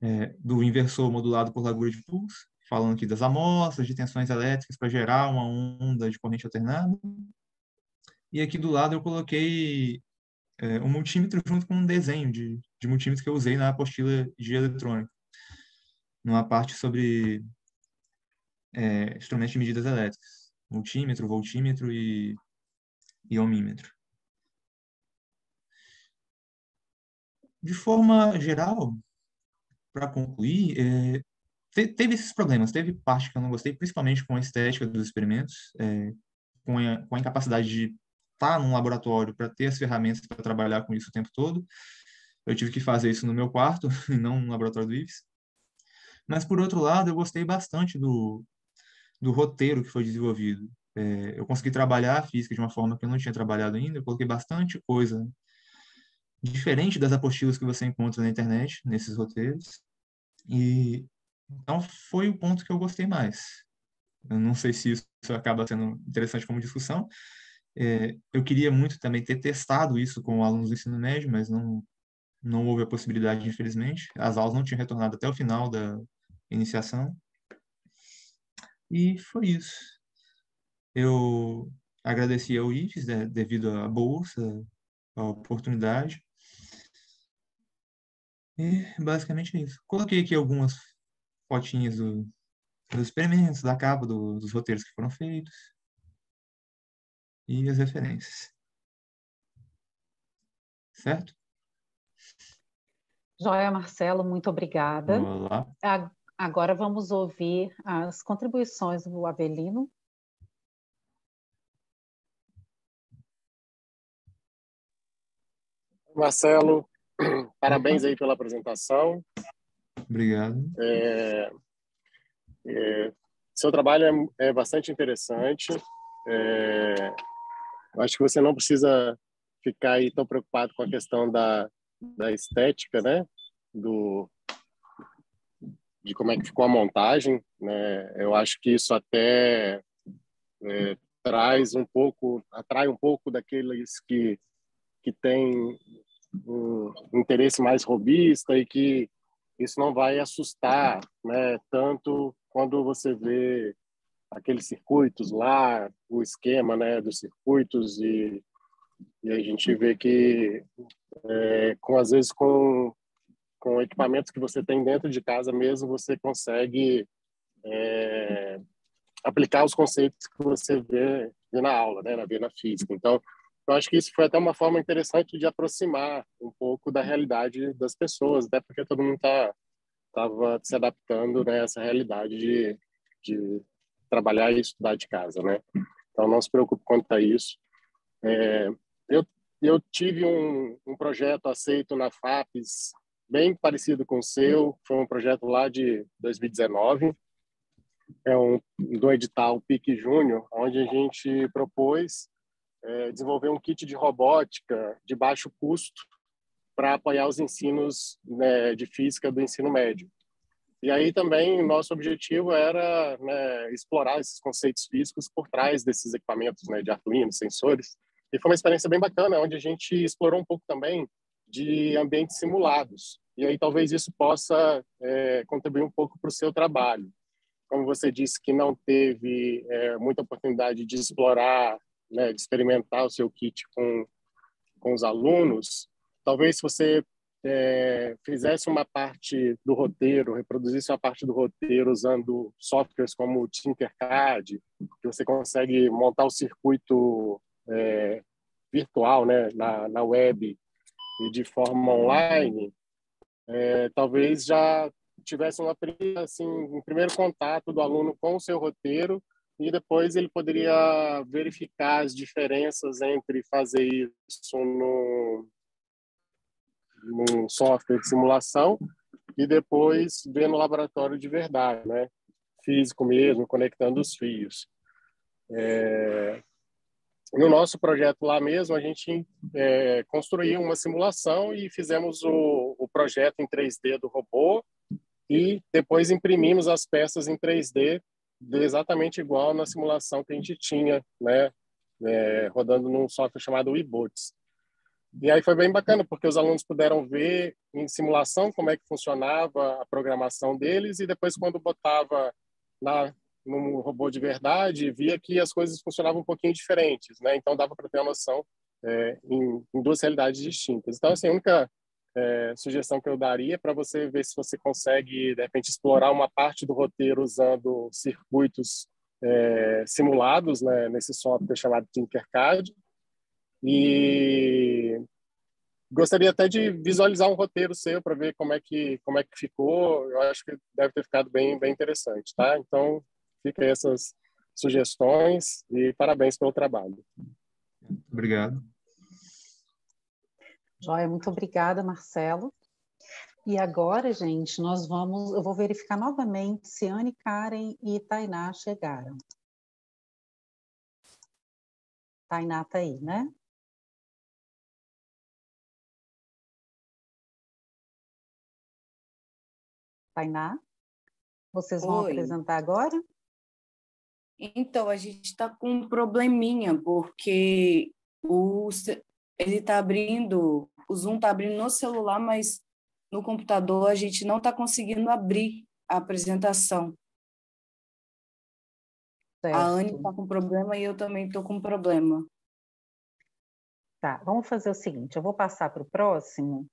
é, do inversor modulado por largura de pulso, falando aqui das amostras de tensões elétricas para gerar uma onda de corrente alternada. E aqui do lado eu coloquei é, um multímetro junto com um desenho de, de multímetro que eu usei na apostila de eletrônica, numa parte sobre é, instrumentos de medidas elétricas, multímetro, voltímetro e, e ohmímetro. De forma geral, para concluir, é, te, teve esses problemas, teve parte que eu não gostei, principalmente com a estética dos experimentos, é, com, a, com a incapacidade de estar tá num laboratório para ter as ferramentas para trabalhar com isso o tempo todo. Eu tive que fazer isso no meu quarto e não no laboratório do IFES. Mas, por outro lado, eu gostei bastante do, do roteiro que foi desenvolvido. É, eu consegui trabalhar a física de uma forma que eu não tinha trabalhado ainda. Eu coloquei bastante coisa diferente das apostilas que você encontra na internet, nesses roteiros. E então foi o ponto que eu gostei mais. Eu não sei se isso acaba sendo interessante como discussão, é, eu queria muito também ter testado isso com alunos do ensino médio, mas não, não houve a possibilidade, infelizmente. As aulas não tinham retornado até o final da iniciação. E foi isso. Eu agradeci ao IFES né, devido à bolsa, à oportunidade. E basicamente é isso. Coloquei aqui algumas fotinhas do, dos experimentos, da capa, do, dos roteiros que foram feitos e as referências. Certo? Joia, Marcelo, muito obrigada. Olá. Agora vamos ouvir as contribuições do Avelino. Marcelo, parabéns aí pela apresentação. Obrigado. É, é, seu trabalho é, é bastante interessante. É, acho que você não precisa ficar aí tão preocupado com a questão da, da estética, né? Do, de como é que ficou a montagem. Né? Eu acho que isso até é, traz um pouco, atrai um pouco daqueles que que têm um interesse mais robista e que isso não vai assustar, né? Tanto quando você vê aqueles circuitos lá, o esquema, né, dos circuitos e, e a gente vê que é, com às vezes com com equipamentos que você tem dentro de casa mesmo você consegue é, aplicar os conceitos que você vê, vê na aula, né, na vê na física. Então eu acho que isso foi até uma forma interessante de aproximar um pouco da realidade das pessoas, até porque todo mundo tá estava se adaptando né, a essa realidade de, de trabalhar e estudar de casa, né? Então não se preocupe quanto a isso. É, eu eu tive um, um projeto aceito na FAPES bem parecido com o seu, foi um projeto lá de 2019, é um do edital PIC Júnior, onde a gente propôs é, desenvolver um kit de robótica de baixo custo para apoiar os ensinos né, de física do ensino médio. E aí também nosso objetivo era né, explorar esses conceitos físicos por trás desses equipamentos né, de Arduino, sensores. E foi uma experiência bem bacana, onde a gente explorou um pouco também de ambientes simulados. E aí talvez isso possa é, contribuir um pouco para o seu trabalho. Como você disse que não teve é, muita oportunidade de explorar né, de experimentar o seu kit com, com os alunos, talvez se você é, fizesse uma parte do roteiro, reproduzisse uma parte do roteiro usando softwares como o Tinkercad, que você consegue montar o circuito é, virtual né, na, na web e de forma online, é, talvez já tivesse uma, assim, um primeiro contato do aluno com o seu roteiro e depois ele poderia verificar as diferenças entre fazer isso no, num software de simulação e depois ver no laboratório de verdade, né? Físico mesmo, conectando os fios. É... No nosso projeto lá mesmo, a gente é, construiu uma simulação e fizemos o, o projeto em 3D do robô e depois imprimimos as peças em 3D exatamente igual na simulação que a gente tinha, né, é, rodando num software chamado eBoots. E aí foi bem bacana, porque os alunos puderam ver em simulação como é que funcionava a programação deles e depois quando botava na no robô de verdade, via que as coisas funcionavam um pouquinho diferentes, né? Então dava para ter uma noção é, em, em, duas realidades distintas. Então, assim, a única é, sugestão que eu daria para você ver se você consegue, de repente, explorar uma parte do roteiro usando circuitos é, simulados né, nesse software chamado Tinkercad. E gostaria até de visualizar um roteiro seu para ver como é que como é que ficou. Eu acho que deve ter ficado bem bem interessante, tá? Então, fica essas sugestões e parabéns pelo trabalho. Obrigado. Joia, muito obrigada, Marcelo. E agora, gente, nós vamos, eu vou verificar novamente se Anne, Karen e Tainá chegaram. Tainá está aí, né? Tainá, vocês vão Oi. apresentar agora? Então, a gente está com um probleminha, porque o, ele está abrindo, o Zoom está abrindo no celular, mas no computador a gente não está conseguindo abrir a apresentação. Certo. A Anne está com problema e eu também estou com problema. Tá, vamos fazer o seguinte, eu vou passar para o próximo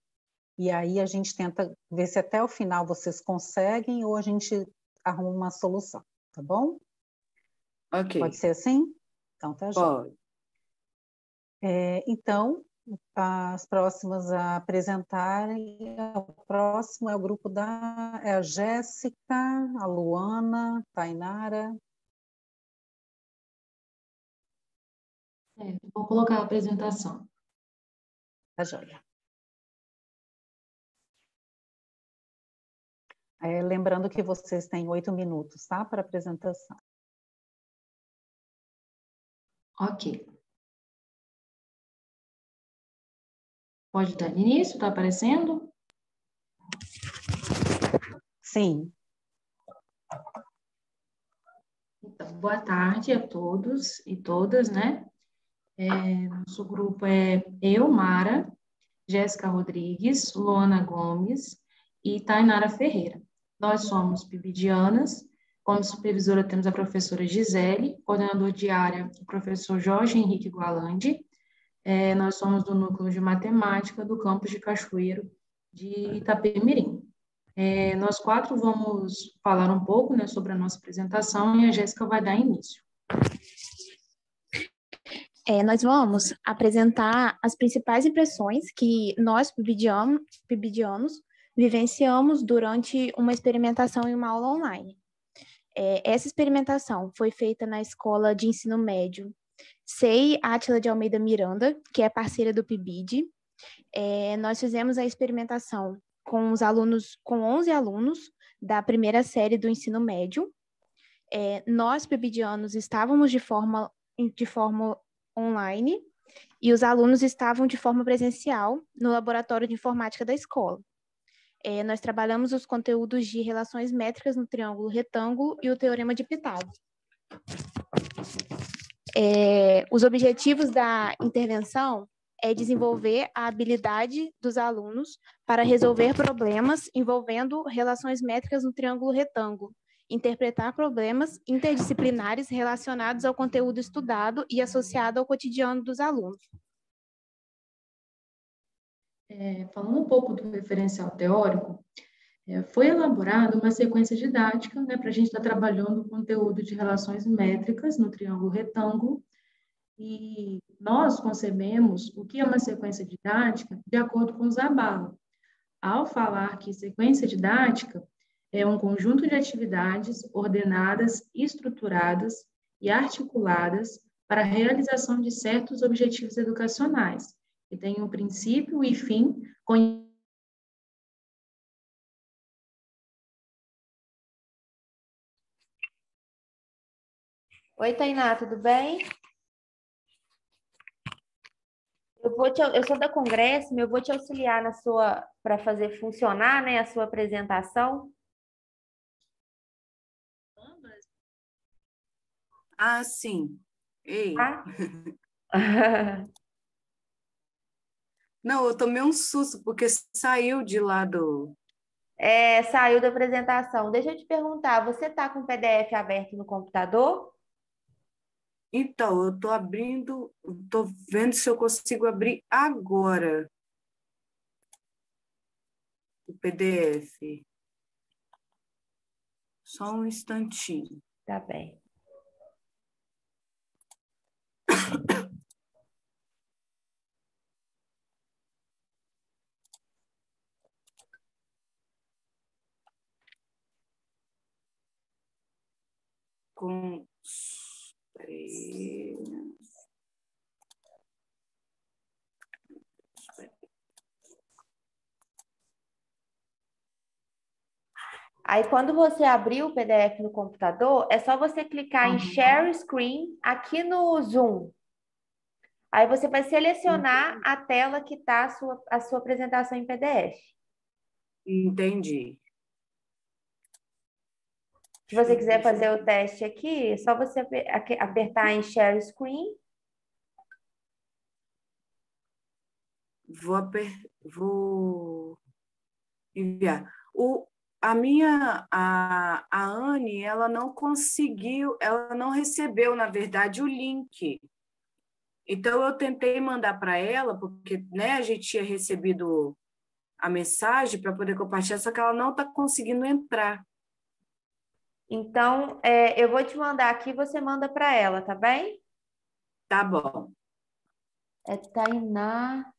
e aí a gente tenta ver se até o final vocês conseguem ou a gente arruma uma solução, tá bom? Ok. Pode ser assim? Então tá Pode. É, então, as próximas a apresentarem, o próximo é o grupo da é a Jéssica, a Luana, Tainara. É, vou colocar a apresentação. Tá joia. É, lembrando que vocês têm oito minutos, tá, para apresentação. Ok. Pode dar início, está aparecendo? Sim. Então, boa tarde a todos e todas, né? É, nosso grupo é eu, Mara, Jéssica Rodrigues, Luana Gomes e Tainara Ferreira. Nós somos pibidianas, como supervisora temos a professora Gisele, coordenador de área, o professor Jorge Henrique Gualandi, é, nós somos do núcleo de matemática do campus de Cachoeiro de Itapemirim. É, nós quatro vamos falar um pouco né, sobre a nossa apresentação e a Jéssica vai dar início. É, nós vamos apresentar as principais impressões que nós, pibidianos, pibidianos vivenciamos durante uma experimentação em uma aula online. É, essa experimentação foi feita na Escola de Ensino Médio Sei Átila de Almeida Miranda, que é parceira do PIBID. É, nós fizemos a experimentação com os alunos, com 11 alunos da primeira série do ensino médio. É, nós, PIBIDianos, estávamos de forma, de forma online e os alunos estavam de forma presencial no laboratório de informática da escola. É, nós trabalhamos os conteúdos de relações métricas no triângulo retângulo e o teorema de Pitágoras. É, os objetivos da intervenção é desenvolver a habilidade dos alunos para resolver problemas envolvendo relações métricas no triângulo retângulo, interpretar problemas interdisciplinares relacionados ao conteúdo estudado e associado ao cotidiano dos alunos. É, falando um pouco do referencial teórico, é, foi elaborada uma sequência didática né, para a gente estar tá trabalhando o conteúdo de relações métricas no triângulo retângulo, e nós concebemos o que é uma sequência didática de acordo com Zabala. Ao falar que sequência didática é um conjunto de atividades ordenadas, estruturadas e articuladas para a realização de certos objetivos educacionais, que têm um princípio e fim Oi, Tainá, tudo bem? Eu vou te, eu sou da Congresso, eu vou te auxiliar na sua para fazer funcionar, né, a sua apresentação. Ah, sim. Ei. Ah? Não, eu tomei um susto porque saiu de lá do. É, saiu da apresentação. Deixa eu te perguntar, você está com o PDF aberto no computador? Então, eu estou abrindo, estou vendo se eu consigo abrir agora o PDF. Só um instantinho. Tá bem. Com Aí, quando você abrir o PDF no computador, é só você clicar uhum. em Share Screen aqui no Zoom. Aí você vai selecionar Entendi. a tela que está a sua, a sua apresentação em PDF. Entendi. Se você quiser fazer o teste aqui, é só você apertar em Share Screen. Vou, aper... Vou enviar. O, a minha, a, a Anne, ela não conseguiu, ela não recebeu, na verdade, o link. Então, eu tentei mandar para ela, porque né, a gente tinha recebido a mensagem para poder compartilhar, só que ela não está conseguindo entrar. Então, é, eu vou te mandar aqui, você manda para ela, tá bem? Tá bom. É Tainá.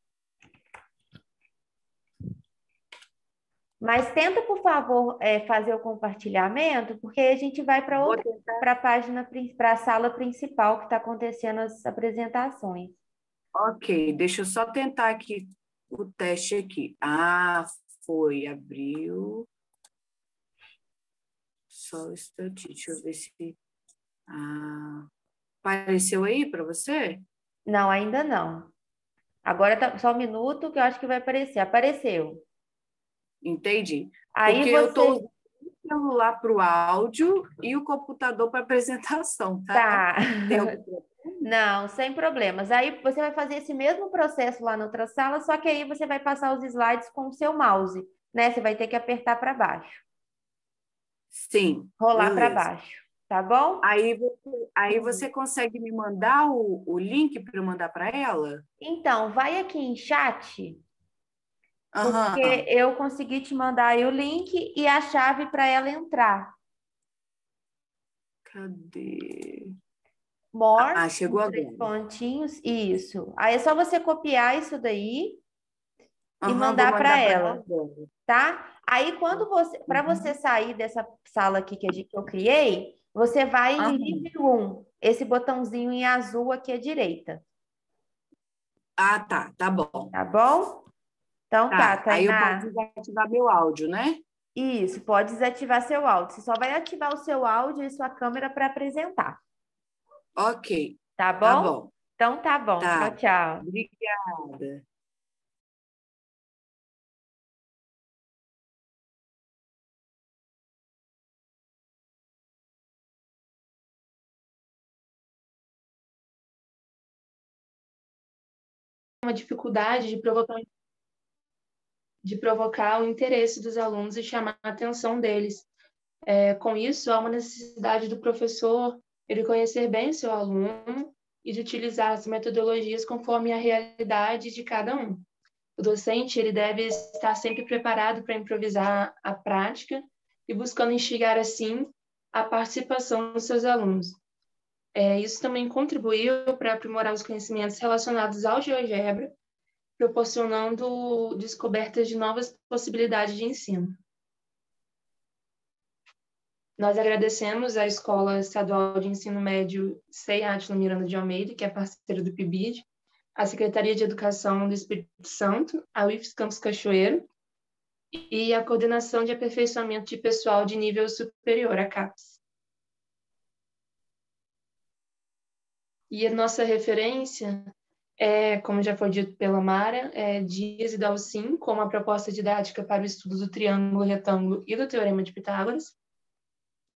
Mas tenta, por favor, é, fazer o compartilhamento, porque a gente vai para outra, para a página, para a sala principal que está acontecendo as apresentações. Ok, deixa eu só tentar aqui o teste aqui. Ah, foi, abriu. Só um instantinho, deixa eu ver se. Ah, apareceu aí para você? Não, ainda não. Agora tá só um minuto que eu acho que vai aparecer. Apareceu. Entendi. Aí Porque você... eu tô... celular para o áudio e o computador para apresentação, tá? Tá. Não, sem problemas. Aí você vai fazer esse mesmo processo lá na outra sala, só que aí você vai passar os slides com o seu mouse, né? Você vai ter que apertar para baixo. Sim. Rolar para baixo, tá bom? Aí você, aí você consegue me mandar o, o link para eu mandar para ela? Então, vai aqui em chat, porque eu consegui te mandar aí o link e a chave para ela entrar. Cadê? More, Ah, chegou agora. pontinhos, isso. Aí é só você copiar isso daí e Aham, mandar para mandar pra ela, tá? Aí quando você, para você sair dessa sala aqui que, eu criei, você vai em. Living Room, esse botãozinho em azul aqui à direita, Ah, tá, tá bom. tá bom? Então tá, Tá, aí eu posso desativar meu áudio, né? Isso, pode desativar seu áudio. Você só vai ativar o seu áudio e sua câmera para apresentar, Ok, tá bom? tá bom. Então tá bom. Tá. Tchau, tchau. Obrigada. Uma dificuldade de provocar, de provocar o interesse dos alunos e chamar a atenção deles. É, com isso, há uma necessidade do professor ele conhecer bem seu aluno e de utilizar as metodologias conforme a realidade de cada um. O docente ele deve estar sempre preparado para improvisar a prática e buscando instigar assim a participação dos seus alunos. É, isso também contribuiu para aprimorar os conhecimentos relacionados ao GeoGebra, proporcionando descobertas de novas possibilidades de ensino. Nós agradecemos à Escola Estadual de Ensino Médio CEI Átila Miranda de Almeida, que é parceira do PIBID, à Secretaria de Educação do Espírito Santo, a UFS Campus Cachoeiro e a Coordenação de Aperfeiçoamento de Pessoal de Nível Superior, a CAPES. E a nossa referência é, como já foi dito pela Mara, é Dias e Dalcin, como a proposta didática para o estudo do triângulo, retângulo e do teorema de Pitágoras.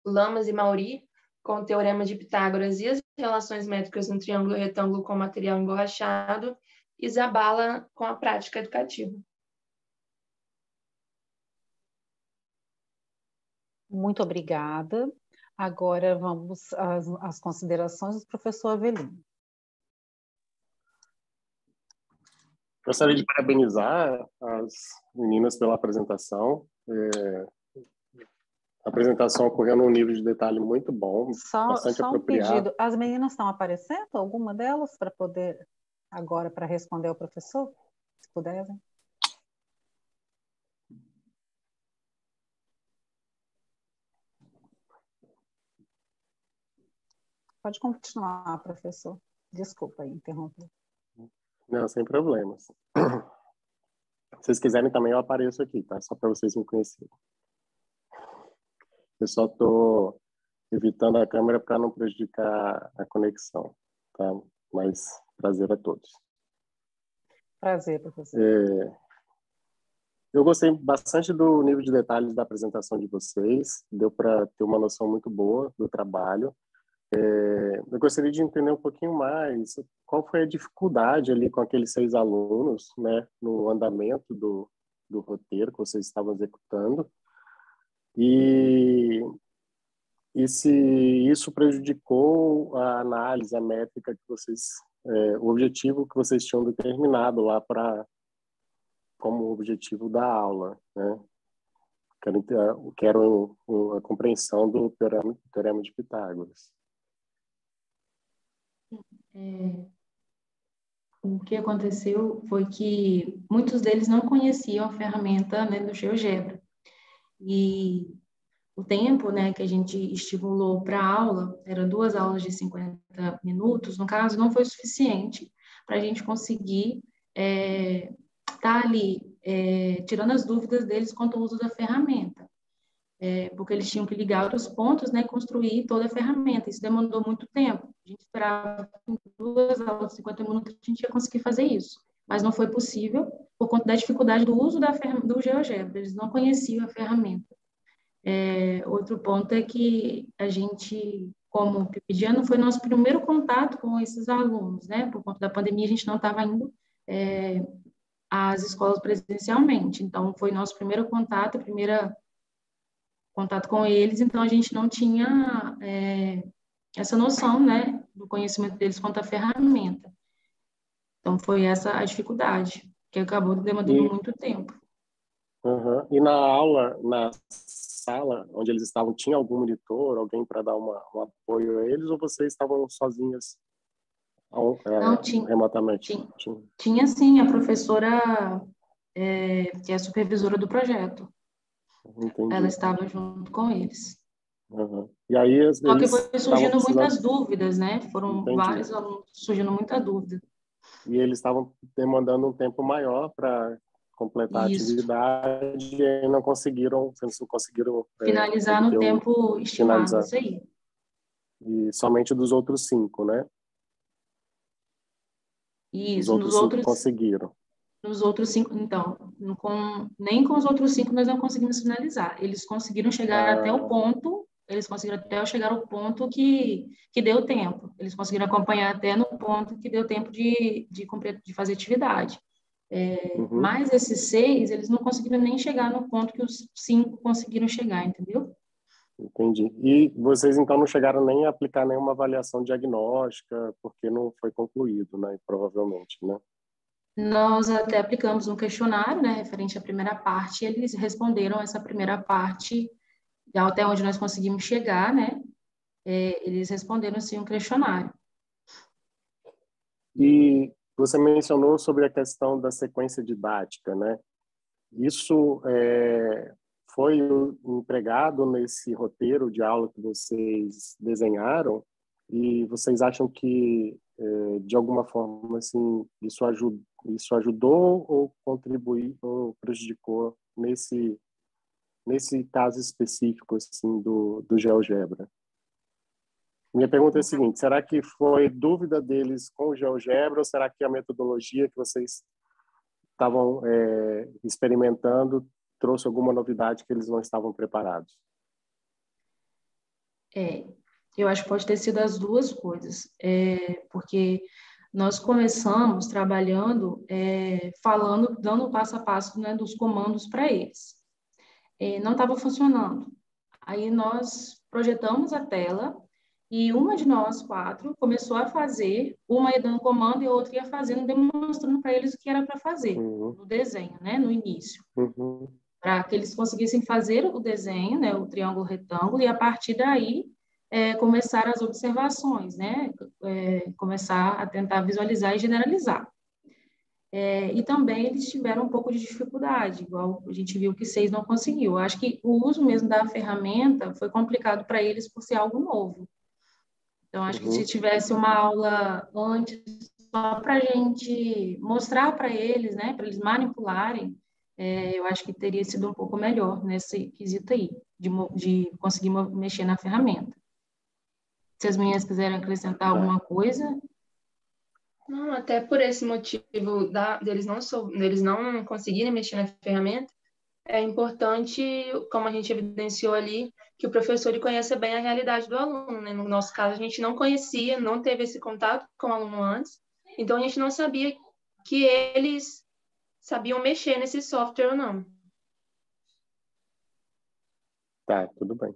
Lamas e Mauri, com o teorema de Pitágoras e as relações métricas no triângulo retângulo com material emborrachado. E Zabala, com a prática educativa. Muito obrigada. Agora vamos às, às considerações do professor Avelino. Gostaria de parabenizar as meninas pela apresentação. É, a apresentação ocorreu num nível de detalhe muito bom, Só, bastante só um apropriado. pedido. As meninas estão aparecendo? Alguma delas para poder agora para responder ao professor, se puderem? Pode continuar, professor. Desculpa aí, interromper. Não, sem problemas. Se vocês quiserem também eu apareço aqui, tá? Só para vocês me conhecerem. Eu só estou evitando a câmera para não prejudicar a conexão, tá? Mas prazer a todos. Prazer, professor. É, eu gostei bastante do nível de detalhes da apresentação de vocês, deu para ter uma noção muito boa do trabalho. É, eu gostaria de entender um pouquinho mais qual foi a dificuldade ali com aqueles seis alunos, né, no andamento do, do roteiro que vocês estavam executando, e, e se isso prejudicou a análise, a métrica que vocês, é, o objetivo que vocês tinham determinado lá para como objetivo da aula, né? Quero, quero uma compreensão do teorema, teorema de Pitágoras. É, o que aconteceu foi que muitos deles não conheciam a ferramenta né, do GeoGebra. E o tempo né, que a gente estimulou para a aula, era duas aulas de 50 minutos, no caso, não foi suficiente para a gente conseguir estar é, tá ali é, tirando as dúvidas deles quanto ao uso da ferramenta. É, porque eles tinham que ligar os pontos, né, construir toda a ferramenta. Isso demandou muito tempo. A gente esperava que em duas aulas de 50 minutos a gente ia conseguir fazer isso, mas não foi possível por conta da dificuldade do uso da do GeoGebra. Eles não conheciam a ferramenta. É, outro ponto é que a gente, como pipidiano, foi nosso primeiro contato com esses alunos, né? Por conta da pandemia, a gente não estava indo é, às escolas presencialmente, então foi nosso primeiro contato, primeira contato com eles, então a gente não tinha é, essa noção, né, do conhecimento deles quanto à ferramenta. Então foi essa a dificuldade, que acabou demandando e, muito tempo. Uhum. E na aula, na sala onde eles estavam, tinha algum monitor, alguém para dar uma, um apoio a eles, ou vocês estavam sozinhas é, Não, tinha, remotamente? Tinha, tinha, tinha sim, a professora é, que é a supervisora do projeto. Entendi. Ela estava junto com eles. Uhum. E aí, às Só que foi surgindo muitas dúvidas, né? Foram Entendi. vários alunos surgindo muita dúvida. E eles estavam demandando um tempo maior para completar Isso. a atividade e não conseguiram, não conseguiram é, finalizar é, no tempo estimado, finalizar. isso aí. E somente dos outros cinco, né? Isso, os outros nos outros conseguiram. Nos outros cinco, então, com, nem com os outros cinco nós não conseguimos finalizar. Eles conseguiram chegar ah. até o ponto, eles conseguiram até chegar ao ponto que, que deu tempo. Eles conseguiram acompanhar até no ponto que deu tempo de, de, de fazer atividade. É, uhum. Mas esses seis, eles não conseguiram nem chegar no ponto que os cinco conseguiram chegar, entendeu? Entendi. E vocês então não chegaram nem a aplicar nenhuma avaliação diagnóstica, porque não foi concluído, né? Provavelmente, né? Nós até aplicamos um questionário, né, referente à primeira parte, e eles responderam essa primeira parte, até onde nós conseguimos chegar, né? É, eles responderam sim um questionário. E você mencionou sobre a questão da sequência didática, né? Isso é, foi empregado nesse roteiro de aula que vocês desenharam e vocês acham que é, de alguma forma assim isso ajudou isso ajudou ou contribuiu ou prejudicou nesse nesse caso específico assim do do GeoGebra minha pergunta é a seguinte será que foi dúvida deles com o GeoGebra ou será que a metodologia que vocês estavam é, experimentando trouxe alguma novidade que eles não estavam preparados? É, eu acho que pode ter sido as duas coisas, é, porque nós começamos trabalhando, é, falando, dando passo a passo né, dos comandos para eles. É, não estava funcionando. Aí nós projetamos a tela e uma de nós quatro começou a fazer, uma ia dando comando e a outra ia fazendo, demonstrando para eles o que era para fazer uhum. no desenho, né, no início. Uhum para que eles conseguissem fazer o desenho, né, o triângulo retângulo, e a partir daí é, começar as observações, né, é, começar a tentar visualizar e generalizar. É, e também eles tiveram um pouco de dificuldade, igual a gente viu que seis não conseguiu. Acho que o uso mesmo da ferramenta foi complicado para eles por ser algo novo. Então, acho uhum. que se uhum. tivesse uma aula antes, só para a gente mostrar para eles, né, para eles manipularem, é, eu acho que teria sido um pouco melhor nesse quesito aí, de, de conseguir mexer na ferramenta. Se as meninas quiserem acrescentar alguma coisa. Não, até por esse motivo da, deles, não deles não conseguirem mexer na ferramenta, é importante, como a gente evidenciou ali, que o professor conheça bem a realidade do aluno. Né? No nosso caso, a gente não conhecia, não teve esse contato com o aluno antes, então a gente não sabia que eles sabiam mexer nesse software ou não. Tá, tudo bem.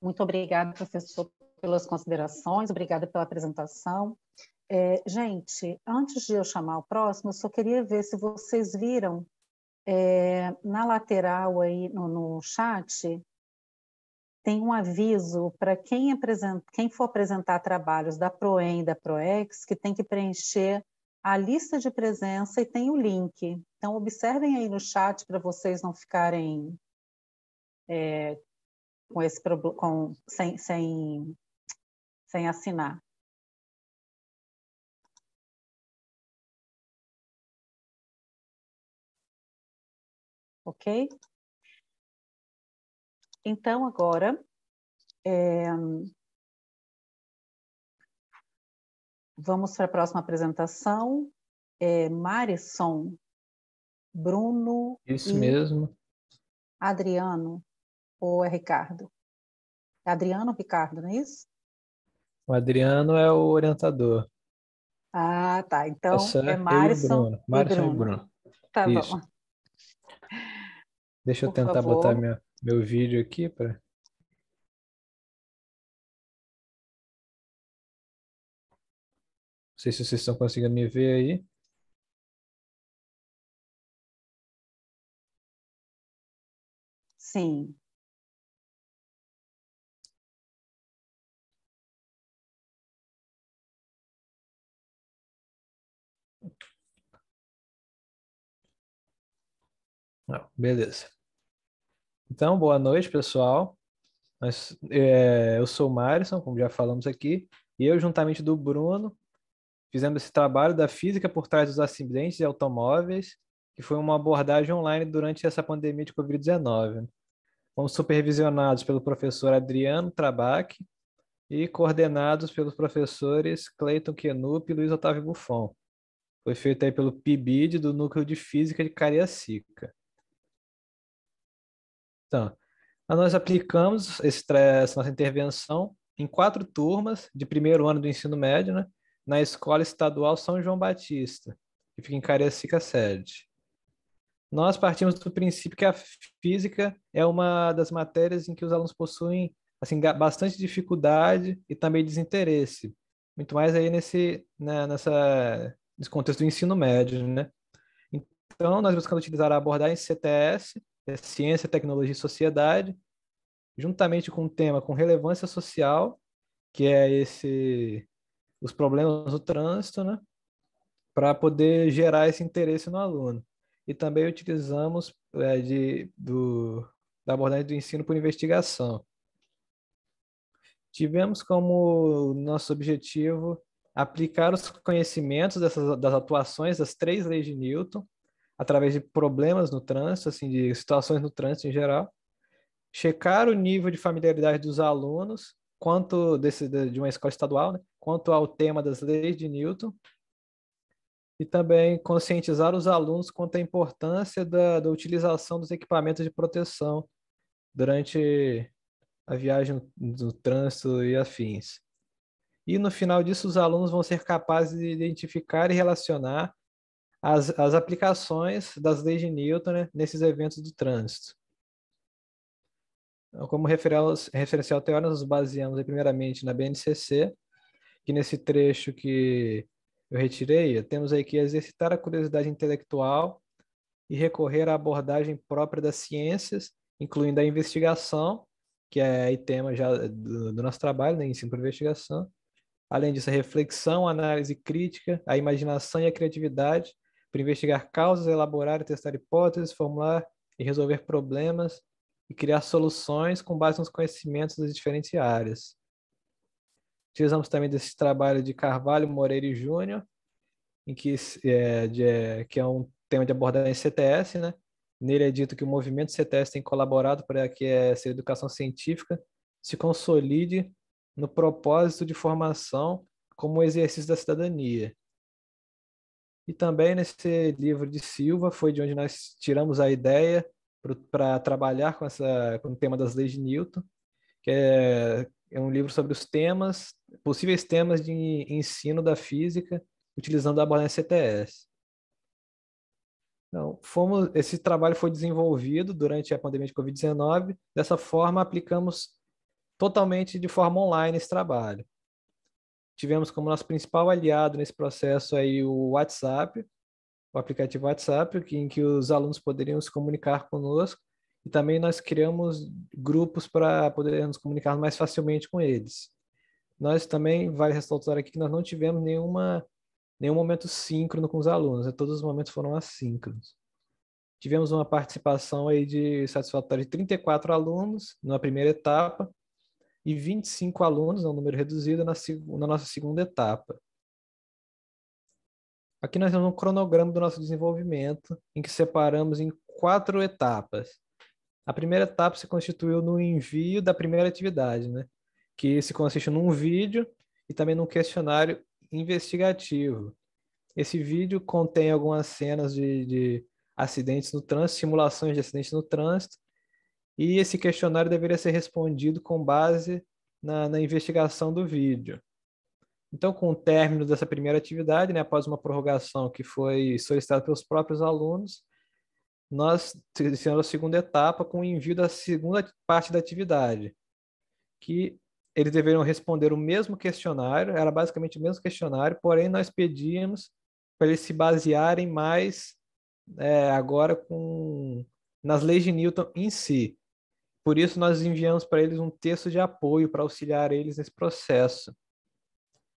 Muito obrigada, professor, pelas considerações, obrigada pela apresentação. É, gente, antes de eu chamar o próximo, eu só queria ver se vocês viram é, na lateral aí no, no chat, tem um aviso para quem, quem for apresentar trabalhos da PROEM e da PROEX, que tem que preencher a lista de presença e tem o link. Então, observem aí no chat para vocês não ficarem é, com esse com, sem, sem, sem assinar. Ok? Então, agora, é, vamos para a próxima apresentação. é Marisson, Bruno Isso e mesmo. Adriano ou é Ricardo? É Adriano ou Ricardo, não é isso? O Adriano é o orientador. Ah, tá. Tá Então certo? é Eu e Bruno. Marisson e Bruno. Tá Isso. bom. Deixa eu Por tentar botar favor. minha, meu vídeo aqui para. Não sei se vocês estão conseguindo me ver aí. Sim. Não, beleza. Então, boa noite, pessoal. Nós- é, eu sou o Marison, como já falamos aqui, e eu, juntamente do Bruno, fizemos esse trabalho da física por trás dos acidentes de automóveis, que foi uma abordagem online durante essa pandemia de Covid-19. né? Fomos supervisionados pelo professor Adriano Trabac e coordenados pelos professores Cleiton Kenup e Luiz Otávio Buffon. Foi feito aí pelo PIBID do Núcleo de Física de Cariacica. Então, nós aplicamos esse essa nossa intervenção em quatro turmas de primeiro ano do ensino médio, né, na Escola Estadual São João Batista, que fica em Cariacica sede. Nós partimos do princípio que a física é uma das matérias em que os alunos possuem assim bastante dificuldade e também desinteresse, muito mais aí nesse né, nessa nesse contexto do ensino médio, né? Então, nós buscamos utilizar a abordagem CTS, Ciência, Tecnologia e Sociedade, juntamente com um tema com relevância social, que é esse os problemas do trânsito, né? Para poder gerar esse interesse no aluno. E também utilizamos é, de, do, da abordagem do ensino por investigação. Tivemos como nosso objetivo aplicar os conhecimentos dessas, das atuações das três leis de Newton através de problemas no trânsito, assim, de situações no trânsito em geral, checar o nível de familiaridade dos alunos quanto desse, de uma escola estadual, né, quanto ao tema das leis de Newton, e também conscientizar os alunos quanto à importância da, da utilização dos equipamentos de proteção durante a viagem no trânsito e afins. E no final disso, os alunos vão ser capazes de identificar e relacionar as, as aplicações das leis de Newton né, nesses eventos do trânsito. Então, como referencial, teórico, nos baseamos aí, primeiramente na BNCC, que nesse trecho que eu retirei, temos aí que exercitar a curiosidade intelectual e recorrer à abordagem própria das ciências, incluindo a investigação, que é tema já do, do nosso trabalho, né, ensino por investigação. Além disso, a reflexão, a análise crítica, a imaginação e a criatividade para investigar causas, elaborar e testar hipóteses, formular e resolver problemas e criar soluções com base nos conhecimentos das diferentes áreas. Utilizamos também desse trabalho de Carvalho, Moreira e Júnior, em que é, de, é, que é um tema de abordagem CTS, né? Nele é dito que o movimento CTS tem colaborado para que essa educação científica se consolide no propósito de formação como exercício da cidadania. E também nesse livro de Silva foi de onde nós tiramos a ideia para trabalhar com, essa, com o tema das leis de Newton, que é, é um livro sobre os temas, possíveis temas de ensino da física, utilizando a abordagem CTS. Então, fomos, esse trabalho foi desenvolvido durante a pandemia de Covid-19. Dessa forma, aplicamos totalmente de forma online esse trabalho. Tivemos como nosso principal aliado nesse processo aí o WhatsApp, o aplicativo WhatsApp, em que os alunos poderiam se comunicar conosco, e também nós criamos grupos para poder nos comunicar mais facilmente com eles. Nós também, vale ressaltar aqui que nós não tivemos nenhuma, nenhum momento síncrono com os alunos, né? todos os momentos foram assíncronos. Tivemos uma participação aí de satisfatória de 34 alunos na primeira etapa, e 25 alunos, é um número reduzido, na, na nossa segunda etapa. Aqui nós temos um cronograma do nosso desenvolvimento, em que separamos em quatro etapas. A primeira etapa se constituiu no envio da primeira atividade, né? que se consiste num vídeo e também num questionário investigativo. Esse vídeo contém algumas cenas de, de acidentes no trânsito, simulações de acidentes no trânsito, e esse questionário deveria ser respondido com base na, na investigação do vídeo. Então, com o término dessa primeira atividade, né, após uma prorrogação que foi solicitada pelos próprios alunos, nós iniciamos a segunda etapa com o envio da segunda parte da atividade, que eles deveriam responder o mesmo questionário, era basicamente o mesmo questionário, porém nós pedíamos para eles se basearem mais é, agora com nas leis de Newton em si. Por isso nós enviamos para eles um texto de apoio para auxiliar eles nesse processo.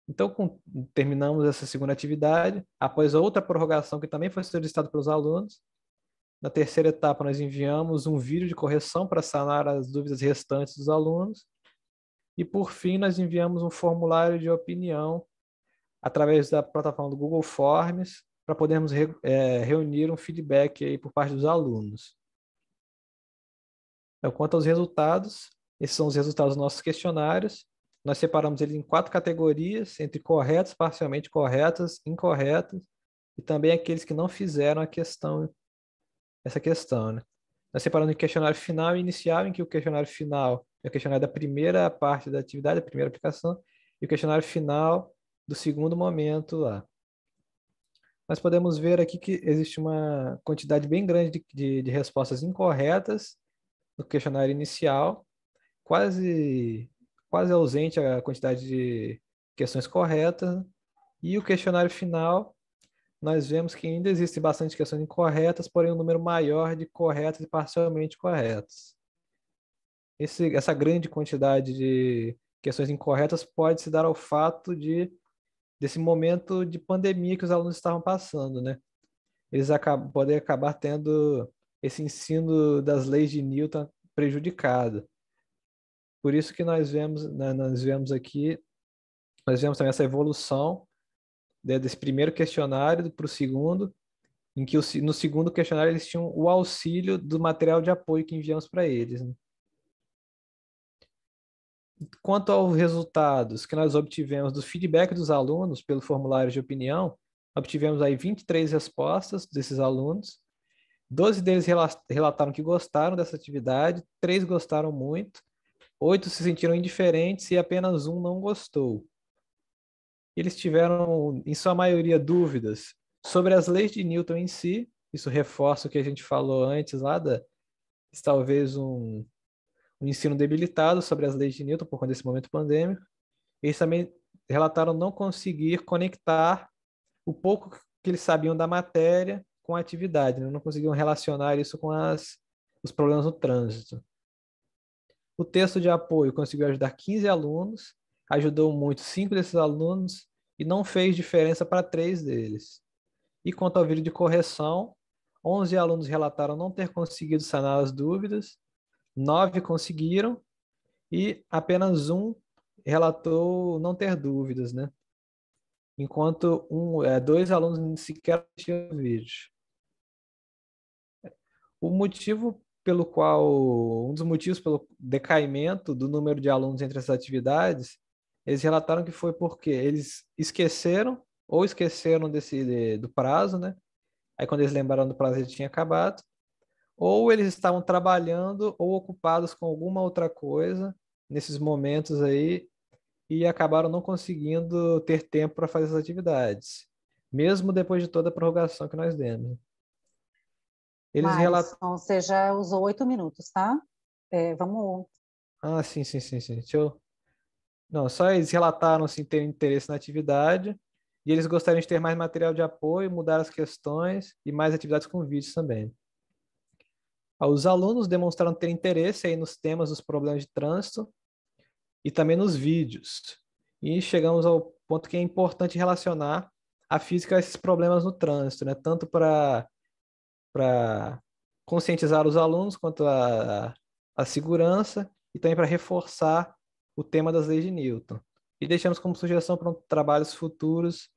Então, com, terminamos essa segunda atividade, após outra prorrogação que também foi solicitada pelos alunos. Na terceira etapa, nós enviamos um vídeo de correção para sanar as dúvidas restantes dos alunos. E, por fim, nós enviamos um formulário de opinião através da plataforma do Google Forms para podermos re, é, reunir um feedback aí por parte dos alunos. Então, quanto aos resultados, esses são os resultados dos nossos questionários. Nós separamos eles em quatro categorias, entre corretos, parcialmente corretas, incorretas, e também aqueles que não fizeram a questão, essa questão. Né? Nós separamos o questionário final e inicial, em que o questionário final é o questionário da primeira parte da atividade, da primeira aplicação, e o questionário final do segundo momento lá. Nós podemos ver aqui que existe uma quantidade bem grande de, de, de respostas incorretas no questionário inicial, quase, quase ausente a quantidade de questões corretas, e o questionário final, nós vemos que ainda existe bastante questões incorretas, porém um número maior de corretas e parcialmente corretas. Esse, essa grande quantidade de questões incorretas pode se dar ao fato de desse momento de pandemia que os alunos estavam passando, né? Eles acabam, podem acabar tendo esse ensino das leis de Newton prejudicado. Por isso que nós vemos, né, nós vemos aqui, nós vemos também essa evolução né, desse primeiro questionário para o segundo, em que no segundo questionário eles tinham o auxílio do material de apoio que enviamos para eles. Né? Quanto aos resultados que nós obtivemos do feedback dos alunos pelo formulário de opinião, obtivemos aí 23 respostas desses alunos. 12 deles relataram que gostaram dessa atividade, três gostaram muito, oito se sentiram indiferentes e apenas um não gostou. Eles tiveram, em sua maioria, dúvidas sobre as leis de Newton em si. Isso reforça o que a gente falou antes lá da talvez um um ensino debilitado sobre as leis de Newton por conta desse momento pandêmico. Eles também relataram não conseguir conectar o pouco que eles sabiam da matéria com a atividade, né? não conseguiam relacionar isso com as, os problemas no trânsito. O texto de apoio conseguiu ajudar 15 alunos, ajudou muito cinco desses alunos e não fez diferença para três deles. E quanto ao vídeo de correção, 11 alunos relataram não ter conseguido sanar as dúvidas nove conseguiram e apenas um relatou não ter dúvidas, né? Enquanto um, é, dois alunos sequer o vídeo. O motivo pelo qual, um dos motivos pelo decaimento do número de alunos entre essas atividades, eles relataram que foi porque eles esqueceram ou esqueceram desse do prazo, né? Aí quando eles lembraram do prazo ele tinha acabado, ou eles estavam trabalhando ou ocupados com alguma outra coisa nesses momentos aí e acabaram não conseguindo ter tempo para fazer essas atividades, mesmo depois de toda a prorrogação que nós demos. Eles relatam. Você já usou oito minutos, tá? É, vamos. Ah, sim, sim, sim, sim. Deixa eu... Não, só eles relataram assim, ter interesse na atividade e eles gostariam de ter mais material de apoio, mudar as questões e mais atividades com vídeos também. Os alunos demonstraram ter interesse aí nos temas dos problemas de trânsito e também nos vídeos. E chegamos ao ponto que é importante relacionar a física a esses problemas no trânsito, né? tanto para conscientizar os alunos quanto a segurança e também para reforçar o tema das leis de Newton. E deixamos como sugestão para trabalhos futuros,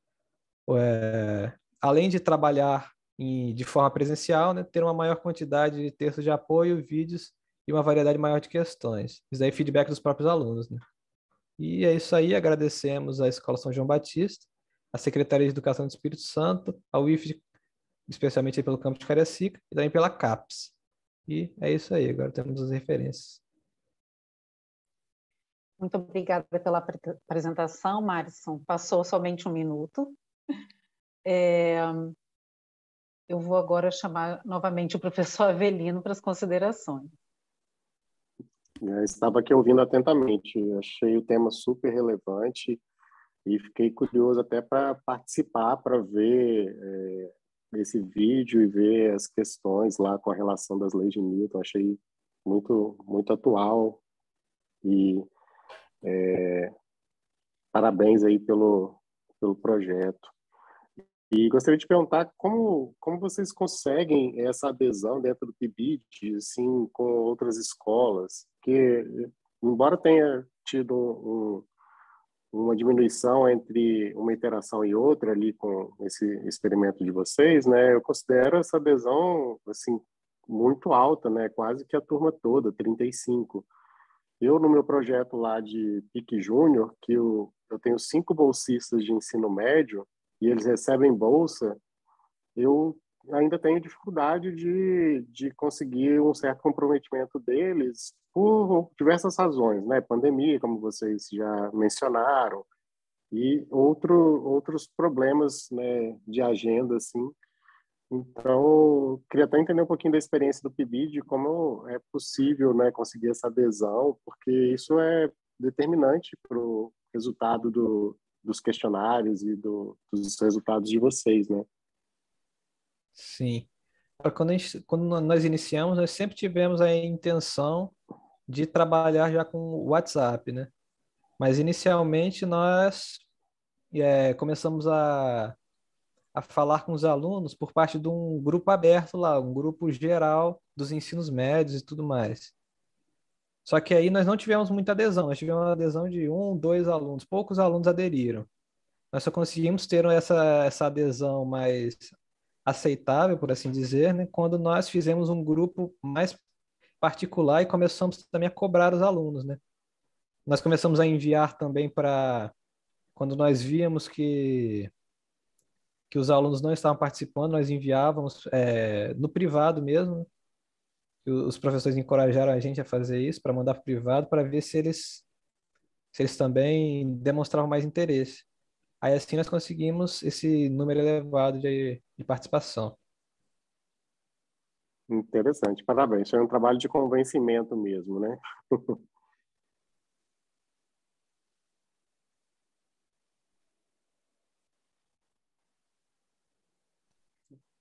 é, além de trabalhar em, de forma presencial, né, ter uma maior quantidade de textos de apoio, vídeos e uma variedade maior de questões. Isso aí é feedback dos próprios alunos. Né? E é isso aí, agradecemos à Escola São João Batista a Secretaria de Educação do Espírito Santo, a UIF, especialmente pelo campo de Cariacica, e também pela CAPES. E é isso aí, agora temos as referências. Muito obrigada pela apresentação, Marison. Passou somente um minuto. É, eu vou agora chamar novamente o professor Avelino para as considerações. Eu estava aqui ouvindo atentamente, achei o tema super relevante e fiquei curioso até para participar, para ver é, esse vídeo e ver as questões lá com a relação das leis de Newton. Achei muito, muito atual e é, parabéns aí pelo, pelo projeto. E gostaria de perguntar como, como vocês conseguem essa adesão dentro do PIBID, assim, com outras escolas, que, embora tenha tido um, uma diminuição entre uma interação e outra ali com esse experimento de vocês, né, eu considero essa adesão, assim, muito alta, né, quase que a turma toda, 35. Eu, no meu projeto lá de PIC Júnior, que eu, eu tenho cinco bolsistas de ensino médio, e eles recebem bolsa, eu ainda tenho dificuldade de, de conseguir um certo comprometimento deles por diversas razões, né? Pandemia, como vocês já mencionaram, e outro, outros problemas né, de agenda, assim. Então, queria até entender um pouquinho da experiência do PIBID, de como é possível né, conseguir essa adesão, porque isso é determinante para o resultado do, dos questionários e do, dos resultados de vocês, né? Sim. Quando, gente, quando nós iniciamos, nós sempre tivemos a intenção de trabalhar já com o WhatsApp, né? Mas inicialmente nós é, começamos a, a falar com os alunos por parte de um grupo aberto lá, um grupo geral dos ensinos médios e tudo mais. Só que aí nós não tivemos muita adesão, nós tivemos uma adesão de um, dois alunos, poucos alunos aderiram. Nós só conseguimos ter essa, essa adesão mais aceitável, por assim dizer, né, quando nós fizemos um grupo mais particular e começamos também a cobrar os alunos, né? Nós começamos a enviar também para quando nós víamos que que os alunos não estavam participando, nós enviávamos é, no privado mesmo, os professores encorajaram a gente a fazer isso para mandar para privado para ver se eles se eles também demonstravam mais interesse. Aí assim nós conseguimos esse número elevado de, de participação. Interessante, parabéns. Foi um trabalho de convencimento mesmo, né?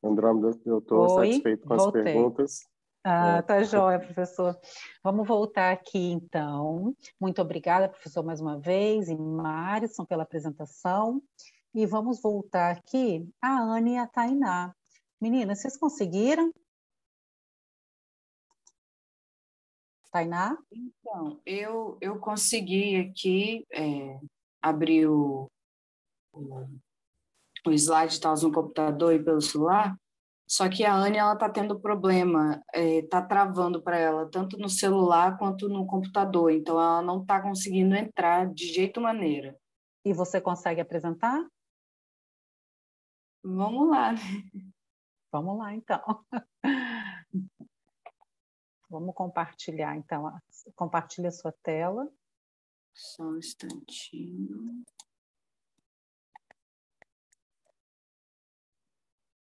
Andrômeda, eu estou satisfeito com voltei. as perguntas. Ah, tá joia, professor. Vamos voltar aqui, então. Muito obrigada, professor, mais uma vez, e Marison, pela apresentação. E vamos voltar aqui a Anne e a Tainá. Meninas, vocês conseguiram? Tainá? Então, eu, eu consegui aqui é, abrir o, o, o slide que no computador e pelo celular, só que a Anne ela está tendo problema, está travando para ela, tanto no celular quanto no computador, então ela não está conseguindo entrar de jeito maneira. E você consegue apresentar? Vamos lá. Vamos lá, então. Vamos compartilhar, então. Compartilha a sua tela. Só um instantinho.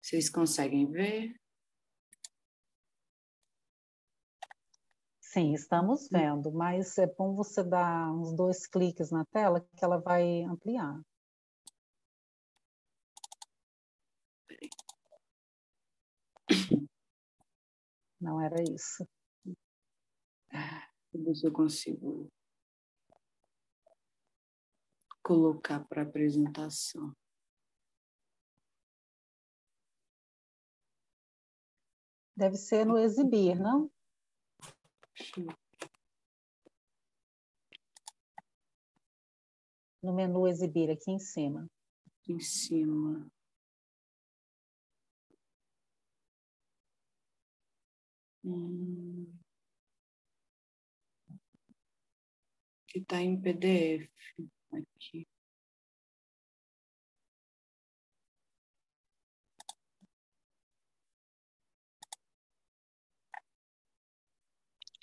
Vocês conseguem ver? Sim, estamos vendo, mas é bom você dar uns dois cliques na tela que ela vai ampliar. Não era isso. Ver se eu consigo colocar para apresentação. Deve ser no exibir, não? No menu exibir, aqui em cima. Em cima. Hum. Que está em PDF aqui.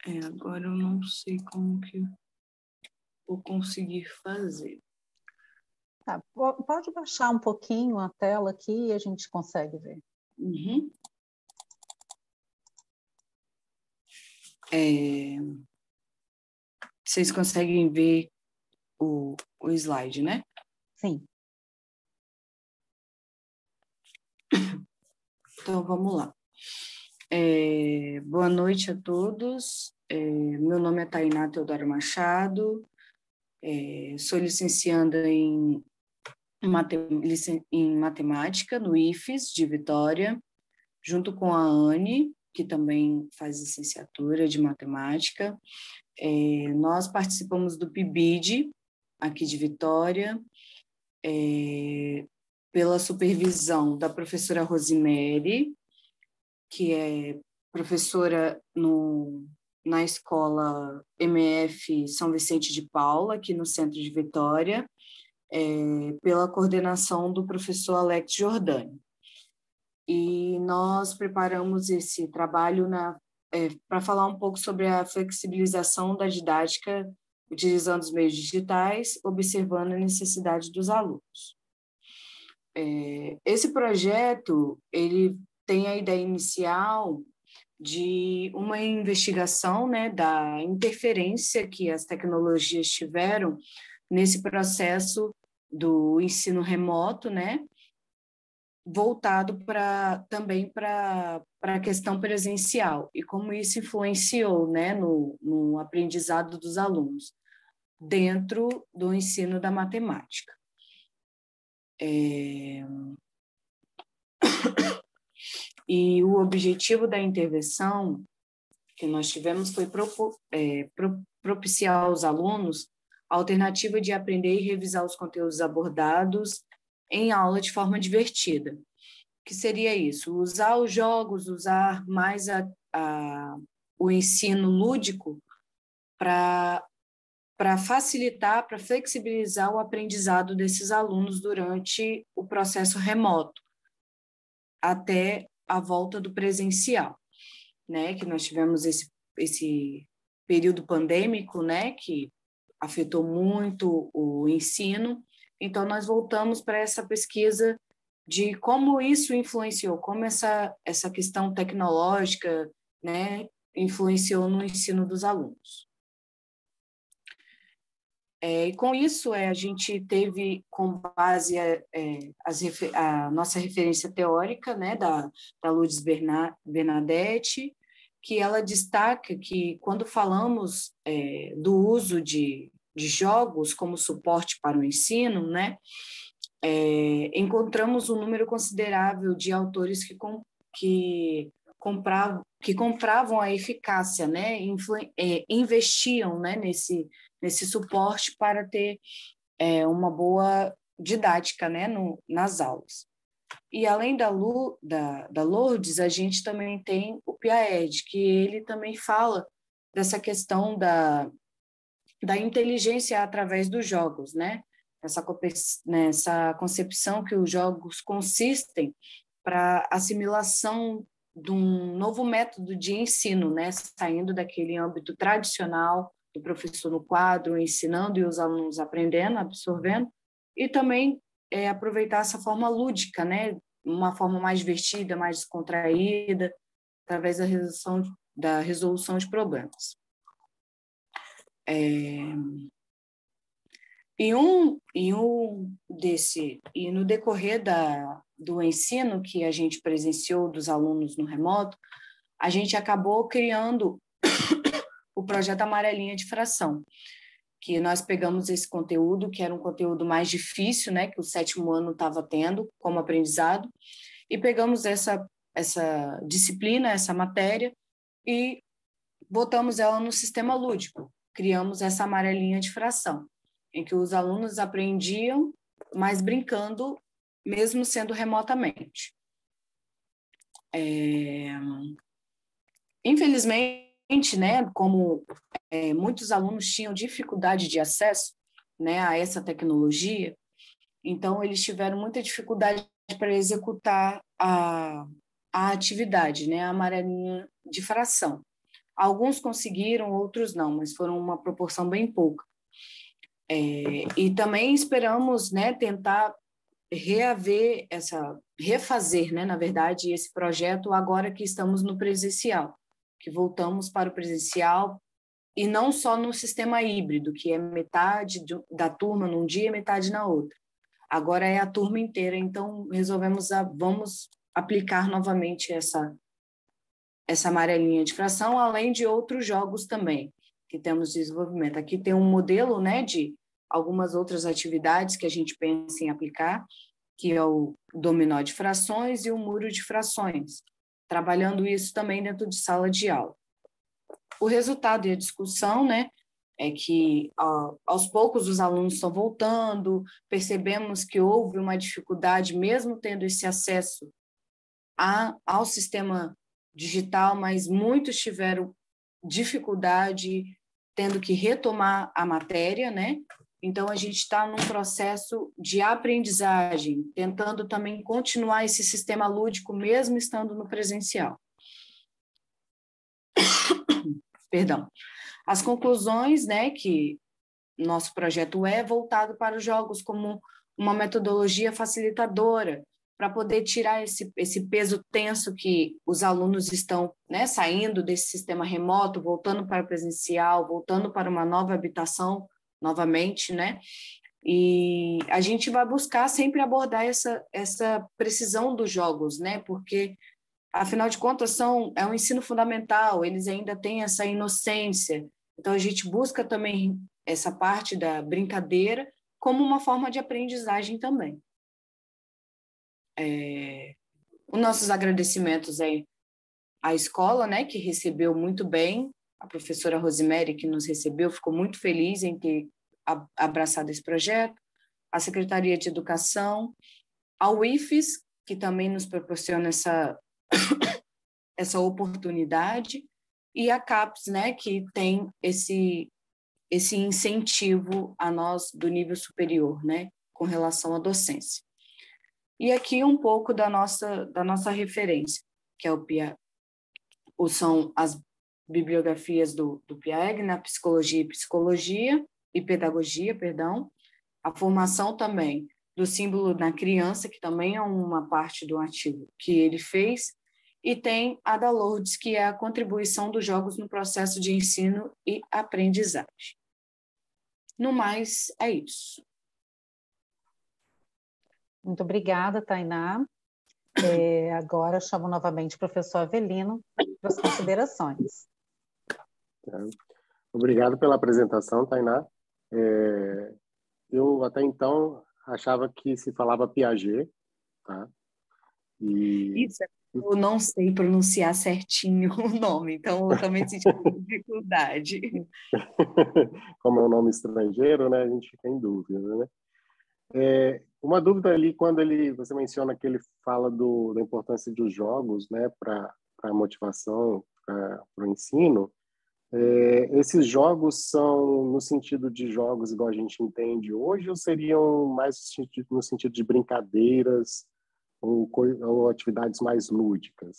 É, agora eu não sei como que vou conseguir fazer. Tá, pode baixar um pouquinho a tela aqui e a gente consegue ver. Uhum. É, vocês conseguem ver o, o slide, né? Sim. Então, vamos lá. É, boa noite a todos. É, meu nome é Tainá Teodoro Machado. É, sou licencianda em, em matemática no IFES de Vitória, junto com a Anne, que também faz licenciatura de matemática. É, nós participamos do PIBID, aqui de Vitória, é, pela supervisão da professora Rosemary, que é professora no, na escola MF São Vicente de Paula, aqui no centro de Vitória, é, pela coordenação do professor Alex Jordani. E nós preparamos esse trabalho é, para falar um pouco sobre a flexibilização da didática utilizando os meios digitais, observando a necessidade dos alunos. É, esse projeto ele tem a ideia inicial de uma investigação né, da interferência que as tecnologias tiveram nesse processo do ensino remoto, né, voltado para também para a questão presencial e como isso influenciou né, no, no aprendizado dos alunos dentro do ensino da matemática. É... E o objetivo da intervenção que nós tivemos foi é, propiciar aos alunos a alternativa de aprender e revisar os conteúdos abordados em aula de forma divertida. Que seria isso? Usar os jogos, usar mais a, a o ensino lúdico para para facilitar, para flexibilizar o aprendizado desses alunos durante o processo remoto, até a volta do presencial, né? Que nós tivemos esse, esse período pandêmico, né? Que afetou muito o ensino. Então, nós voltamos para essa pesquisa de como isso influenciou, como essa, essa questão tecnológica, né? Influenciou no ensino dos alunos. É, e com isso, é, a gente teve como base é, é as, a nossa referência teórica né, da, da Lourdes Bernadette, que ela destaca que quando falamos é, do uso de, de jogos como suporte para o ensino, né, é, encontramos um número considerável de autores que, com, que compravam que compravam a eficácia, né, é, investiam, né, nesse nesse suporte para ter é, uma boa didática né, no, nas aulas. E além da, Lu, da, da Lourdes, a gente também tem o PIAED, que ele também fala dessa questão da, da inteligência através dos jogos, né? Essa, nessa concepção que os jogos consistem para assimilação de um novo método de ensino, né? Saindo daquele âmbito tradicional do professor no quadro, ensinando e os alunos aprendendo, absorvendo, e também é, aproveitar essa forma lúdica, né? uma forma mais divertida, mais descontraída, através da resolução, da resolução de problemas. É... E um, e um desse, e no decorrer da, do ensino que a gente presenciou dos alunos no remoto, a gente acabou criando o projeto Amarelinha de Fração, que nós pegamos esse conteúdo, que era um conteúdo mais difícil, né, que o sétimo ano estava tendo como aprendizado, e pegamos essa, essa disciplina, essa matéria, e botamos ela no sistema lúdico. Criamos essa amarelinha de fração, em que os alunos aprendiam, mas brincando, mesmo sendo remotamente. É... Infelizmente, né, como é, muitos alunos tinham dificuldade de acesso né, a essa tecnologia, então eles tiveram muita dificuldade para executar a, a atividade, né, a amarelinha de fração. Alguns conseguiram, outros não, mas foram uma proporção bem pouca. É, e também esperamos né, tentar reaver essa, refazer, né, na verdade, esse projeto agora que estamos no presencial, que voltamos para o presencial e não só no sistema híbrido, que é metade da turma num dia e metade na outra. Agora é a turma inteira, então resolvemos a, vamos aplicar novamente essa essa amarelinha de fração, além de outros jogos também que temos de desenvolvimento. Aqui tem um modelo, né, de algumas outras atividades que a gente pensa em aplicar, que é o dominó de frações e o muro de frações, trabalhando isso também dentro de sala de aula. O resultado e a discussão, né, é que ó, aos poucos os alunos estão voltando, percebemos que houve uma dificuldade, mesmo tendo esse acesso a, ao sistema digital, mas muitos tiveram dificuldade tendo que retomar a matéria, né? Então, a gente está num processo de aprendizagem, tentando também continuar esse sistema lúdico, mesmo estando no presencial. Perdão. As conclusões, né, que nosso projeto é voltado para os jogos como uma metodologia facilitadora, para poder tirar esse, esse peso tenso que os alunos estão né, saindo desse sistema remoto, voltando para o presencial, voltando para uma nova habitação novamente, né? E a gente vai buscar sempre abordar essa, essa precisão dos jogos, né? Porque, afinal de contas, são, é um ensino fundamental, eles ainda têm essa inocência. Então, a gente busca também essa parte da brincadeira como uma forma de aprendizagem também. É, os nossos agradecimentos aí à escola, né, que recebeu muito bem, a professora Rosemary, que nos recebeu, ficou muito feliz em ter abraçado esse projeto, a Secretaria de Educação, a UIFES, que também nos proporciona essa, essa oportunidade, e a CAPES, né, que tem esse, esse incentivo a nós do nível superior, né, com relação à docência. E aqui um pouco da nossa, da nossa referência, que é o PIA, ou são as bibliografias do, do na Psicologia e Psicologia, e Pedagogia, perdão, a formação também do símbolo na criança, que também é uma parte do artigo que ele fez, e tem a da Lourdes, que é a contribuição dos jogos no processo de ensino e aprendizagem. No mais, é isso. Muito obrigada, Tainá. É, agora chamo novamente o professor Avelino para as considerações. Obrigado pela apresentação, Tainá. É, eu até então achava que se falava Piaget, tá? E... Isso, eu não sei pronunciar certinho o nome, então eu também tive dificuldade. Como é um nome estrangeiro, né? A gente fica em dúvida, né? É, uma dúvida ali quando ele você menciona que ele fala do, da importância dos jogos, né, para a motivação, para o ensino. É, esses jogos são no sentido de jogos igual a gente entende hoje ou seriam mais no sentido de brincadeiras ou, ou atividades mais lúdicas?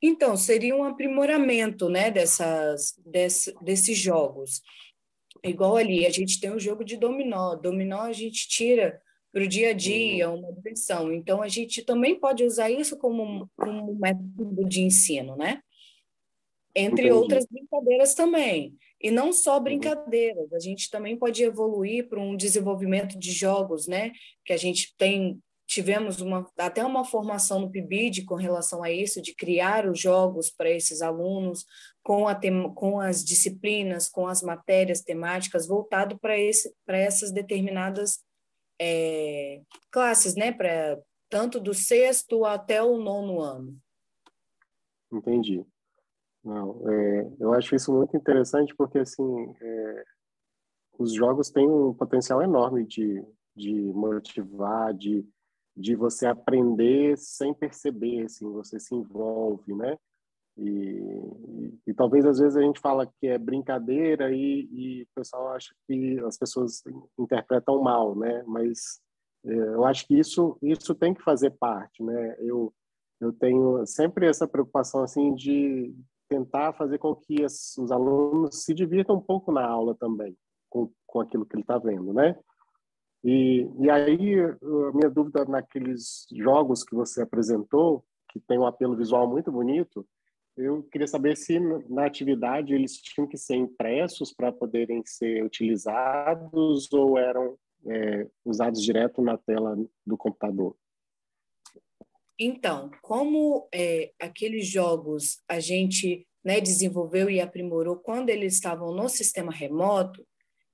Então, seria um aprimoramento né, dessas, desse, desses jogos. Igual ali, a gente tem o jogo de dominó. Dominó a gente tira para o dia a dia, uma diversão. Então, a gente também pode usar isso como, como um método de ensino, né? Entre Entendi. outras brincadeiras também. E não só uhum. brincadeiras, a gente também pode evoluir para um desenvolvimento de jogos, né? Que a gente tem tivemos uma, até uma formação no PIBID com relação a isso, de criar os jogos para esses alunos, com, a tem, com as disciplinas, com as matérias temáticas, voltado para essas determinadas é, classes, né? Pra, tanto do sexto até o nono ano. Entendi. Não, é, eu acho isso muito interessante porque assim é, os jogos têm um potencial enorme de, de motivar, de, de você aprender sem perceber, assim, você se envolve, né? E, e, e, talvez às vezes a gente fala que é brincadeira e, e, o pessoal acha que as pessoas interpretam mal, né? Mas é, eu acho que isso isso tem que fazer parte, né? Eu eu tenho sempre essa preocupação assim de tentar fazer com que as, os alunos se divirtam um pouco na aula também, com, com aquilo que ele está vendo, né? E, e aí, a minha dúvida naqueles jogos que você apresentou, que tem um apelo visual muito bonito, eu queria saber se na atividade eles tinham que ser impressos para poderem ser utilizados ou eram é, usados direto na tela do computador. Então, como é, aqueles jogos a gente né, desenvolveu e aprimorou quando eles estavam no sistema remoto,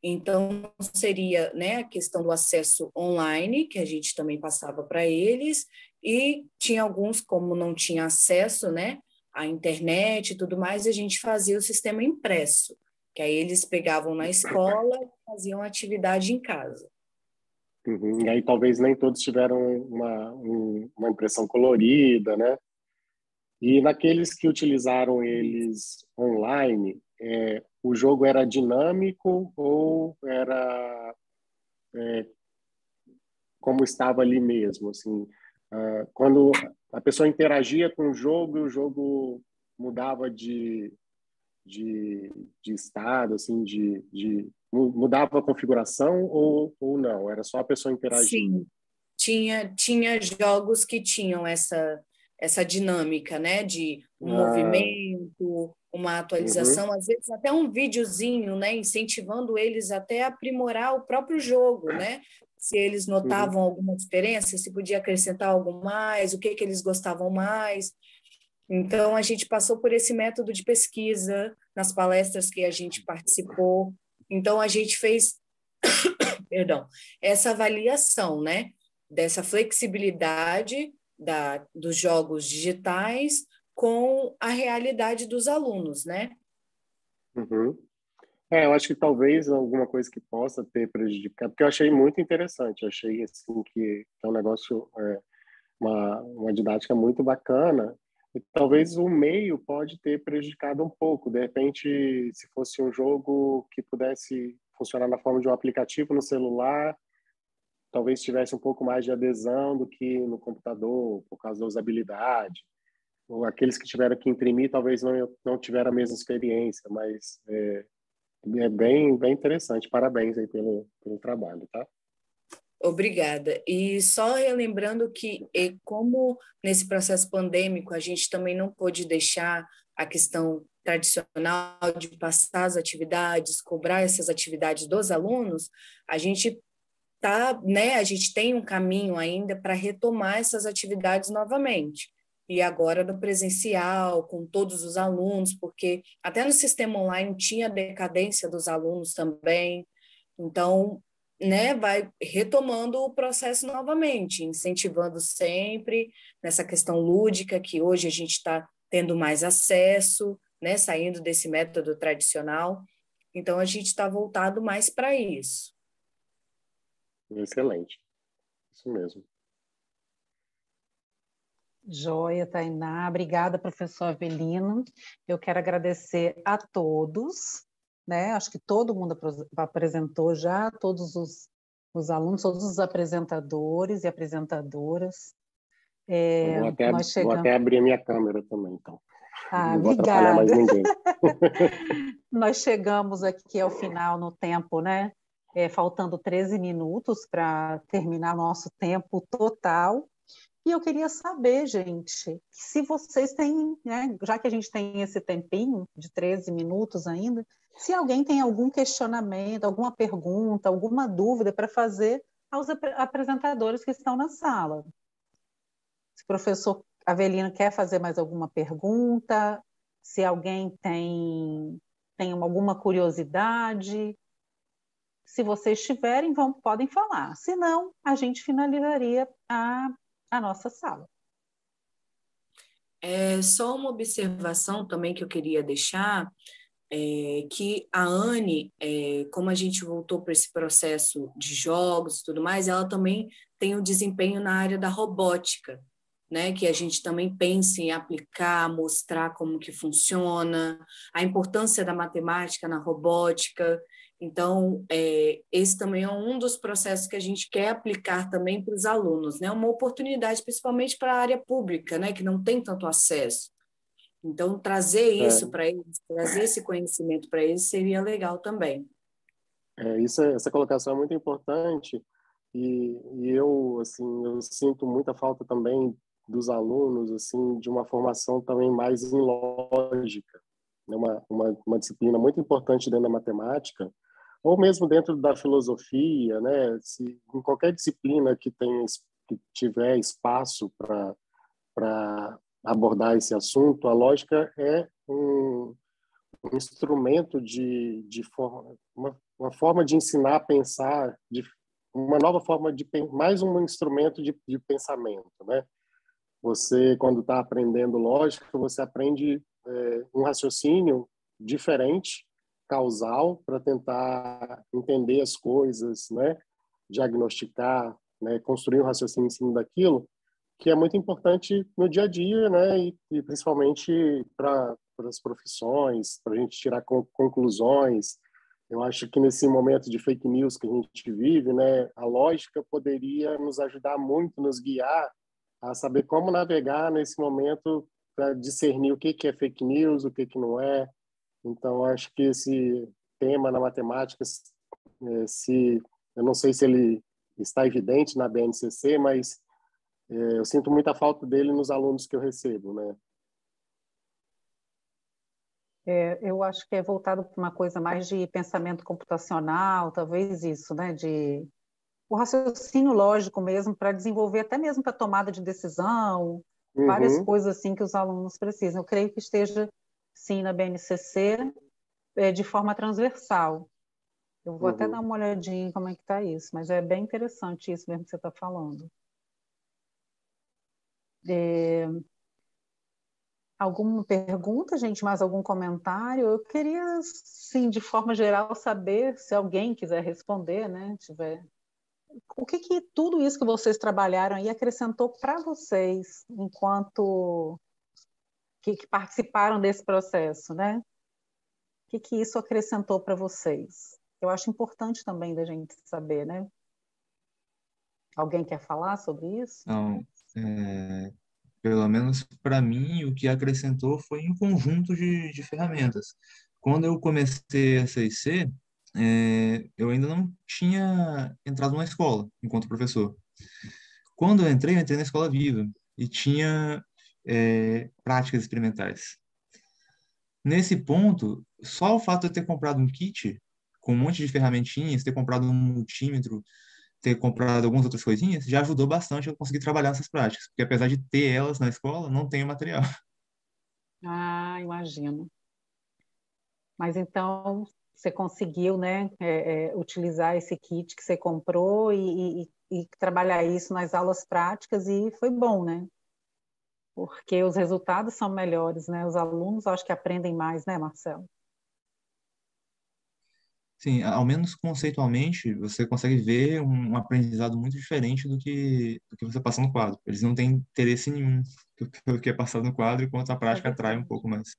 então seria né, a questão do acesso online, que a gente também passava para eles, e tinha alguns, como não tinha acesso né, à internet e tudo mais, a gente fazia o sistema impresso, que aí eles pegavam na escola e faziam atividade em casa. Uhum. E aí talvez nem todos tiveram uma, uma impressão colorida, né? E naqueles que utilizaram eles online, é, o jogo era dinâmico ou era é, como estava ali mesmo, assim, uh, quando a pessoa interagia com o jogo o jogo mudava de, de, de estado, assim, de, de mudava a configuração ou, ou não? Era só a pessoa interagindo? Sim, tinha, tinha jogos que tinham essa, essa dinâmica, né? De um ah. movimento, uma atualização, uhum. às vezes até um videozinho, né? Incentivando eles até a aprimorar o próprio jogo, né? Se eles notavam uhum. alguma diferença, se podia acrescentar algo mais, o que, que eles gostavam mais. Então, a gente passou por esse método de pesquisa nas palestras que a gente participou, então, a gente fez, perdão, essa avaliação, né, dessa flexibilidade da, dos jogos digitais com a realidade dos alunos, né? Uhum. É, eu acho que talvez alguma coisa que possa ter prejudicado, porque eu achei muito interessante, achei assim que é um negócio, é, uma, uma didática muito bacana, e talvez o meio pode ter prejudicado um pouco. De repente, se fosse um jogo que pudesse funcionar na forma de um aplicativo no celular, talvez tivesse um pouco mais de adesão do que no computador, por causa da usabilidade. Ou aqueles que tiveram que imprimir talvez não, não tiveram a mesma experiência, mas é, é bem, bem interessante. Parabéns aí pelo, pelo trabalho, tá? Obrigada. E só relembrando que, como nesse processo pandêmico, a gente também não pôde deixar a questão tradicional de passar as atividades, cobrar essas atividades dos alunos, a gente tá, né, a gente tem um caminho ainda para retomar essas atividades novamente. E agora no presencial, com todos os alunos, porque até no sistema online tinha decadência dos alunos também. Então, né, vai retomando o processo novamente, incentivando sempre nessa questão lúdica que hoje a gente está tendo mais acesso, né, saindo desse método tradicional. Então a gente está voltado mais para isso. Excelente, isso mesmo. Joia, Tainá. Obrigada, professor Avelino. Eu quero agradecer a todos né? Acho que todo mundo apresentou já, todos os, os alunos, todos os apresentadores e apresentadoras. É, vou, até, nós chegamos... vou até abrir a minha câmera também, então. Ah, Não obrigada. mais ninguém. nós chegamos aqui ao final no tempo, né? É, faltando 13 minutos para terminar nosso tempo total. E eu queria saber, gente, se vocês têm, né, já que a gente tem esse tempinho de 13 minutos ainda, se alguém tem algum questionamento, alguma pergunta, alguma dúvida para fazer aos ap apresentadores que estão na sala. Se o professor Avelino quer fazer mais alguma pergunta, se alguém tem, tem alguma curiosidade, se vocês tiverem, vão, podem falar. Se não, a gente finalizaria a, a nossa sala. É só uma observação também que eu queria deixar é, que a Anne, é, como a gente voltou para esse processo de jogos e tudo mais, ela também tem um desempenho na área da robótica, né, que a gente também pensa em aplicar, mostrar como que funciona, a importância da matemática na robótica. Então, é, esse também é um dos processos que a gente quer aplicar também para os alunos, né, uma oportunidade principalmente para a área pública, né, que não tem tanto acesso. Então, trazer É. isso para eles, trazer esse conhecimento para eles seria legal também. É, isso, é- essa colocação é muito importante e, e eu assim eu sinto muita falta também dos alunos assim de uma formação também mais em lógica, né? uma, uma uma disciplina muito importante dentro da matemática ou mesmo dentro da filosofia, né? Se em qualquer disciplina que tenha que tiver espaço para para abordar esse assunto, a lógica é um, um instrumento de, de forma, uma, uma forma de ensinar a pensar, de uma nova forma de mais um instrumento de, de pensamento, né? Você quando está aprendendo lógica, você aprende é, um raciocínio diferente, causal, para tentar entender as coisas, né? Diagnosticar, né? Construir um raciocínio em cima daquilo, que é muito importante no dia a dia, né? E, e principalmente para as profissões, para a gente tirar con- conclusões. Eu acho que nesse momento de fake news que a gente vive, né, a lógica poderia nos ajudar muito, nos guiar a saber como navegar nesse momento para discernir o que que é fake news, o que que não é. Então, acho que esse tema na matemática, eh, se eu não sei se ele está evidente na BNCC, mas eh, eu sinto muita falta dele nos alunos que eu recebo, né? É, eu acho que é voltado para uma coisa mais de pensamento computacional, talvez isso, né? De o raciocínio lógico mesmo para desenvolver até mesmo para tomada de decisão, várias Uhum. coisas assim que os alunos precisam. Eu creio que esteja sim na BNCC é, de forma transversal. Eu vou até Uhum. dar uma olhadinha em como é que está isso, mas é bem interessante isso mesmo que você está falando. É, Alguma pergunta, gente? Mais algum comentário? Eu queria, sim, de forma geral, saber se alguém quiser responder, né? Tiver. O que que tudo isso que vocês trabalharam aí acrescentou para vocês, enquanto que, que participaram desse processo, né? O que que isso acrescentou para vocês? Eu acho importante também da gente saber, né? Alguém quer falar sobre isso? Então, é, pelo menos para mim, o que acrescentou foi um conjunto de, de ferramentas. Quando eu comecei a CIC, é, eu ainda não tinha entrado na escola enquanto professor. Quando eu entrei, eu entrei na escola viva e tinha é, práticas experimentais. Nesse ponto, só o fato de eu ter comprado um kit com um monte de ferramentinhas, ter comprado um multímetro, ter comprado algumas outras coisinhas, já ajudou bastante eu conseguir trabalhar nessas práticas, porque apesar de ter elas na escola, não tenho material. Ah, imagino. Mas então você conseguiu, né, é, é, utilizar esse kit que você comprou e, e- e trabalhar isso nas aulas práticas e foi bom, né? Porque os resultados são melhores, né? Os alunos acho que aprendem mais, né, Marcelo? Sim, ao menos conceitualmente, você consegue ver um aprendizado muito diferente do que, do que você passa no quadro. Eles não têm interesse nenhum pelo que é passado no quadro, enquanto a prática atrai um pouco mais.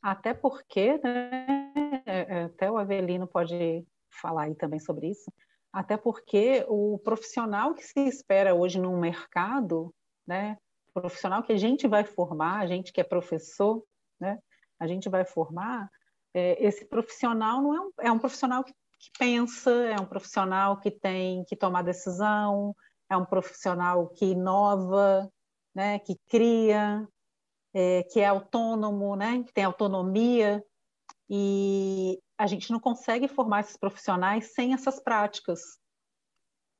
Até porque, né, é, é, até o Avelino pode falar aí também sobre isso, até porque o profissional que se espera hoje no mercado, né, profissional que a gente vai formar, a gente que é professor, né, a gente vai formar, é, esse profissional não é um, é um profissional que, que pensa, é um profissional que tem que tomar decisão, é um profissional que inova, né, que cria, é, que é autônomo, né, que tem autonomia, e a gente não consegue formar esses profissionais sem essas práticas.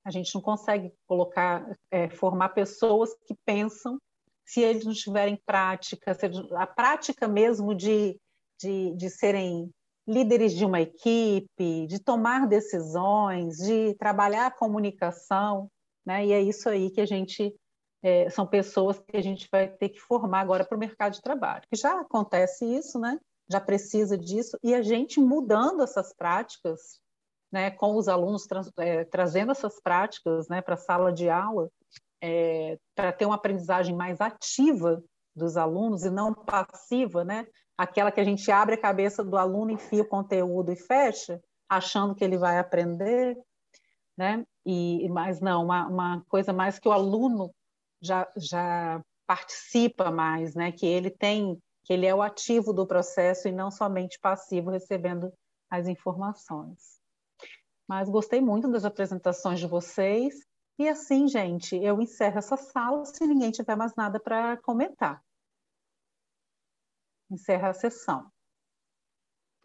A gente não consegue colocar, é, formar pessoas que pensam se eles não tiverem prática, eles- a prática mesmo de, de, de serem líderes de uma equipe, de tomar decisões, de trabalhar a comunicação, né? E é isso aí que a gente é, são pessoas que a gente vai ter que formar agora para o mercado de trabalho. Que já acontece isso, né? Já precisa disso e a gente mudando essas práticas, né? Com os alunos é, trazendo essas práticas, né? Para a sala de aula, é, para ter uma aprendizagem mais ativa dos alunos e não passiva, né? Aquela que a gente abre a cabeça do aluno, enfia o conteúdo e fecha, achando que ele vai aprender, né? E mas não, uma, uma coisa mais que o aluno já, já participa mais, né? Que ele tem, que ele é o ativo do processo e não somente passivo recebendo as informações. Mas gostei muito das apresentações de vocês. E assim, gente, eu encerro essa sala se ninguém tiver mais nada para comentar. Encerra a sessão.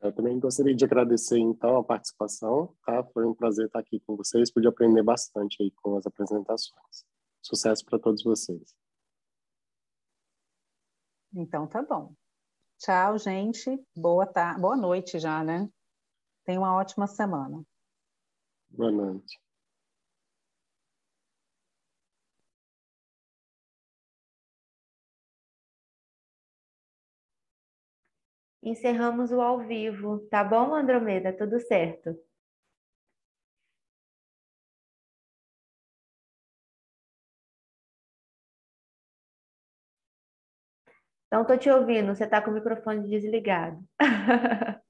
Eu também gostaria de agradecer, então, a participação, tá? Foi um prazer estar aqui com vocês, pude aprender bastante aí com as apresentações. Sucesso para todos vocês. Então, tá bom. Tchau, gente. Boa, tarde, boa noite já, né? Tenha uma ótima semana. Boa noite. Encerramos o ao vivo, tá bom, Andromeda? Tudo certo. Então, estou te ouvindo, você está com o microfone desligado.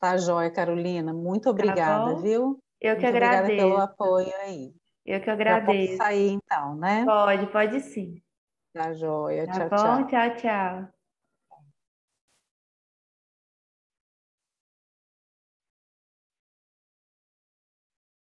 Tá joia, Carolina. Muito obrigada, tá viu? Eu que Muito agradeço. Obrigada pelo apoio aí. Eu que Já agradeço. posso sair, então, né? Pode, pode sim. Tá joia. Tá tchau, bom? tchau. Tchau, tchau.